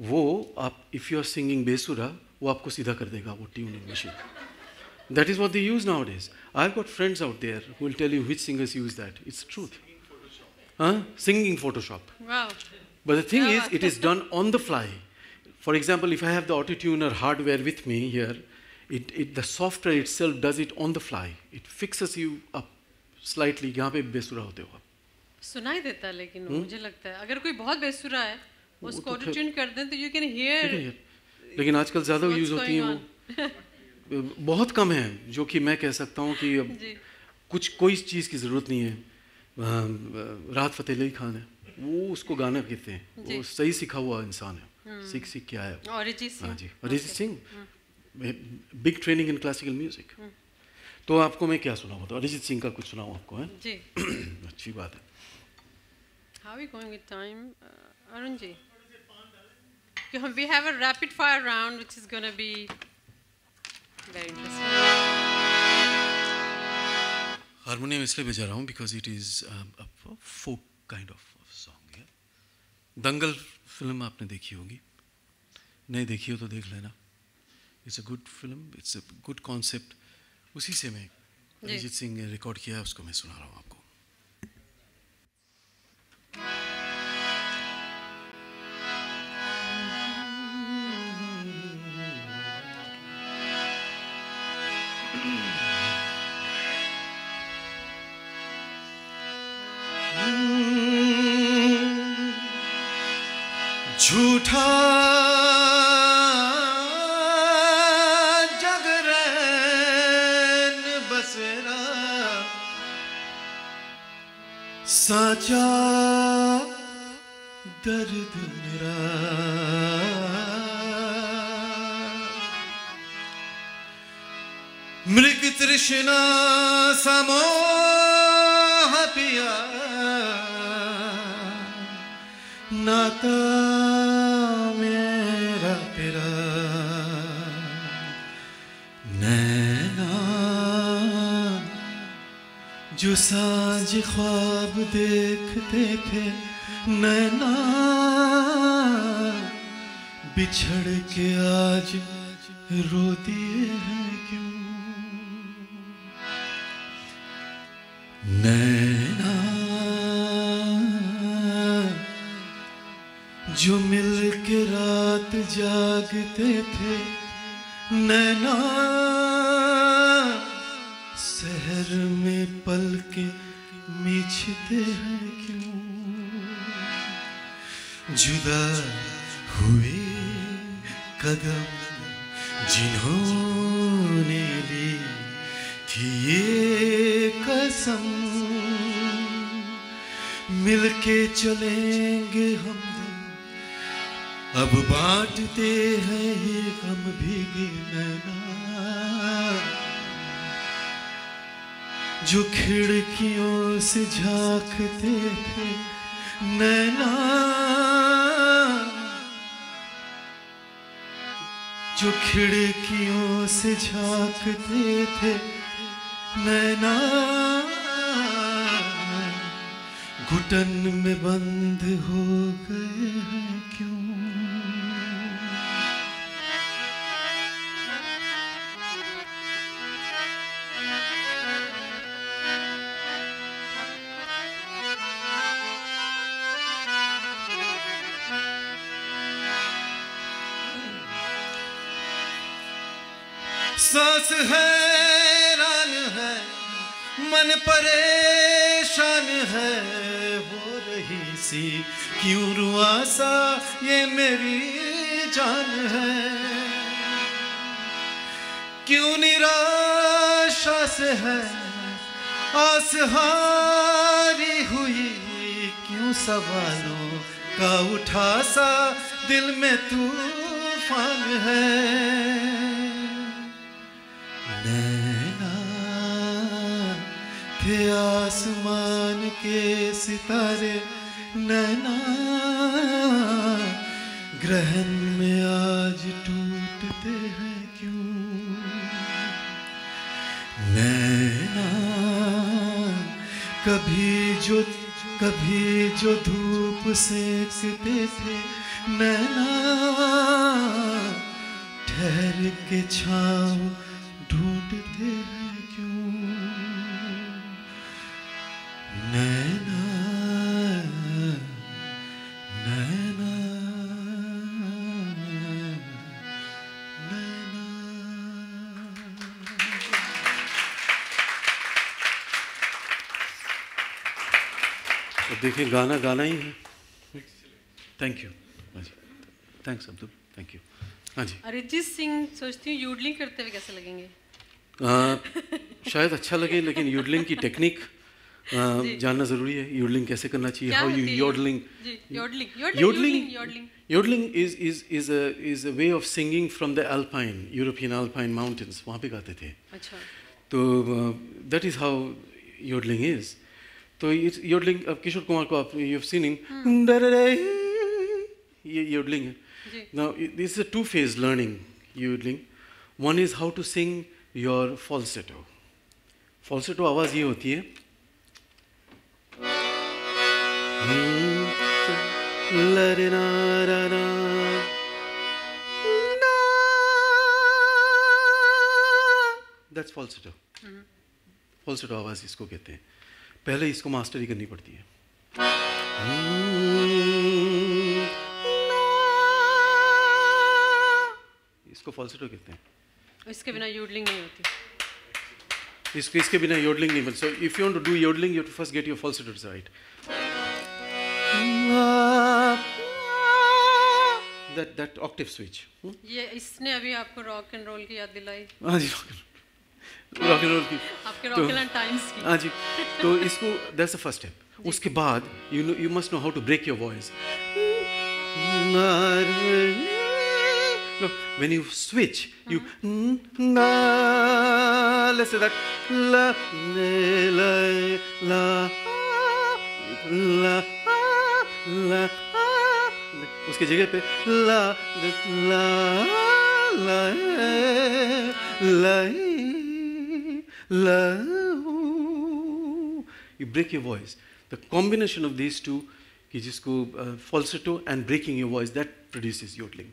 वो आप इफ़ यू आर सिंगिंग बेसुरा वो आपको सीधा कर देगा वो tuning machine that is what they use nowadays I got friends out there will tell you which singers use that it's truth हाँ singing Photoshop but thing Yeah, is, it is done on the fly. For example, if I have the auto tuner hardware with me here, it, it, the software itself does it on the fly. It fixes you up slightly. यहाँ पे बेसुरा होते हो आप सुनाई देता है लेकिन वो मुझे लगता है अगर कोई बहुत बेसुरा है उसको तो ऑटो ट्यून कर दें तो यू कैन हियर लेकिन आजकल ज़्यादा यूज़ होती हैं वो। बहुत कम है जो कि मैं कह सकता हूँ कि अब कुछ कोई चीज़ की ज़रूरत नहीं है। राहत फ़तेह अली खान है। वो उसको गाना कहते हैं। वो सही सीखा हुआ इंसान है। सीख सीख के आया है हाँ जी Arijit Singh. Big training in classical music. तो आपको मैं क्या सुनाऊँ तो अरिजीत सिंह का कुछ सुनाऊँ आपको है? जी। अच्छी बात है। How are we going with time? Uh, Arun ji. We have a rapid fire round which is going to be very interesting. Harmonium इसलिए बजा रहा हूँ because it is folk kind of song Dangal film आपने देखी होगी? नहीं देखी हो तो देख लेना। It's a good film it's a good concept उसी से मैं अरिजीत सिंह ने रिकॉर्ड किया उसको मैं सुना रहा हूँ आपको। झूठा साचा दर्द मेरा। मृग तृष्णा समोह पिया। नाता साँझ ख्वाब देखते थे नैना। बिछड़ के आज रो दिए हैं क्यों? नैना, जो मिल के रात जागते थे, नैना जुदा हुए कदम जिन्होंने ली थी ये कसम, मिलके चलेंगे हम अब बांटते हैं ये भीगे नैना, जो खिड़कियों से झांकते थे। नैना। जो खिड़कियों से झांकते थे नैना। घुटन में बंद हो गए हैं। हैरान है, मन परेशान है, हो रही सी क्यों रुआ सा ये मेरी जान है? क्यों निराशा से है आस हारी हुई, क्यों सवालों का उठा सा दिल में तूफ़ान है? आसमान के सितारे नैना, ग्रहण में आज टूटते हैं क्यों? नैना, कभी जो कभी जो धूप सेकते थे, नैना, ठहर के छाँव देखिए गाना गाना ही है। थैंक यू हाँ जी। थैंक्स अब्दुल थैंक यू हाँ जी। अरिजीत सिंह सोचती हूँ यूडलिंग करते हुए कैसे लगेंगे? आ, शायद अच्छा लगे लेकिन यूडलिंग की टेक्निक आ, जानना ज़रूरी है यूडलिंग कैसे करना चाहिए क्या how you yodelling? Ji yodelling yodelling is is a is a way of singing from the Alpine European Alpine mountains. वहाँ पे गाते थे. अच्छा। तो that is how yodelling is तो योडलिंग अब किशोर कुमार को आप यू हैव सीन हिम ये योडलिंग है। Now this is a two phase learning yodelling one is how to sing your falsetto falsetto आवाज़ ये होती है। That's falsetto. फॉल्सेटो आवाज़ इसको कहते हैं। पहले इसको मास्टरी करनी पड़ती है। इसको फॉल्सेटो कहते हैं। इसके बिना योडलिंग नहीं होती। इसके इसके बिना योडलिंग नहीं मिलती so if you want to do yodelling you to first get your falsettos right that octave switch. Hmm? ये इसने अभी आपको रॉक एंड रोल की याद दिलाई। हाँ जी रॉक एंड रोल की। आपके रॉक एंड टाइम्स की। हाँ जी। तो इसको दैट्स द फ़र्स्ट स्टेप उसके बाद you know you must know how to break your voice when you switch, you na let's say that la la la la la उसके जगह पे ला ला ला ला ला you break your voice the combination of these two कि जिसको uh, falsetto and breaking your voice that produces yodeling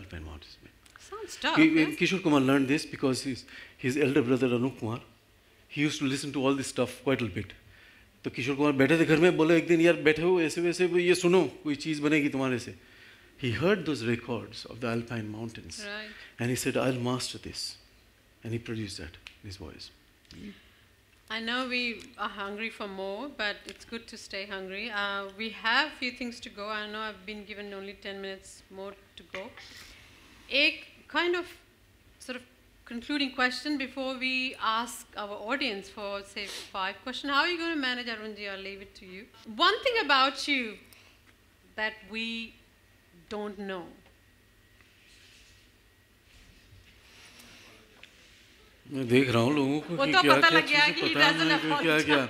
alpine mountains में Sounds tough. Ki- yeah? Kishore Kumar learned this because his, his elder brother Anup Kumar, he used to listen to all this stuff quite a bit. तो किशोर कुमार बैठे थे घर में बोले एक दिन यार बैठे हो ऐसे वैसे वो ये सुनो कोई चीज़ बनेगी तुम्हारे से he heard those records of the alpine mountains Right. and he said I'll master this and he produced that his voice I know we are hungry for more, but it's good to stay hungry. Uh, we have few things to go. I know I've been given only 10 minutes more to go. A kind of sort of concluding question before we ask our audience for, say, five questions. How are you going to manage, Arunji? I'll leave it to you. One thing about you that we don't know. मैं देख रहा हूँ लोगों को कि तो क्या पता क्या लग गया चीज़ें कि पता है क्या क्या.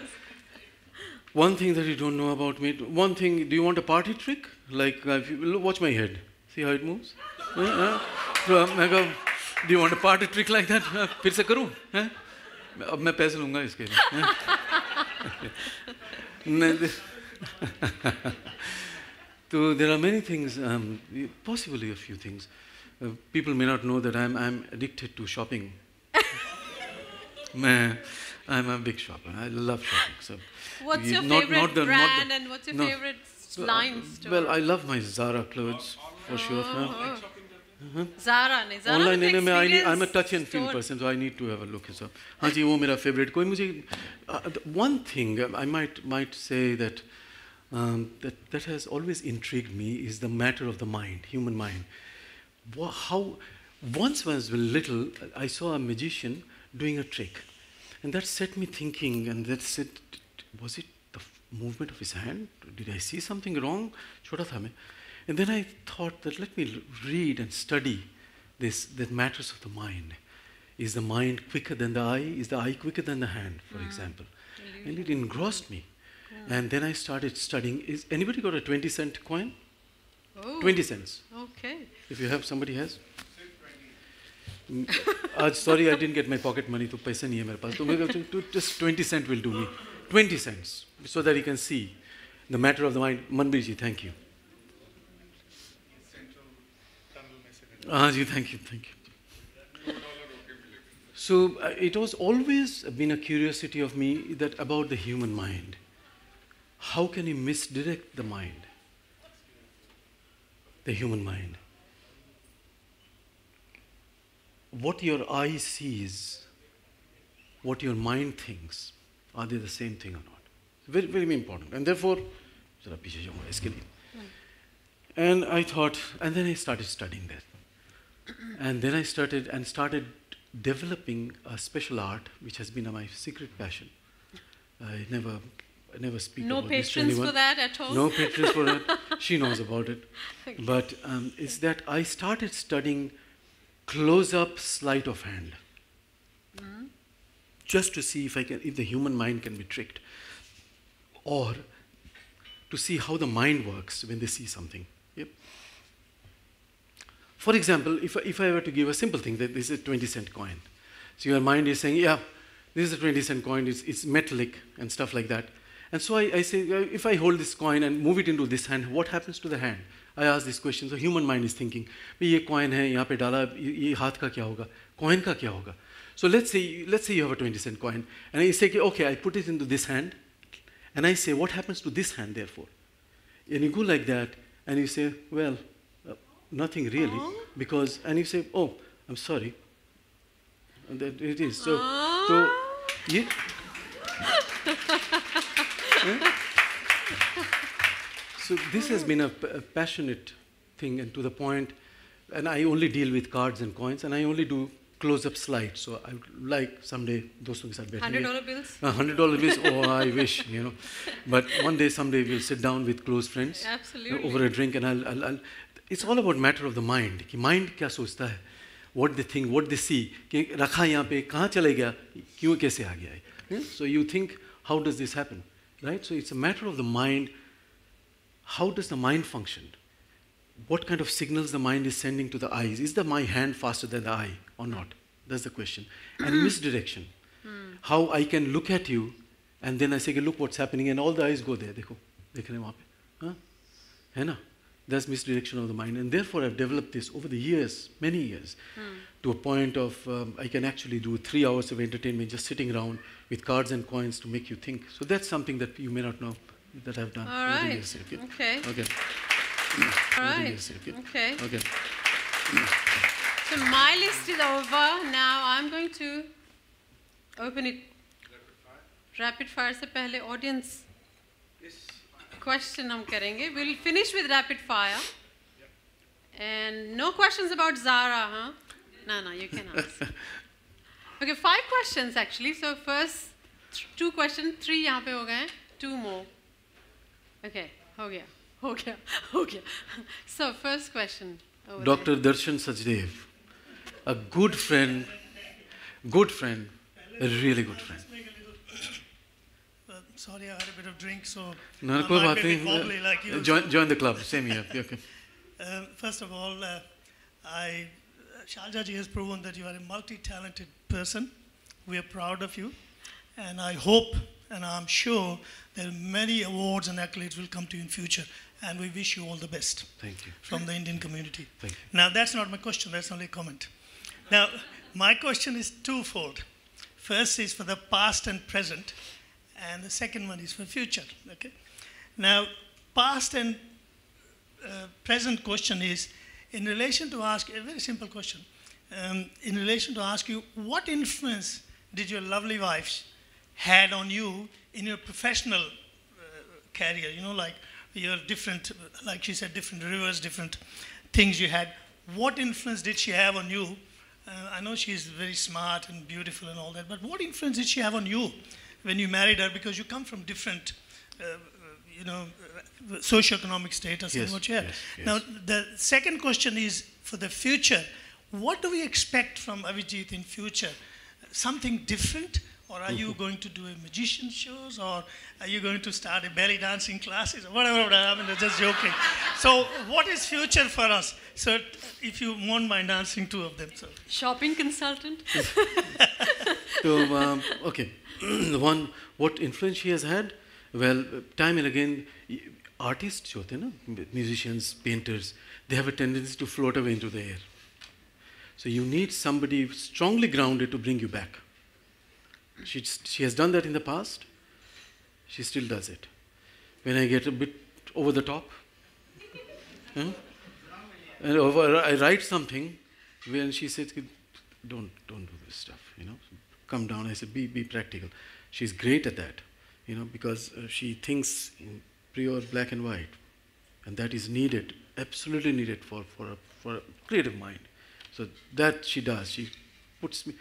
One thing that you don't know about me. One thing. Do you want a party trick? Like, uh, if you, watch my head. See how it moves. Uh, uh. So मैं कहा, do you want a party trick like that? Uh, फिर से करूँ? अब मैं पैसे लूँगा इसके लिए. हैं? so there are many things. Um, possibly a few things. Uh, people may not know that I'm I'm addicted to shopping. मैं I'm a big shopper. I love shopping. So What's you- your not- favorite not the- not the- brand and what's your no. favorite Well, line uh, store? Well, I love my Zara clothes for sure. huh? Oh. Zara नहीं Zara Online with लेने में I need, I'm a experience touch and feel store. person, so I need to have a look. So, हाँ जी वो मेरा favorite. कोई मुझे uh, the one thing uh, I might might say that um, that that has always intrigued me is the matter of the mind, human mind. Wha- How once when I was little, I saw a magician doing a trick. And that set me thinking, and that said, was it the movement of his hand? Did I see something wrong? And then I thought that let me read and study this, the matters of the mind. Is the mind quicker than the eye? Is the eye quicker than the hand, for mm. example? And it engrossed me. Yeah. And then I started studying. Is anybody got a 20 cent coin? Oh. 20 cents. Okay. If you have, somebody has. Mm, आज sorry I didn't get my pocket money तो पैसे नहीं है मेरे पास तो मेरे को तो just 20 cent will do me 20 cents so that you can see the matter of the mind Manbir ji thank you हाँ जी thank you thank you so uh, it was always been a curiosity of me that about the human mind how can you misdirect the mind the human what your eye sees, what your mind thinks, are they the same thing or not? Very, very important. And therefore, and I thought, and then I started studying that. And then I started and started developing a special art, which has been my secret passion. I never, I never speak no about this to anyone. No patrons for that at all. No patrons for that. She knows about it. Okay. But um, it's that I started studying close-up sleight of hand, hmm? just to see if I can, if the human mind can be tricked, or to see how the mind works when they see something. Yep. For example, if, I- if I were to give a simple thing that this is a 20 cent coin, so your mind is saying, yeah, this is a 20 cent coin, it's, it's metallic and stuff like that. And so I, I say, if I hold this coin and move it into this hand, what happens to the hand? I ask this question. So human mind is thinking, "भाई ये coin है यहाँ पे डाला ये ये हाथ का क्या होगा coin का क्या होगा so let's say let's say you have a 20 cent coin and I say कि, okay I put it into this hand and I say what happens to this hand therefore and you go like that and you say well uh, nothing really because and you say oh I'm sorry and that it is so so ये So this has been a, p- a passionate thing and to the point, and I only deal with cards and coins, and I only do close-up slides. So I would like someday दोस्तों के साथ बैठेंगे. Hundred dollar bills. Uh, hundred dollar bills. Oh, I wish, you know. But one day, someday, we'll sit down with close friends uh, Absolutely. over a drink, and I'll, I'll, I'll. It's all about matter of the mind. कि mind क्या सोचता है? What they think, what they see. कि रखा यहाँ पे कहाँ चले गया? क्यों कैसे आ गया है? Yeah? So you think, how does this happen? Right? So it's a matter of the mind. how does the mind function? What kind of signals the mind is sending to the eyes? Is the my hand faster than the eye or not? That's the question. And hmm. misdirection. Hmm. How I can look at you and then I say, look what's happening, and all the eyes go there. They dekh rahe wahan pe. Huh? Hai? That's misdirection of the mind. And therefore, I've developed this over the years, many years, hmm. to a point of um, I can actually do three hours of entertainment just sitting around with cards and coins to make you think. So that's something that you may not know that I've done. All over the right. years, okay. Okay. Okay. All Over the right. years, okay. Okay. Okay. So my list is over. Now I'm going to open it. Rapid fire से पहले audience question हम करेंगे. We'll finish with rapid fire. And no questions about Zara, huh? No, no, you can ask. Okay, five questions actually. So first th- two questions, three यहाँ पे हो गए हैं. Two more. Okay, Okay. Okay. so first question Dr. There. Darshan Sachdev a good friend good friend a really good friend uh, Sorry, I had a bit of drink, so no, no, I be wobbly like you. Join, join the club, same here. Okay. um, first of all, uh, I uh, Shailjaji has proven that you are a multi-talented person. We are proud of you, and I hope and I'm sure that many awards and accolades will come to you in future. And we wish you all the best Thank you. from the Indian community. Thank you. Now, that's not my question, that's only a comment. Now, my question is twofold. First is for the past and present, and the second one is for future. Okay? Now, past and uh, present question is in relation to ask a very simple question. Um, in relation to ask you, what influence did your lovely wife had on you in your professional uh, career? You know, like your different, like she said, different rivers, different things you had. What influence did she have on you? Uh, I know she's very smart and beautiful and all that, but what influence did she have on you when you married her? Because you come from different, uh, uh, you know, uh, socioeconomic status Yes, and what you have. yes, yes. Now, the second question is for the future. What do we expect from Avijit in future? Something different, or are Mm-hmm. you going to do a magician shows, or are you going to start a belly dancing classes, or whatever? whatever. I mean, I'm just joking. so, what is future for us? So, if you won't mind answering two of them, so. Shopping consultant. So, um, okay. the one, what influence she has had? Well, time and again, y- artists, जो होते हैं ना, musicians, painters, they have a tendency to float away into the air. So you need somebody strongly grounded to bring you back. She, she has done that in the past. She still does it. When I get a bit over the top, huh? and over, I write something, when she says, "Don't, don't do this stuff," you know, come down. I said, "Be, be practical." She's great at that, you know, because uh, she thinks in pure black and white, and that is needed, absolutely needed for for a, for a creative mind. So that she does. She puts me,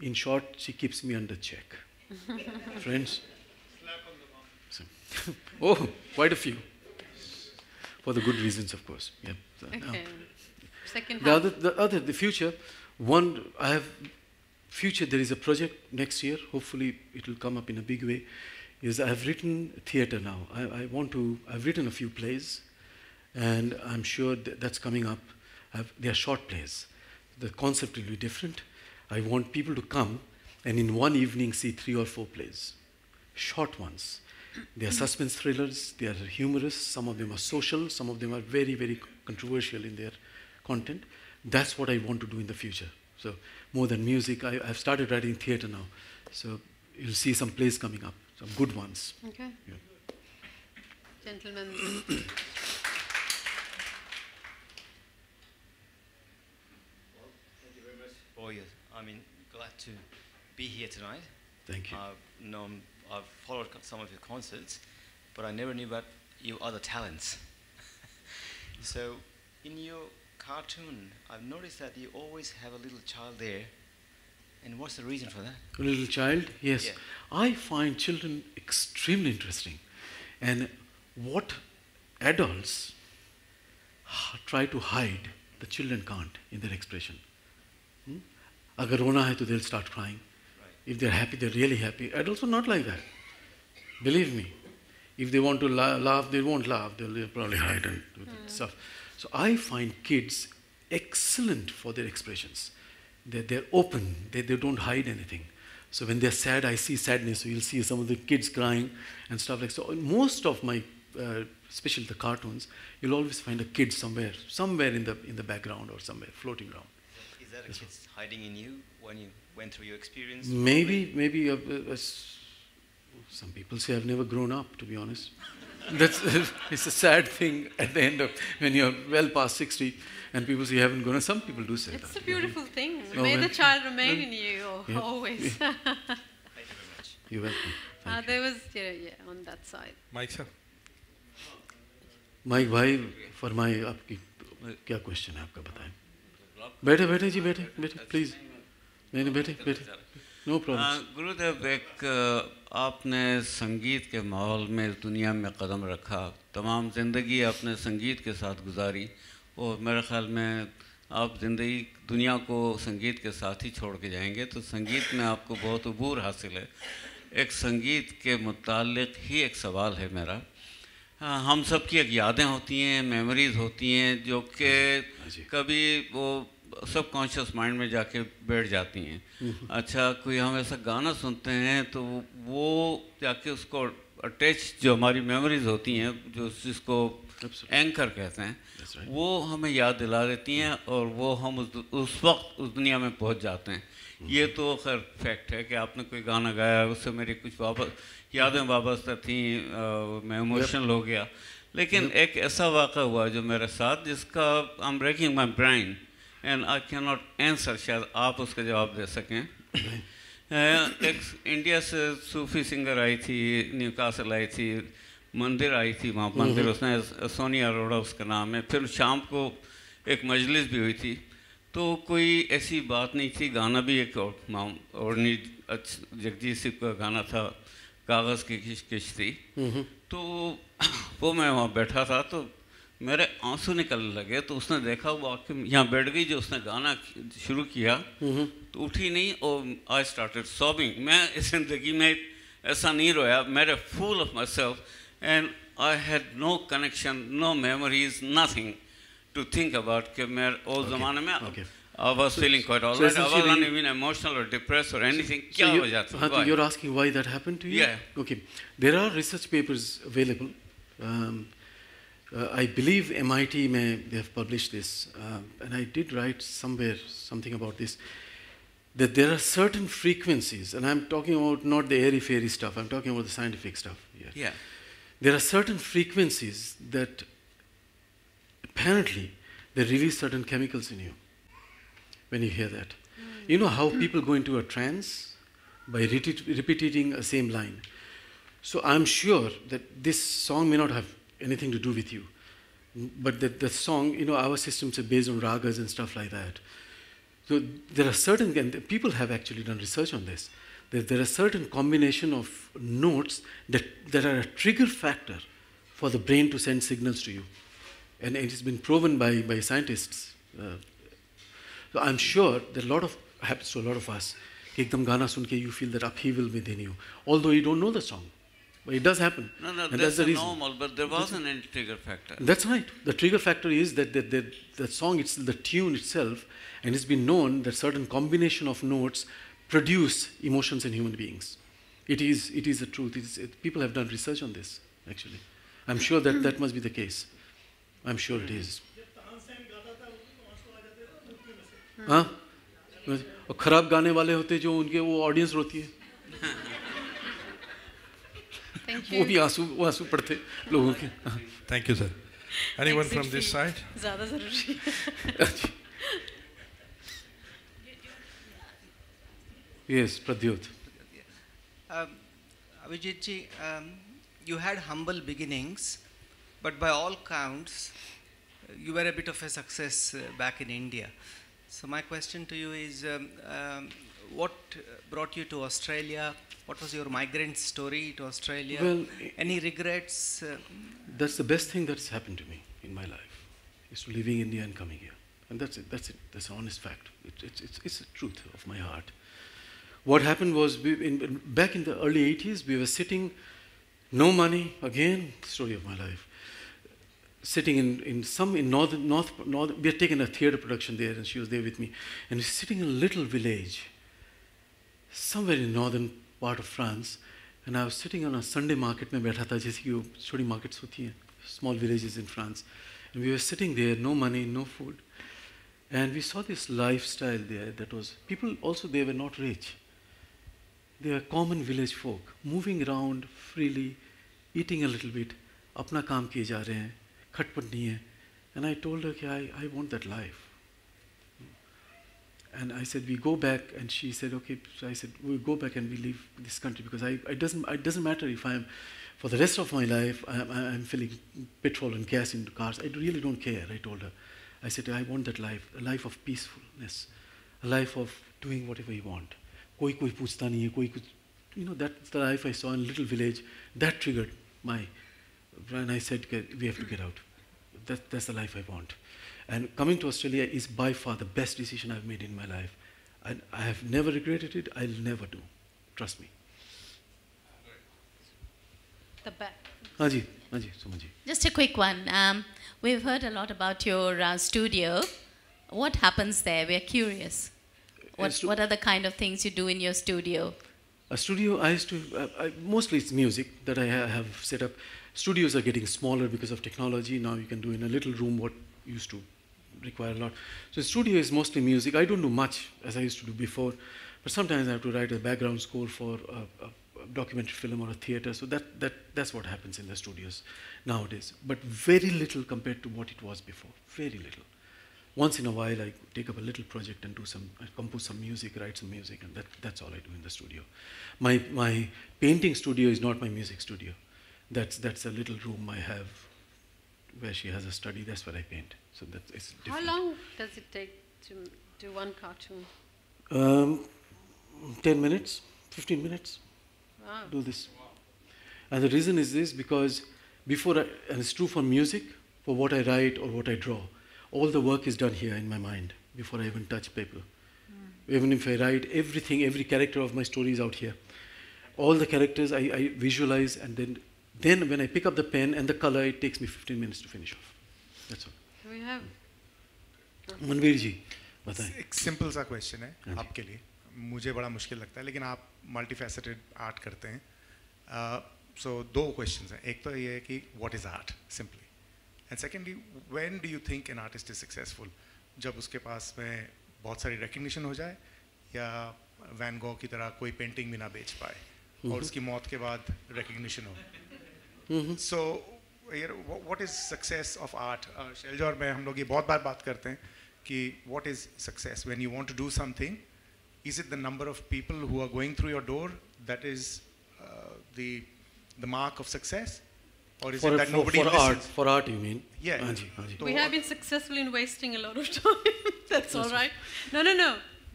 in short, she keeps me under check. Friends. So, oh, quite a few. For the good reasons, of course. Yeah. So, now- Okay. Second the half. other, the other, the future, one, I have, future, there is a project next year, hopefully it will come up in a big way, is I've written theater now. I, I want to, I've written a few plays, and I'm sure that that's coming up. I've, they are short plays. The concept will be different. I want people to come and in one evening see three or four plays, short ones. They are suspense thrillers, they are humorous, some of them are social, some of them are very, very controversial in their content. That's what I want to do in the future. So, more than music, I, I've started writing theater now. So, you'll see some plays coming up, some good ones. Okay. Yeah. Gentlemen. Thank you oh, very much for. I mean, glad to be here tonight. Thank you. I've known, I've followed some of your concerts, but I never knew about your other talents. so, in your cartoon, I've noticed that you always have a little child there. And what's the reason for that? A little child, yes. Yeah. I find children extremely interesting. And what adults try to hide, the children can't in their expression. Hmm? अगर रोना है तो they'll start crying. If they're happy, they're really happy. Adults are not like that. Believe me. If they want to la- laugh, they won't laugh. They'll probably hide and do that stuff. So I find kids excellent for their expressions. They're, they're open. They, they don't hide anything. So when they're sad, I see sadness. So you'll see some of the kids crying and stuff like so. Most of my, uh, especially the cartoons, you'll always find a kid somewhere, somewhere in the in the background or somewhere floating around. Is that a kid hiding in you when you went through your experience? Maybe, maybe uh, uh, s- some people say I've never grown up. To be honest, that's it's a sad thing at the end of when you're well past sixty, and people say you haven't grown up. Some people do say It's that. a beautiful thing. Oh, May the well. child remain in you al- Yeah. always. Thank you very much. You're welcome. uh, Thank you. there was, yeah, yeah, on that side. Mike sir. Mic भाई फरमाए आपकी क्या question है आपका बताएं बैठे बैठे जी बैठे बैठे प्लीज़ नहीं नहीं बैठे बैठे। नो हाँ, प्रॉब्लम गुरुदेव एक आपने संगीत के माहौल में दुनिया में कदम रखा तमाम ज़िंदगी आपने संगीत के साथ गुजारी और मेरे ख्याल में आप ज़िंदगी दुनिया को संगीत के साथ ही छोड़ के जाएँगे तो संगीत में आपको बहुत अबूर हासिल है। एक संगीत के मुतालिक ही एक सवाल है मेरा। हाँ, हम सब की एक यादें होती हैं मेमोरीज होती हैं जो कि कभी वो सब कॉन्शियस माइंड में जाके बैठ जाती हैं। अच्छा कोई हम ऐसा गाना सुनते हैं तो वो जाके उसको अटैच जो हमारी मेमोरीज होती हैं जो जिसको एंकर कहते हैं right. वो हमें याद दिला देती हैं और वो हम उस, उस वक्त उस दुनिया में पहुँच जाते हैं। ये तो खैर फैक्ट है कि आपने कोई गाना गाया उससे मेरी कुछ वापस यादें वाबस्ता थी अ, मैं इमोशनल हो गया। लेकिन एक ऐसा वाक़ा हुआ जो मेरे साथ जिसका I am breaking my brain and I can not answer शायद आप उसका जवाब दे सकें। एक इंडिया से सूफी सिंगर आई थी न्यूकासल आई थी मंदिर आई थी वहाँ मंदिर उसने सोनिया अरोड़ा उसका नाम है। फिर शाम को एक मजलिस भी हुई थी। तो कोई ऐसी बात नहीं थी। गाना भी एक और ओढ़नी जगजीत सिंह का गाना था कागज़ की किश किश्ती तो वो मैं वहाँ बैठा था तो मेरे आँसू निकलने लगे तो उसने देखा वो आके यहाँ बैठ गई जो उसने गाना शुरू किया तो उठी नहीं और आई स्टार्टेड सॉबिंग मैं इस ज़िंदगी में ऐसा नहीं रोया मेरे full of myself and I had no connection no memories nothing to think about कि मैं उस ज़माने में okay. I was so, feeling quite all so right. I was not even emotional or depressed or anything. So क्या you-? हाँ, तो Why? you're asking why that happened to you? Yeah. Okay. There are research papers available. Um, uh, I believe MIT may they have published this, um, and I did write somewhere something about this. That there are certain frequencies, and I'm talking about not the airy fairy stuff. I'm talking about the scientific stuff. Here. Yeah. There are certain frequencies that apparently they release certain chemicals in you when you hear that. You know how people go into a trance by repeat, repeating a same line. So I'm sure that this song may not have anything to do with you, but that the song, you know, our systems are based on ragas and stuff like that. So there are certain, and people have actually done research on this. That there are certain combination of notes that, that are a trigger factor for the brain to send signals to you, and it has been proven by by scientists. Uh, so I'm sure that a lot of happens to a lot of us. कि एकदम गाना सुन के you feel that upheaval within you, although you don't know the song, but it does happen. No, no, and that's, that's the a reason. normal, but there wasn't any trigger factor. That's right. The trigger factor is that the, the, the song, it's the tune itself, and it's been known that certain combination of notes produce emotions in human beings. It is, it is the truth. It is, it, people have done research on this, actually. I'm sure that that must be the case. I'm sure it is. हाँ और खराब गाने वाले होते जो उनके वो audience रोती है Thank वो भी you. आंसू वो आंसू पड़ते लोगों के हाँ। Thank you, sir. Anyone from this Exactly. side? ज़्यादा ज़रूरी है. yes, Pradyot. Um, Abhijit ji, um, you had humble beginnings, but by all counts, you were a bit of a success uh, back in India. So my question to you is, um, um, what brought you to Australia? What was your migrant story to Australia? Well, Any regrets? Uh, That's the best thing that's happened to me in my life, is leaving India and coming here. And that's it, that's it, that's an honest fact. It, it's, it's, it's the truth of my heart. What happened was, we, in, back in the early 80s, we were sitting, no money, again, story of my life, sitting in, in some, in northern, north, north, we had taken a theater production there, and she was there with me, and we're sitting in a little village, somewhere in northern part of France, and I was sitting on a Sunday market में बैठा था जैसे कि वो छोटी markets होती हैं small villages in France and we were sitting there no money no food and we saw this lifestyle there that was people also they were not rich they were common village folk moving around freely eating a little bit अपना काम किए जा रहे हैं खटपट नहीं है and I told her कि I, I want that life and I said, we go back, and she said, okay. So I said, we'll go back and we leave this country because I, it doesn't, it doesn't matter if I'm, for the rest of my life, I'm, I'm filling petrol and gas into cars. I really don't care. I told her, I said, I want that life, a life of peacefulness, a life of doing whatever you want. Koi koi koi you know, that's the life I saw in little village. That triggered my, and I said, we have to get out. That, that's the life I want. And coming to Australia is by far the best decision I've made in my life. And I have never regretted it. I'll never do. Trust me. The back. Just a quick one. Um, we've heard a lot about your uh, studio. What happens there? We're curious. Uh, what, what are the kind of things you do in your studio? A studio, I used to, uh, I, mostly it's music that I ha have set up. Studios are getting smaller because of technology. Now you can do in a little room what used to require a lot. So studio is mostly music. I don't do much as I used to do before, but sometimes I have to write a background score for a, a, a documentary film or a theater. So that, that, that's what happens in the studios nowadays. But very little compared to what it was before. Very little. Once in a while, I take up a little project and do some, I compose some music, write some music, and that, that's all I do in the studio. My, my painting studio is not my music studio. That's, that's a little room I have where she has a study. That's where I paint. So that is How different. long does it take to do one cartoon? Um, 10 minutes, 15 minutes, Wow. do this. And the reason is this because before I, and it's true for music, for what I write or what I draw, all the work is done here in my mind before I even touch paper. Even if I write everything, every character of my story is out here. All the characters I, I visualize, and then, then when I pick up the pen and the color, it takes me 15 minutes to finish off. That's all. Do we have? Manveer जी बताएँ एक simple सा question है हाँ। आपके लिए मुझे बड़ा मुश्किल लगता है लेकिन आप मल्टी फैसेटेड आर्ट करते हैं सो दो क्वेश्चन हैं एक तो ये है कि what is art simply and secondly when do you think an artist is successful जब उसके पास में बहुत सारी रिकग्निशन हो जाए या वैन गो की तरह कोई पेंटिंग भी ना बेच पाए. और उसकी मौत के बाद रिकग्निशन हो Mhm. So what is success of art Selja और मैं हम लोग ये बहुत बार बात करते हैं कि what is success when you want to do something is it the number of people who are going through your door that is uh, the the mark of success or is for, it that for, nobody for art, listens for art you mean? Yeah. हाँ जी, हाँ जी. We have been successful in wasting a lot of time. That's all Yes. right. No, no, no.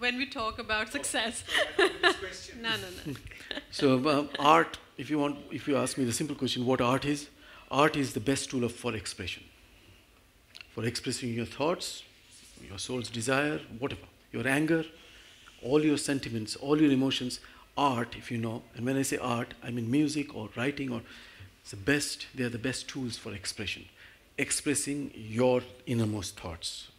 When we talk about success. no, no, no. So um, art, if you want, if you ask me the simple question, what art is? Art is the best tool of, for expression, for expressing your thoughts, your soul's desire, whatever, your anger, all your sentiments, all your emotions. Art, if you know, and when I say art, I mean music or writing or it's the best. They are the best tools for expression, expressing your innermost thoughts,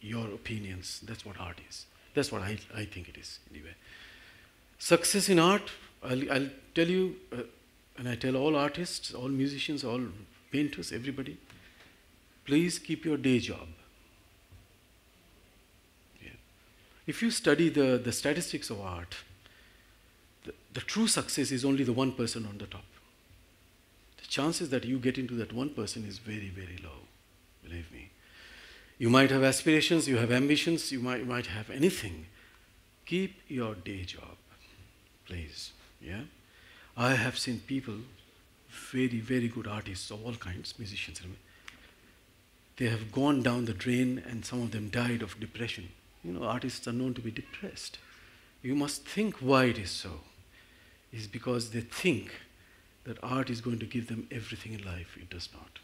your opinions. That's what art is. That's what I, I think it is anyway. Success in art, I'll, I'll tell you, uh, and I tell all artists, all musicians, all painters, everybody, please keep your day job. Yeah. If you study the, the statistics of art, the, the true success is only the one person on the top. The chances that you get into that one person is very, very low, believe me. You might have aspirations, you have ambitions, you might, you might have anything. Keep your day job, please. Yeah? I have seen people, very, very good artists of all kinds, musicians, they have gone down the drain and some of them died of depression. You know, artists are known to be depressed. You must think why it is so. It's because they think that art is going to give them everything in life. It does not.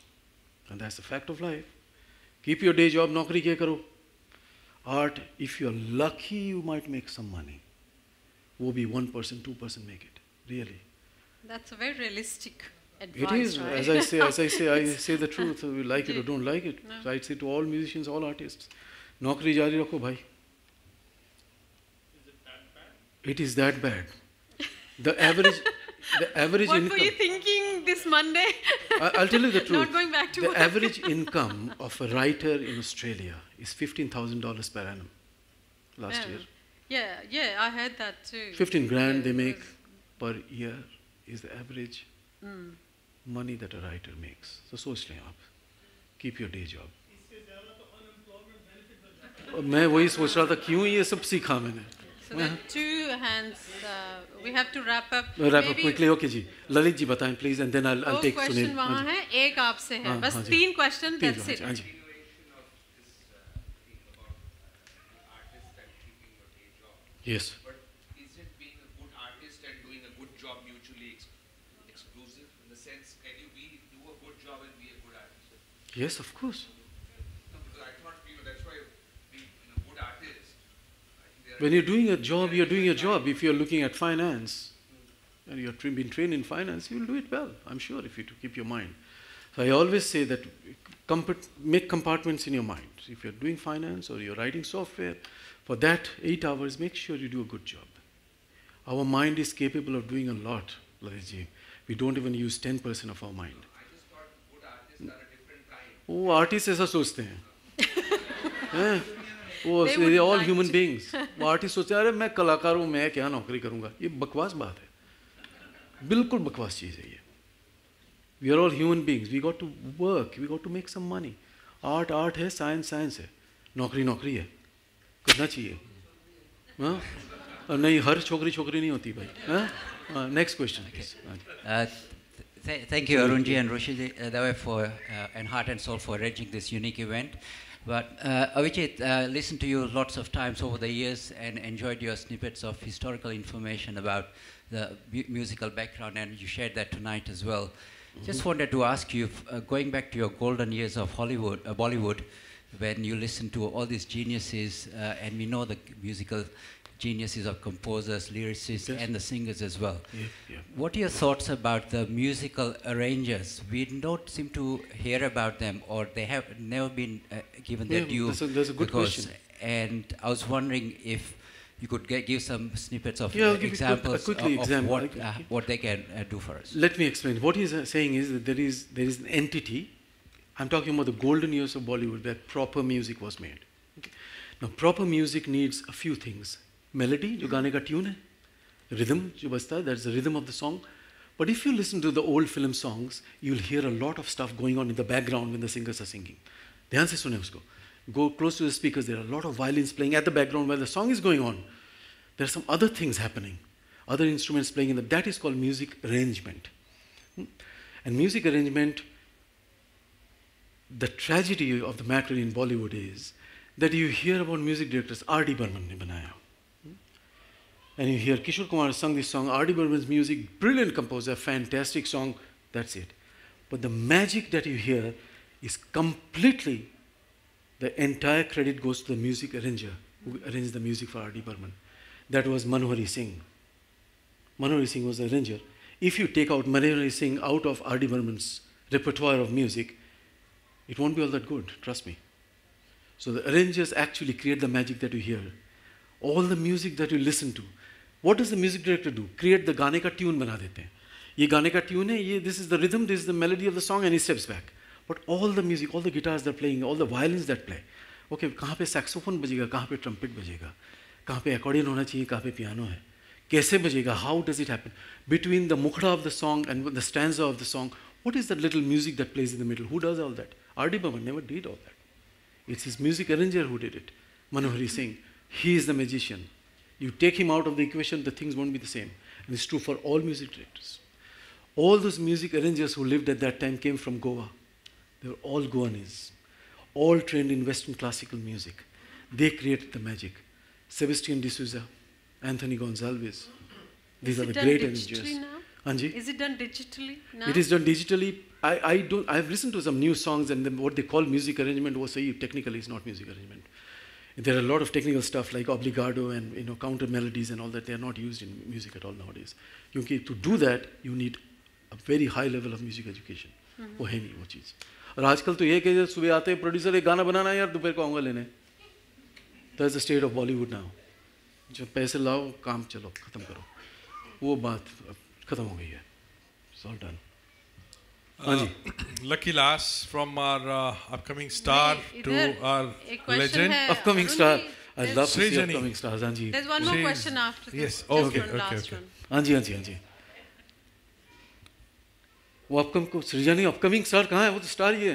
And that's the fact of life. Keep your day job, naukri ke karo. Art, if you're lucky, you might make some money Will be 1%, 2% make it. Really. That's a very realistic It advice, is, right? as I say, as I say, I say the truth. You like it or ji. don't like it. No. So I'd say to all musicians, all artists, नौकरी जारी रखो भाई. It is that bad. The average, the average what income. were you thinking this Monday? I- I'll tell you the truth. Not going back to the work. average income of a writer in Australia is fifteen thousand dollars per annum. Last yeah. year, Yeah, yeah, I heard that too. fifteen grand Yeah, they it make was- per year is the average Mm. money that a writer makes. So सोच लें आप. Keep your day job. मैं वही सोच रहा था क्यों ये सब सीखा मैंने. So the two hands, uh, we have to wrap up. Wrap up Maybe quickly, okay जी. ललित जी बताएं please and then I'll, I'll दो take क्वेश्चन Sunil. वहाँ हाँ जी. है एक आपसे है हाँ, बस हाँ जी. तीन क्वेश्चन तीन that's हाँ it जी, हाँ जी. Yes. But is it being a good artist and doing a good job mutually ex- exclusive? In the sense, can you be do a good job and be a good artist? Yes, of course. No, because I thought you know, that's why being a good artist. I think there are When you're doing a job, you're doing a job. If you're looking at finance and you're been trained in finance, you'll do it well, I'm sure, if you to keep your mind. So I always say that make compartments in your mind. If you're doing finance or you're writing software, for that eight hours, make sure you do a good job. Our mind is capable of doing a lot, Laliji. We don't even use 10% of our mind. वो artist ऐसा सोचते हैं हैं? वो They would all like human to- beings वो artist सोचते हैं अरे मैं कलाकार हूँ मैं क्या नौकरी करूँगा ये बकवास बात है बिल्कुल बकवास चीज़ है ये we are all human beings we got to work we got to make some money art art है साइंस साइंस है नौकरी नौकरी है करना चाहिए हाँ और नहीं हर छोकरी छोकरी नहीं होती भाई हाँ next question Uh, th- thank you, Arunji and Roshiji, uh, Dave for uh, and Heart and Soul for arranging this unique event. But uh, Avijit, uh, listened to you lots of times over the years and enjoyed your snippets of historical information about the mu- musical background, and you shared that tonight as well. Just wanted to ask you, f- uh, going back to your golden years of Hollywood, uh, Bollywood, when you listen to all these geniuses, uh, and we know the musical geniuses of composers, lyricists, and the singers as well. Yeah, yeah. What are your thoughts about the musical arrangers? We don't seem to hear about them, or they have never been uh, given their due. that's a- that's a good because- question. And I was wondering if you could get, give some snippets of Yeah, uh, give you quick- examples a quickly of, of example. what, uh, what they can uh, do for us. Let me explain. What he's uh, saying is that there is, there is an entity. I'm talking about the golden years of Bollywood where proper music was made. Okay? Now, proper music needs a few things. Melody, जो गाने का tune है. Rhythm, जो बजता है, that's the rhythm of the song. But if you listen to the old film songs, you'll hear a lot of stuff going on in the background when the singers are singing. ध्यान से सुने उसको. Go close to the speakers. There are a lot of violins playing at the background while the song is going on. There are some other things happening, other instruments playing in the. That is called music arrangement. Hmm? And music arrangement, the tragedy of the matter in Bollywood is that you hear about music directors, R.D. Burman ne. Hmm? And you hear Kishore Kumar sung this song, R.D. Burman's music, brilliant composer, fantastic song, that's it. But the magic that you hear is completely, the entire credit goes to the music arranger who arranged the music for R.D. Burman. That was Manohari Singh. Manohari Singh was the arranger. If you take out Manohari Singh out of R.D. Burman's repertoire of music, it won't be all that good, trust me. So the arrangers actually create the magic that you hear. All the music that you listen to. What does the music director do? Create the गाने का tune बना देते हैं. ये गाने का tune है, ये this is the rhythm, this is the melody of the song, and he steps back. But all the music, all the guitars they're playing, all the violins that play. Okay, कहाँ पे saxophone बजेगा, कहाँ पे trumpet बजेगा, कहाँ पे accordion होना चाहिए, कहाँ पे piano है. कैसे बजेगा? How does it happen? Between the mukhra of the song and the stanza of the song, what is that little music that plays in the middle? Who does all that? R.D. Never did all that. It's his music arranger who did it. Manohari Singh. He is the magician. You take him out of the equation, the things won't be the same. And it's true for all music directors. All those music arrangers who lived at that time came from Goa. They were all Goanese. all trained in Western classical music. They created the magic. Sebastian D'Souza, Anthony Gonsalves. These Is are the great digitally now? Anji? Is it done digitally now? It is done digitally. I, I don't, I've listened to some new songs and then what they call music arrangement was say technically it's not music arrangement. There are a lot of technical stuff like obbligato and you know counter melodies and all that. They are not used in music at all nowadays. You, to do that, you need a very high level of music education. वो है नहीं वो चीज़ और आजकल तो ये कह सुबह आते हैं प्रोड्यूसर एक गाना बनाना है यार दोपहर को आऊँगा लेने that is the state of Bollywood now जो पैसे लाओ काम चलो ख़त्म करो वो बात ख़त्म हो गई है salt done lucky last from our uh, upcoming star to इधर our एक question legend. है, Upcoming Arun star. Ji, I there's- love to see Srijani. upcoming stars. हाँ जी There's one more She's- question after this. Yes, Just okay, one okay, last okay. one. हाँ जी हाँ जी हाँ जी वो अपकम को सृजनी अपकमिंग स्टार कहाँ है वो तो स्टार ही है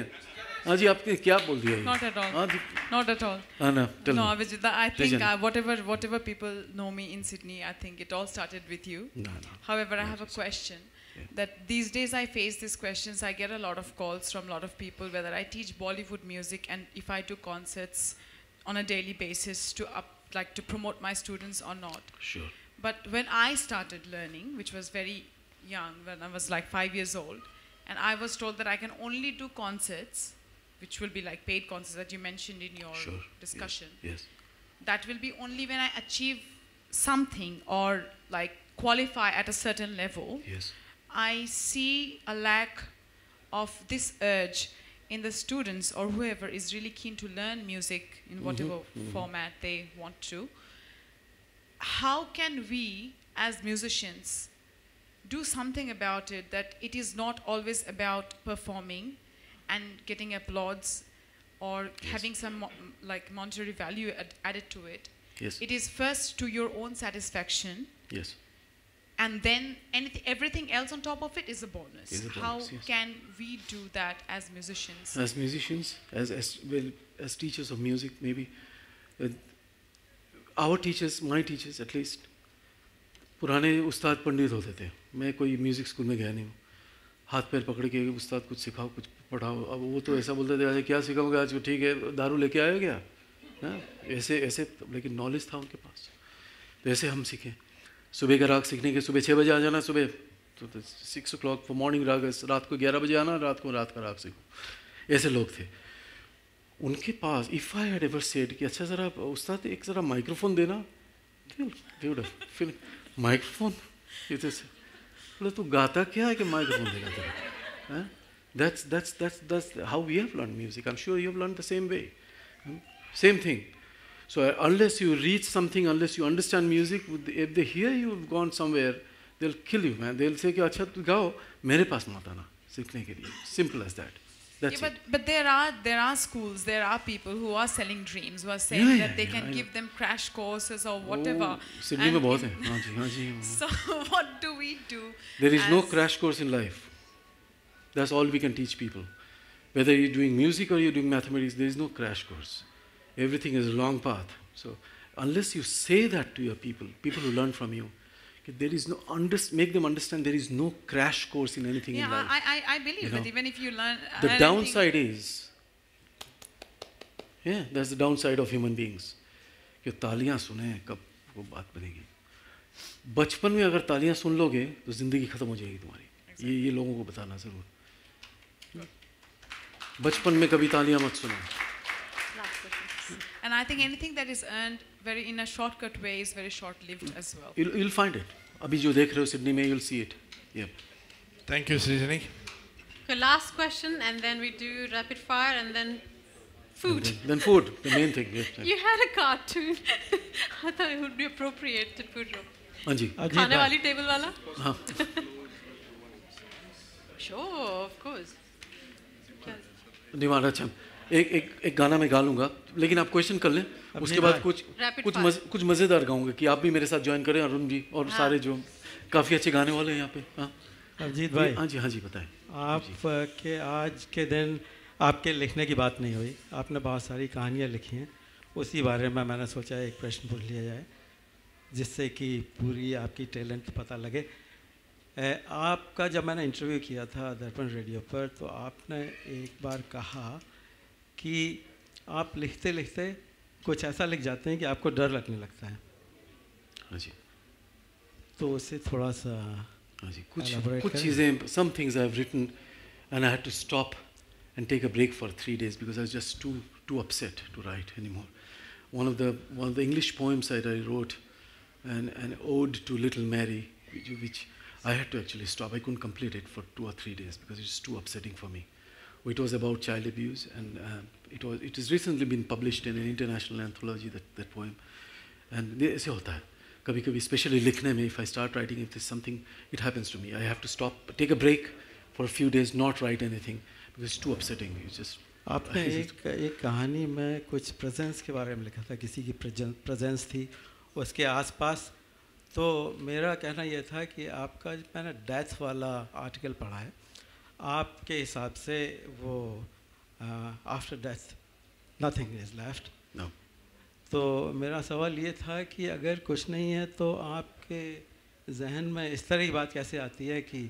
हाँ जी आपने क्या बोल दिया ये Not at all. हाँ जी Not at all. हाँ ना tell no, me. Avijita, I think Srijani. uh, whatever whatever people know me in Sydney, I think it all started with you. No, no. However, I have a question. That these days I face these questions. I get a lot of calls from a lot of people whether I teach Bollywood music and if I do concerts on a daily basis to up, like to promote my students or not. Sure. But when I started learning, which was very young, when I was like five years old, and I was told that I can only do concerts, which will be like paid concerts that you mentioned in your Sure. discussion. Yes. That will be only when I achieve something or like qualify at a certain level. Yes. I see a lack of this urge in the students or whoever is really keen to learn music in whatever mhm. format they want to. How can we, as musicians, do something about it that it is not always about performing and getting applause or having some mo- like monetary value ad- added to it? Yes. It is first to your own satisfaction Yes and then anything, everything else on top of it is a bonus. Is a bonus, How yes. can we do that as musicians? As musicians, as, as well as teachers of music, maybe uh, our teachers, my teachers at least, पुराने उस्ताद पंडित होते थे मैं कोई music school में गया नहीं हूँ हाथ पैर पकड़ के उस्ताद कुछ सिखाओ कुछ पढ़ाओ अब वो तो ऐसा बोलते थे "अरे क्या सिखाओगे आज ठीक है दारू लेके आए हो क्या हाँ ऐसे ऐसे लेकिन नॉलेज था उनके पास तो ऐसे हम सीखे सुबह का राग सीखने के सुबह छः बजे आ जाना सुबह। तो six o'clock for morning raag रात को ग्यारह बजे आना, रात को रात का राग सीखो। ऐसे लोग थे। उनके पास if I had ever said कि अच्छा ज़रा उस्ताद, एक ज़रा माइक्रोफोन देना। फिर माइक्रोफोन बोले, तू गाता क्या है कि माइक्रोफोन देगा तेरा that's that's that's that's how we have learn music I am sure you have learn the same way same thing So uh, unless you reach something, unless you understand music, would- if they hear you've gone somewhere, they'll kill you, man. They'll say कि अच्छा तू गाओ मेरे पास मत आना सीखने के लिए. Simple as that. That's Yeah, but, but there are there are schools, there are people who are selling dreams, who are saying Yeah, that yeah, they yeah, can I know. give them crash courses or it. whatever. Oh, Sydney में And बहुत in- है. हाँ जी, हाँ जी. So what do we do? There is no as- crash course in life. That's all we can teach people. Whether you're doing music or you're doing mathematics, there is no crash course. Everything is a long path. So unless you say that to your people, people who learn from you, there is no under, make them understand there is no crash course in anything Yeah, in life. I, I, I believe you know? that even if you learn the anything- downside is, yeah, that's the downside of human beings. कि तालियाँ सुने कब वो बात बनेगी बचपन में अगर तालियाँ सुन लोगे तो ज़िंदगी खत्म हो जाएगी तुम्हारी ये ये लोगों को बताना ज़रूर बचपन में कभी तालियाँ मत सुनो And I think anything that is earned very in a shortcut way is very short-lived as well. you'll, you'll find it अभी जो देख रहे हो सिडनी में you'll see it yeah Thank you, Srijani. Okay, last question, and then we do rapid fire, and then food. then, then food the main thing yeah. You had a cartoon. I thought it would be appropriate to put it. हाँ जी खाने वाली table वाला? हाँ Sure, of course. निवार अच्छा एक एक एक गाना मैं गा लूँगा लेकिन आप क्वेश्चन कर लें उसके बाद कुछ कुछ मज, कुछ मज़ेदार गाऊँगा कि आप भी मेरे साथ ज्वाइन करें अरुण जी और हाँ। सारे जो काफ़ी अच्छे गाने वाले हैं यहाँ पे हाँ। अभिजीत भाई। हाँ जी हाँ जी बताएँ। आप के आज के दिन आपके लिखने की बात नहीं हुई आपने बहुत सारी कहानियाँ लिखी हैं उसी बारे में मैंने सोचा एक प्रश्न पूछ लिया जाए जिससे कि पूरी आपकी टैलेंट पता लगे। आपका जब मैंने इंटरव्यू किया था दर्पण रेडियो पर तो आपने एक बार कहा कि आप लिखते लिखते कुछ ऐसा लिख जाते हैं कि आपको डर लगने लगता है हाँ जी तो उससे थोड़ा सा हाँ जी कुछ elaborate कुछ करें। चीज़ें some things I've written and I had to stop and take a break for three days because I was just too too upset to write anymore. One of the one of the English poems that I wrote, an an ode to little Mary, which, which I had to actually stop. I couldn't complete it for two or three days because it was too upsetting for me. It was about child abuse, and uh, it was it has recently been published in an international anthology. That that poem, and ये ऐसे होता है कभी कभी specially लिखने में if I start writing if this something it happens to me I have to stop take a break for few days not right anything because to upsetting it's just आपने एक एक कहानी में कुछ प्रेजेंस के बारे में लिखा था किसी की प्रेजेंस थी उसके आसपास तो मेरा कहना यह था कि आपका मैंने डेथ वाला आर्टिकल पढ़ा है आपके हिसाब से वो after death nothing is left. तो मेरा सवाल ये था कि अगर कुछ नहीं है तो आपके जहन में इस तरह की बात कैसे आती है कि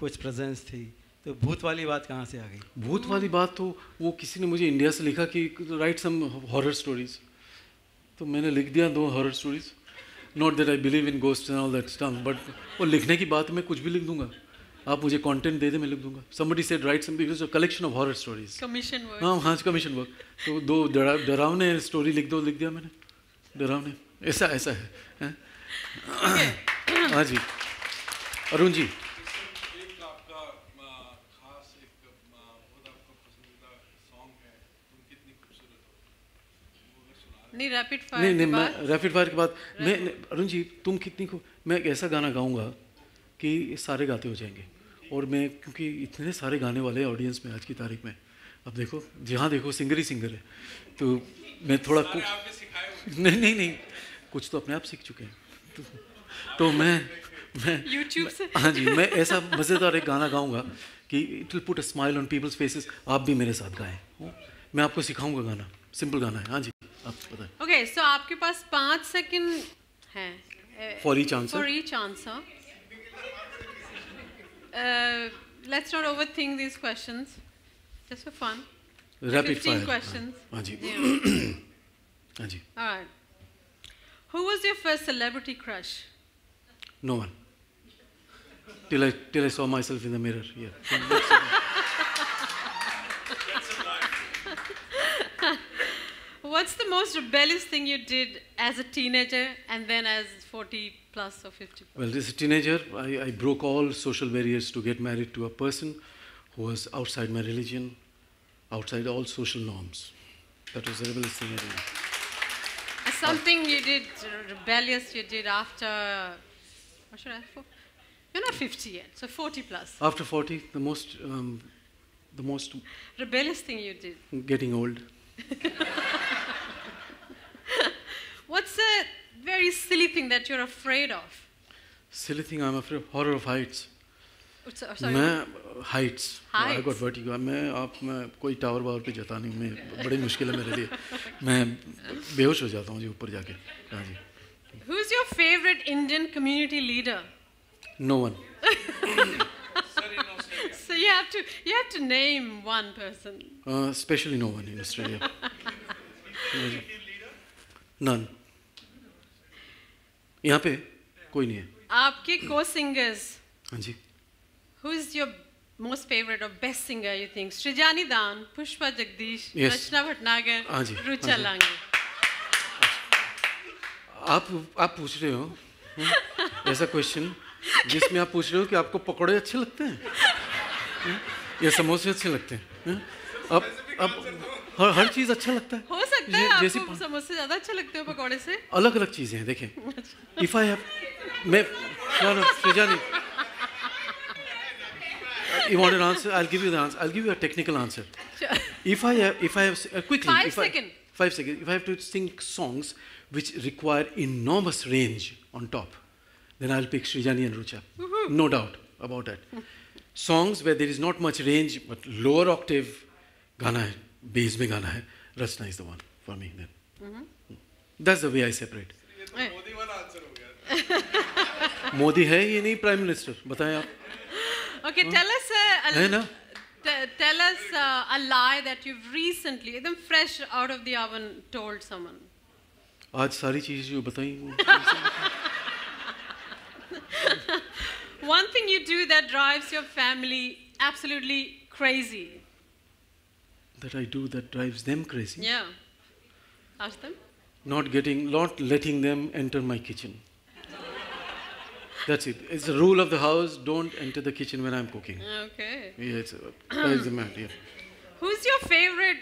कुछ प्रेजेंस थी? तो भूत वाली बात कहाँ से आ गई? भूत वाली बात तो वो किसी ने मुझे इंडिया से लिखा कि राइट सम हॉरर स्टोरीज तो मैंने लिख दिया दो horror stories not that I believe in ghost and all that stuff but वो लिखने की बात मैं कुछ भी लिख दूँगा। आप मुझे कंटेंट दे दे मैं लिख दूँगा। Somebody said write some because collection of horror stories Commission work. हाँ हाँ कमीशन वर्क तो दो डरा डरावने स्टोरी लिख दो लिख दिया मैंने। डरावने। ऐसा ऐसा है हैं? हाँ जी। अरुण जी। एक आपका खास एक बहुत आपका पसंदीदा सॉन्ग है। तुम कितनी खूबसूरत हो। वो अगर सुना रहे नहीं रैपिड नहीं फायर नहीं नहीं मैं रैपिड फायर के बाद मैं अरुण जी तुम कितनी को मैं एक ऐसा गाना गाऊँगा कि सारे गाते हो जाएँगे। और मैं क्योंकि इतने सारे गाने वाले हैं ऑडियंस में आज की तारीख में। अब देखो जहाँ देखो सिंगर ही सिंगर है। तो मैं थोड़ा कुछ नहीं नहीं नहीं। कुछ तो अपने आप सीख चुके हैं। तो, तो मैं मैं YouTube से। हाँ जी मैं ऐसा मज़ेदार एक गाना गाऊँगा कि it will put a smile on people's faces आप भी मेरे साथ गाएँ। मैं आपको सिखाऊँगा गाना। सिंपल गाना है। हाँ जी आप बताएँ। ओके सो आपके पास पाँच सेकंड हैं। For each answer? For each answer uh, let's not overthink these questions. Just for fun. Rapid 15 fire. questions. Ah, yeah. All right. Who was your first celebrity crush? No one. Till I, till I saw myself in the mirror. Yeah. What's the most rebellious thing you did as a teenager and then as 40 plus or 50 plus? Well, as a teenager, I, I broke all social barriers to get married to a person who was outside my religion, outside all social norms. That was the rebellious thing I did. Something you did uh, rebellious you did after, what should I for? You're not 50 yet, so 40 plus. After 40, the most, um, the most Rebellious thing you did. getting old. What's a very silly thing that you're afraid of? Silly thing, I'm afraid of horror of heights. Oh, so- sorry. मैं heights आई Heights. Got vertigo मैं आप मैं कोई tower वावर पे जाता नहीं मैं बड़ी मुश्किल है मेरे लिए मैं बेहोश हो जाता हूँ जी ऊपर जाके हाँ जी Who's your favorite Indian community leader? No one So you have to you have to name one person. Specially no one in Australia none यहाँ पे कोई नहीं है। आपके को सिंगर्स हाँ जी। Who is your most favourite और best singer you think Srijani दान पुष्पा जगदीश yes. रचना भटनागर हाँ जी हाँ रुचा लांगे आप आप पूछ रहे हो हाँ? ऐसा क्वेश्चन जिसमें आप पूछ रहे हो कि आपको पकौड़े अच्छे लगते हैं? हाँ? या समोसे अच्छे लगते हैं? अब अब हर हर चीज़ अच्छा लगता है हो सकता है जैसी आपको समोसे ज़्यादा अच्छे लगते हो पकौड़े से अलग अलग चीज़ें हैं देखें इफ़ आई हैव मैं सृजानी you want an answer I'll give you the answer I'll give you a technical answer if I have if I have uh, quickly Five if I- five seconds if I have to sing songs which require enormous range on top then I'll pick Srijani and Rucha Woohoo. no doubt about that songs where there is not much range but lower octave गाना है bass में गाना है Rachna is the one for me then Mhm. that's the way I separate Eh. Modi है ये नहीं prime minister बताएं आप Okay, tell us a, a है ना T- tell us uh, a lie that you've recently, एकदम fresh out of the oven, told someone. आज सारी चीज़ जो बताई One thing you do that drives your family absolutely crazy. that I do that drives them crazy. Yeah. Ask them. Not getting, not letting them enter my kitchen. That's it. It's a rule of the house. Don't enter the kitchen when I'm cooking. Okay. Yeah, it's uh, drives them mad. Yeah. Who's your favorite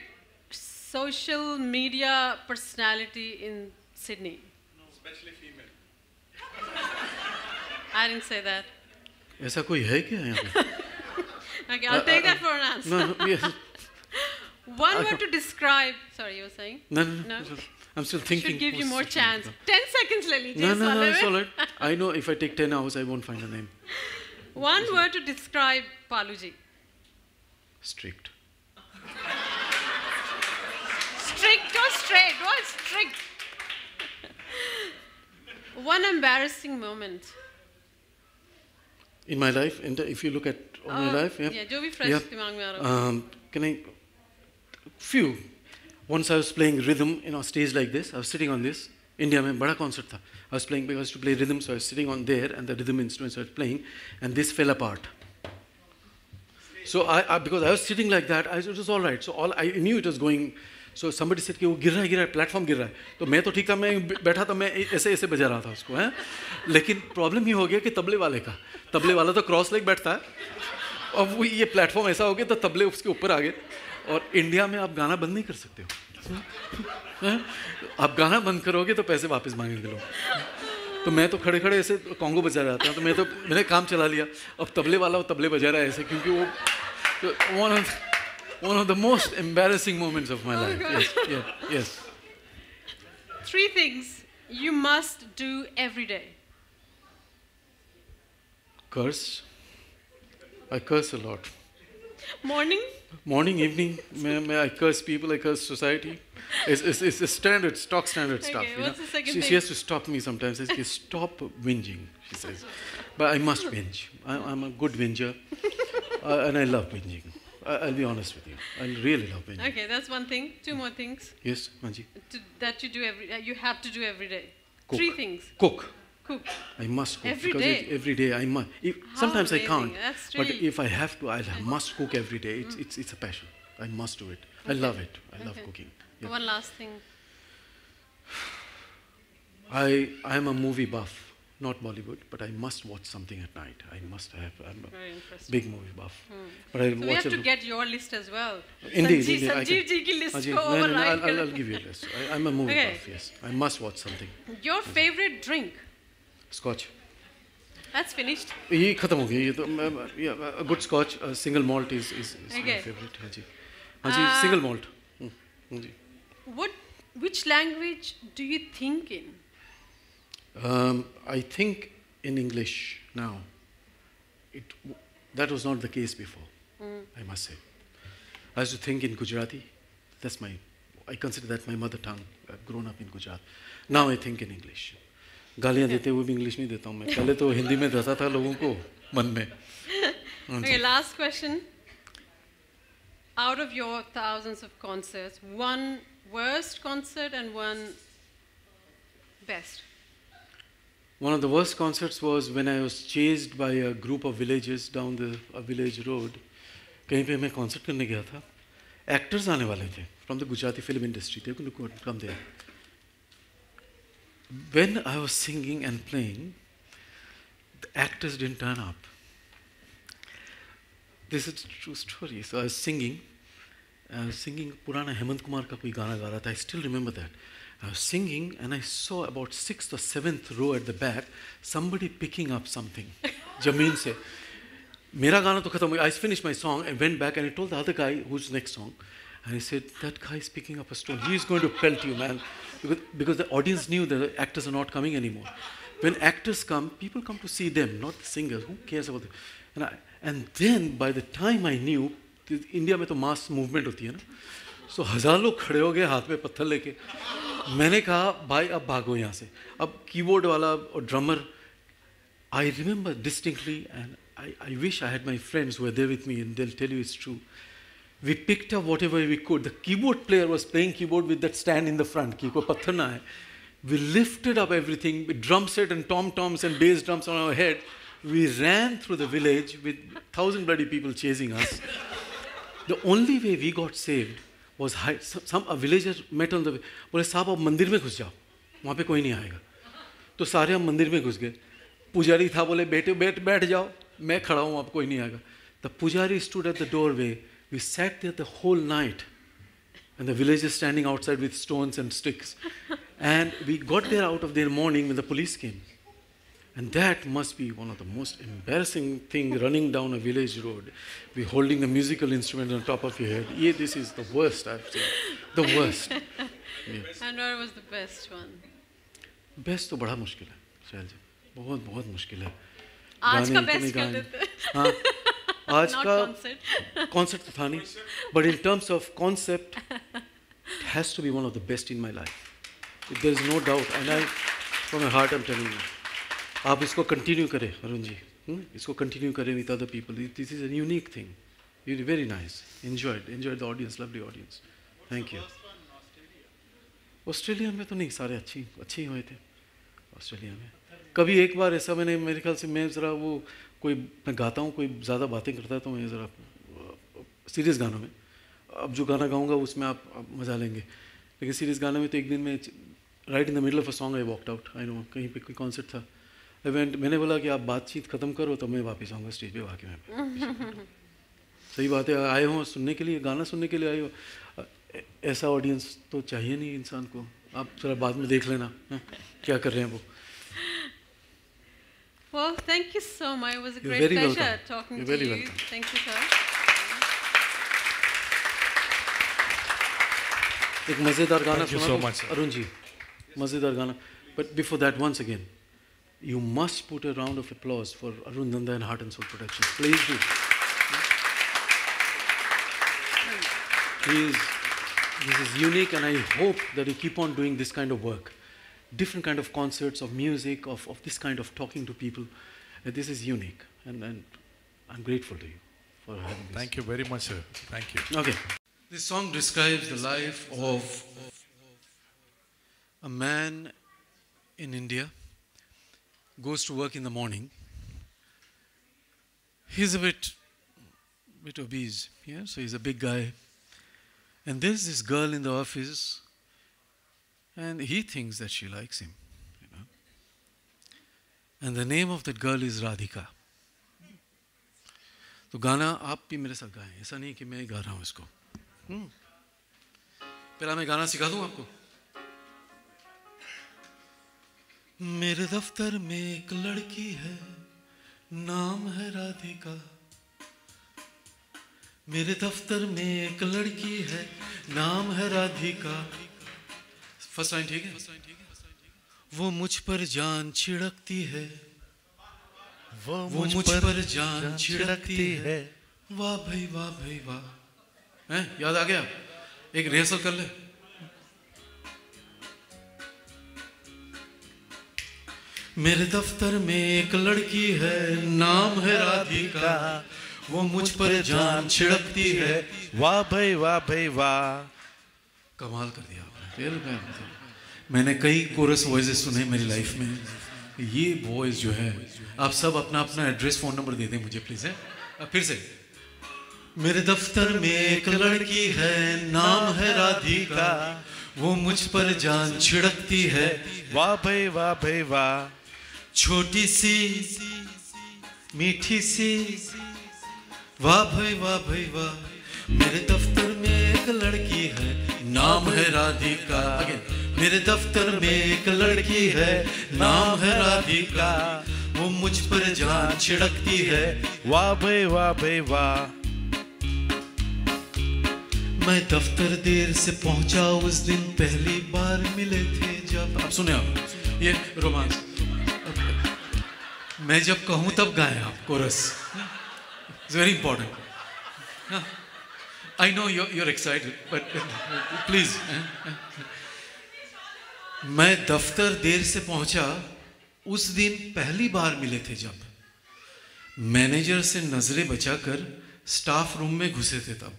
social media personality in Sydney? Especially female. I didn't say that. ऐसा कोई है क्या यहाँ पे? Okay, I'll Uh, take uh, that for an answer. No, no, yes. One I word can- to describe. Sorry, you were saying? No, no, no. I'm still thinking. Should give you who's more such a- chance. Ten seconds, Lily. No, no, no, it's all right. I know if I take 10 hours, I won't find a name. One word to describe Paluji. Strict. Strict or straight? What strict? One embarrassing moment. In my life, and if you look at all my Uh, life, yeah. yeah, जो भी fresh दिमाग में आ रहा हो। Um, can I? Few once I was playing rhythm in a stage like this I was sitting on this India में बड़ा concert था I was playing because to play rhythm so I sitting on there and the rhythm instrument I playing and this fell apart so I because I was sitting like that I it is all right so all I knew it is going so somebody said कि वो गिर रहा है गिर रहा है platform गिर रहा है तो मैं तो ठीक था, मैं बैठा था, मैं ऐसे ऐसे बजा रहा था उसको, है? लेकिन प्रॉब्लम ये हो गया कि तबले वाले का। तबले वाला तो क्रॉस लेग बैठता है। अब वो ये प्लेटफॉर्म ऐसा हो गया तो तबले उसके ऊपर आ गए। और इंडिया में आप गाना बंद नहीं कर सकते हो। आप गाना बंद करोगे तो पैसे वापस मांगेंगे लोग। तो मैं तो खड़े खड़े ऐसे कॉन्गो बजा रहा था तो मैं तो मैंने काम चला लिया। अब तबले वाला वो तबले बजा रहा है ऐसे क्योंकि वो one of one of the most embarrassing moments of my life yes Three things you must do every day. curse. I curse a lot. Morning. Morning evening may, may I curse people I curse society it's, it's, it's a standard stock standard stuff Okay, you what's know? she, she has to stop me sometimes she says stop whinging she says but I must whinge I, I'm a good whinger uh, and I love whinging I, I'll be honest with you I really love whinging Okay, that's one thing. Two more things yes Manji to, that you do every. Uh, you have to do every day. Cook. Three things. cook Cook. I must cook Every because day? it- every day I must. If, sometimes I can't, but if I have to, I must cook every day. It's, it's, it's a passion. I must do it. I love it. I love Okay. cooking. Yeah. One last thing. I I am a movie buff, not Bollywood, but I must watch something at night. I must have. I'm a big movie buff. Hmm. But I so we have to get your list as well. Indeed, Sanjeev, Sanjeev ji ki list Sanjeev, ko no, no, no, I'll, I'll, I'll give you a list. I, I'm a movie Okay. buff. Yes, I must watch something. Your favorite drink Scotch. That's finished. ये खत्म हो गया ये तो मैं- मैं- yeah, a good scotch a single malt is is, is my Okay. favorite हाँ जी हाँ जी Uh, single malt हम्म, हाँ जी What? Which language do you think in? Um, I think in English now. It, w- that was not the case before, Mm. I must say. I used to think in Gujarati. That's my, I consider that my mother tongue. I've grown up in Gujarat. Now I think in English. गालियाँ देते हैं भी English में देता हूँ मैं। पहले तो हिंदी में देता था लोगों को मन में। Last question out of your thousands of concerts one worst concert and one best One of the worst concerts was when I was chased by a group of villagers down the a village road. कहीं पे मैं concert करने गया था। Actors आने वाले थे from the Gujarati film industry थे come there when I was singing and playing, the actors didn't turn up. This is a true story. So I was singing, I was singing Purana Hemant Kumar ka koi gana ga tha. I still remember that. I was singing and I saw about sixth or seventh row at the back somebody picking up something. Jameen se. Mera gana to khatam I finished my song and went back and I told the other guy who's next song. And he said, that guy is picking up a stone. He is going to pelt you, man. Because, because the audience knew that the actors are not coming anymore. When actors come, people come to see them, not the singers. Who cares about them? And, I, and then by the time I knew, India में तो mass movement होती है ना सो हजार लोग खड़े हो गए हाथ में पत्थर लेके मैंने कहा भाई अब भागो यहाँ से अब कीबोर्ड वाला और drummer I remember distinctly and I, I wish I had my friends who were there with me and they'll tell you it's true. We picked up whatever we could. The keyboard player was playing keyboard with that stand in the front. कि कोई पत्थर ना है. We lifted up everything with drum set and tom toms and bass drums on our head. We ran through the village with thousand bloody people chasing us. the only way we got saved was hide, some, some a villager met on the way. बोले साहब आप मंदिर में घुस जाओ वहाँ पे कोई नहीं आएगा तो सारे हम मंदिर में घुस गए पुजारी था बोले बेटे बैठ बैठ जाओ मैं खड़ा हूँ अब कोई नहीं आएगा the pujari stood at the door way we sat there the whole night and the villagers standing outside with stones and sticks. and we got there out of their morning when the police came. And that must be one of the most embarrassing thing running down a village road. Be holding the musical instrument on top of your head. Yeah, this is the worst I've seen. The worst. Yeah. And what was the best one? Best तो बड़ा मुश्किल है शैल जी बहुत बहुत मुश्किल है आज का गाने इतने best कर गाने। देते। हाँ आज Not का कॉन्सेप्ट तो था नहीं but in terms of concept has to be one of the best in my life there is no doubt and I from heart am telling आप इसको कंटिन्यू करें अरुण जी। हम्म? इसको कंटिन्यू करें with other people this is a unique thing you very nice enjoyed enjoy the audience lovely audience thank you Australia में तो नहीं सारे अच्छी अच्छे ही हुए थे। ऑस्ट्रेलिया में। कभी एक बार ऐसा मैंने मेरे ख्याल से मैं ज़रा वो कोई मैं गाता हूँ कोई ज़्यादा बातें करता है तो मैं ज़रा सीरियस गानों में। अब जो गाना गाऊँगा उसमें आप, आप मज़ा लेंगे। लेकिन सीरियस गाने में तो एक दिन में right in the middle of a song I walked out I know कहीं पे कोई कॉन्सर्ट था। इवेंट मैंने बोला कि आप बातचीत ख़त्म करो तो मैं वापस आऊँगा स्टेज पे वाकई में। सही बात है आए हो सुनने के लिए गाना सुनने के लिए आए हो। ऐसा ऑडियंस तो चाहिए नहीं इंसान को। आप जरा बाद में देख लेना हैं, क्या कर रहे हैं वो। Well, thank you so much. It was a You're great very pleasure welcome. talking You're to very you. welcome. Thank you, sir. एक मज़ेदार गाना Thank you सुना so दूं? much, sir. अरुण जी मज़ेदार गाना but before that once again you must put a round of applause for Arun Nanda and heart and soul production please do Please, this is unique and I hope that you keep on doing this kind of work. Different kind of concerts, of music, of, of this kind of talking to people. Uh, this is unique and, and I'm grateful to you for having this. Thank you very much, sir. Thank you. Okay. This song describes the life of a man in India, goes to work in the morning. He's a bit, bit obese, yeah, so he's a big guy. And there's this girl in the office, and he thinks that she likes him, you know. And the name of that girl is Radhika. तो गाना आप भी मेरे साथ गाएँ ऐसा नहीं कि मैं गा रहा हूँ इसको हम्म। पहला मैं गाना सिखा दूँ आपको मेरे दफ्तर में एक लड़की है नाम है राधिका मेरे दफ्तर में एक लड़की है नाम है राधिका फ़र्स्ट लाइन ठीक है? वो मुझ पर जान छिड़कती है। वो मुझ मुझ पर पर जान छिड़कती है। वाह भाई वाह भाई वाह। हैं याद आ गया? एक रिहर्सल कर ले। मेरे दफ्तर में एक लड़की है नाम है राधिका। वो मुझ पर जान छिड़कती है। वाह भाई वाह भाई वाह। कमाल कर दिया। मतलब। मैंने कई कोरस वॉइसेस सुने मेरी लाइफ में। ये वॉइस जो है, आप सब अपना अपना एड्रेस फ़ोन नंबर दे दें मुझे प्लीज़ है? फिर से। मेरे दफ्तर में एक लड़की है, नाम है राधिका। वो मुझ पर जान छिड़कती है। वाह भाई वाह भाई, वाह। छोटी सी, मीठी सी। वाह भाई वाह भाई, वाह। मेरे दफ्तर में एक लड़की है नाम है राधिका. मेरे दफ्तर में एक लड़की है, नाम है राधिका। वो मुझ पर जान छिड़कती है। वाह भाई वाह भाई, वाह। मैं दफ्तर देर से पहुँचा, उस दिन पहली बार मिले थे जब। आप सुने आप, ये रोमांस मैं जब कहूँ, तब गाएँ आप, chorus. It's very important I know you're you're excited, but please मैं दफ्तर देर से पहुँचा, उस दिन पहली बार मिले थे जब। मैनेजर से नज़रें बचाकर स्टाफ रूम में घुसे थे तब।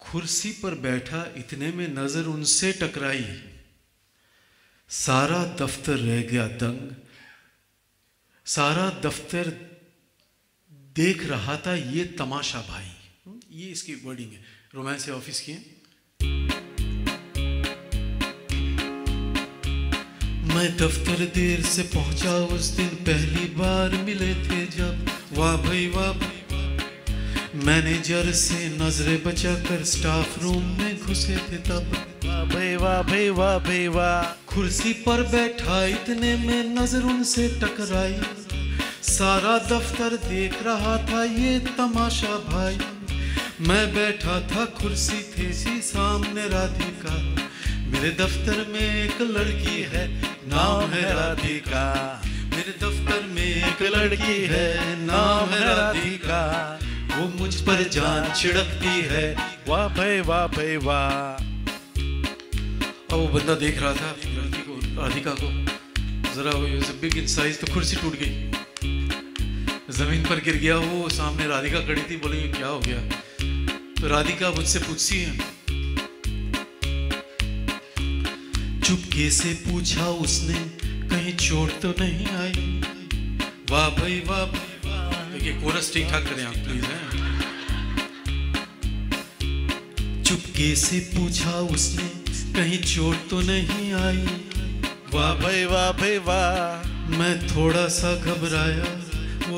कुर्सी पर बैठा इतने में नज़र उनसे टकराई। सारा दफ्तर रह गया दंग। सारा दफ्तर देख रहा था ये तमाशा भाई। ये इसकी वर्डिंग है। रोमांस ऑफ़िस की है। मैं दफ्तर देर से पहुँचा उस दिन पहली बार मिले थे जब। वाह भाई वाह भाई। मैनेजर से नज़रें बचाकर स्टाफ रूम में घुसे थे तब। वाह भाई वाह भाई वाह भाई वाह। कुर्सी पर बैठा इतने में नज़र उनसे टकराई। सारा दफ्तर देख रहा था ये तमाशा भाई। मैं बैठा था कुर्सी थे सी सामने राधिका। मेरे दफ्तर में एक लड़की है, नाम है राधिका। मेरे दफ्तर में एक लड़की है, नाम है राधिका। वो मुझ पर जान छिड़कती है। वाह भाई वाह भाई, वाह। अब वो बंदा देख रहा था लड़की को राधिका को। जरा वो बिग इन साइज़ तो कुर्सी टूट गई। ज़मीन पर गिर गया, वो सामने राधिका खड़ी थी, बोले ये क्या हो गया? तो राधिका मुझसे पूछती है चुपके से पूछा उसने, कहीं चोट तो नहीं आई? वाह भाई वाह भाई, वाह। देखिए, कोरस ठीक ठाक करें आप प्लीज़ हैं। चुपके से पूछा उसने, कहीं चोट तो नहीं आई? वाह भाई वाह भाई, वाह। मैं थोड़ा सा घबराया।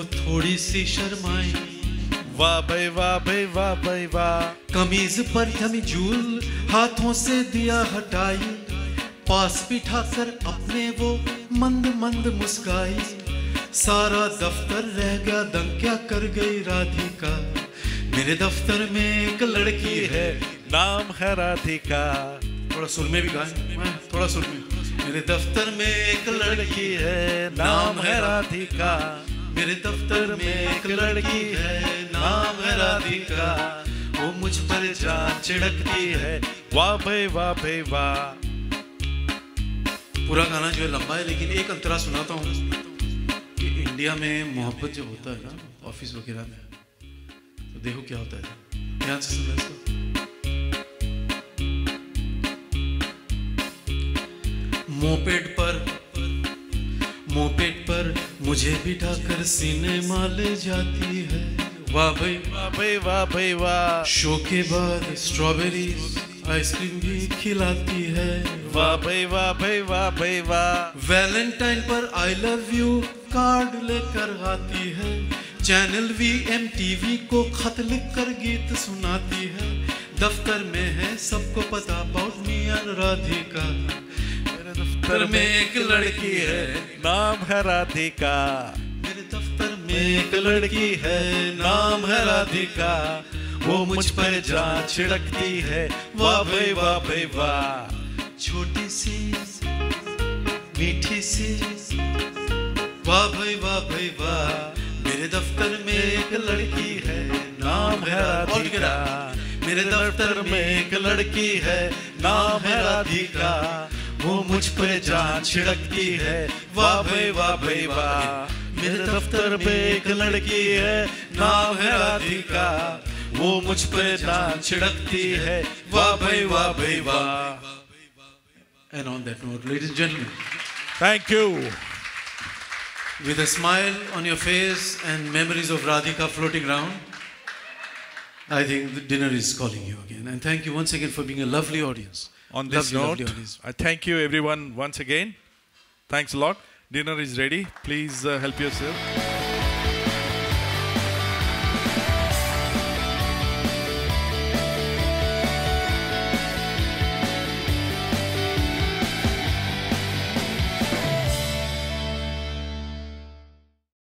थोड़ी सी शर्माई। वाह भाई वाह भाई वाह भाई वाह कमीज पर थमी झूल, हाथों से दिया हटाई। पास बिठाकर अपने वो मंद मंद मुस्काई। सारा दफ्तर रह गया दंग क्या कर गई राधिका। मेरे दफ्तर में एक लड़की है, नाम है राधिका। थोड़ा सुर में भी गाए थोड़ा सुर में। मेरे दफ्तर में एक लड़की है, नाम है राधिका। मेरे दफ्तर में एक लड़की है, नाम है राधिका। वो मुझ पर जान छिड़कती है। वाह भाई वाह भाई, वाह। पूरा गाना जो है लंबा है, लेकिन एक अंतरा सुनाता हूँ। कि इंडिया में मोहब्बत जब होता है ना, ऑफ़िस वगैरह में तो देखो क्या होता है। ध्यान से सुनना इसको। मोपेड पर मोपेड पर मुझे बिठाकर सिनेमा ले जाती है। वाह भाई। वाह भाई वाह भाई वाह। शो के बाद स्ट्रॉबेरी आइसक्रीम भी खिलाती है। वाह भाई वाह भाई वाह भाई वाह। वैलेंटाइन पर आई लव यू कार्ड लेकर आती है। चैनल वी एम टीवी को खत लिख कर गीत सुनाती है। दफ्तर में है सबको पता अबाउट मी राधिका दफ्तर में एक लड़की है। नाम है राधिका। मेरे दफ्तर में एक लड़की है। नाम है राधिका। वो मुझ पर जान छिड़कती है। वाह भाई वाह भाई वाह। छोटी सी मीठी सी। वाह भाई वाह भाई वाह। मेरे दफ्तर में एक लड़की है। नाम है राधिका। मेरे दफ्तर में एक लड़की है। नाम है राधिका। वो मुझ पर जान छिड़कती है वाह भाई वाह भाई वाह मेरे दफ्तर में एक लड़की है नाम है राधिका वो मुझ पर जान छिड़कती है वाह भाई वाह भाई वाह And on that note, ladies and gentlemen, thank you. With a smile on your face and memories of Radhika floating around, I think the dinner is calling you again. And thank you once again for being a lovely audience. On this you, note, lovely. I thank you everyone once again. Thanks a lot. Dinner is ready. Please uh, help yourself.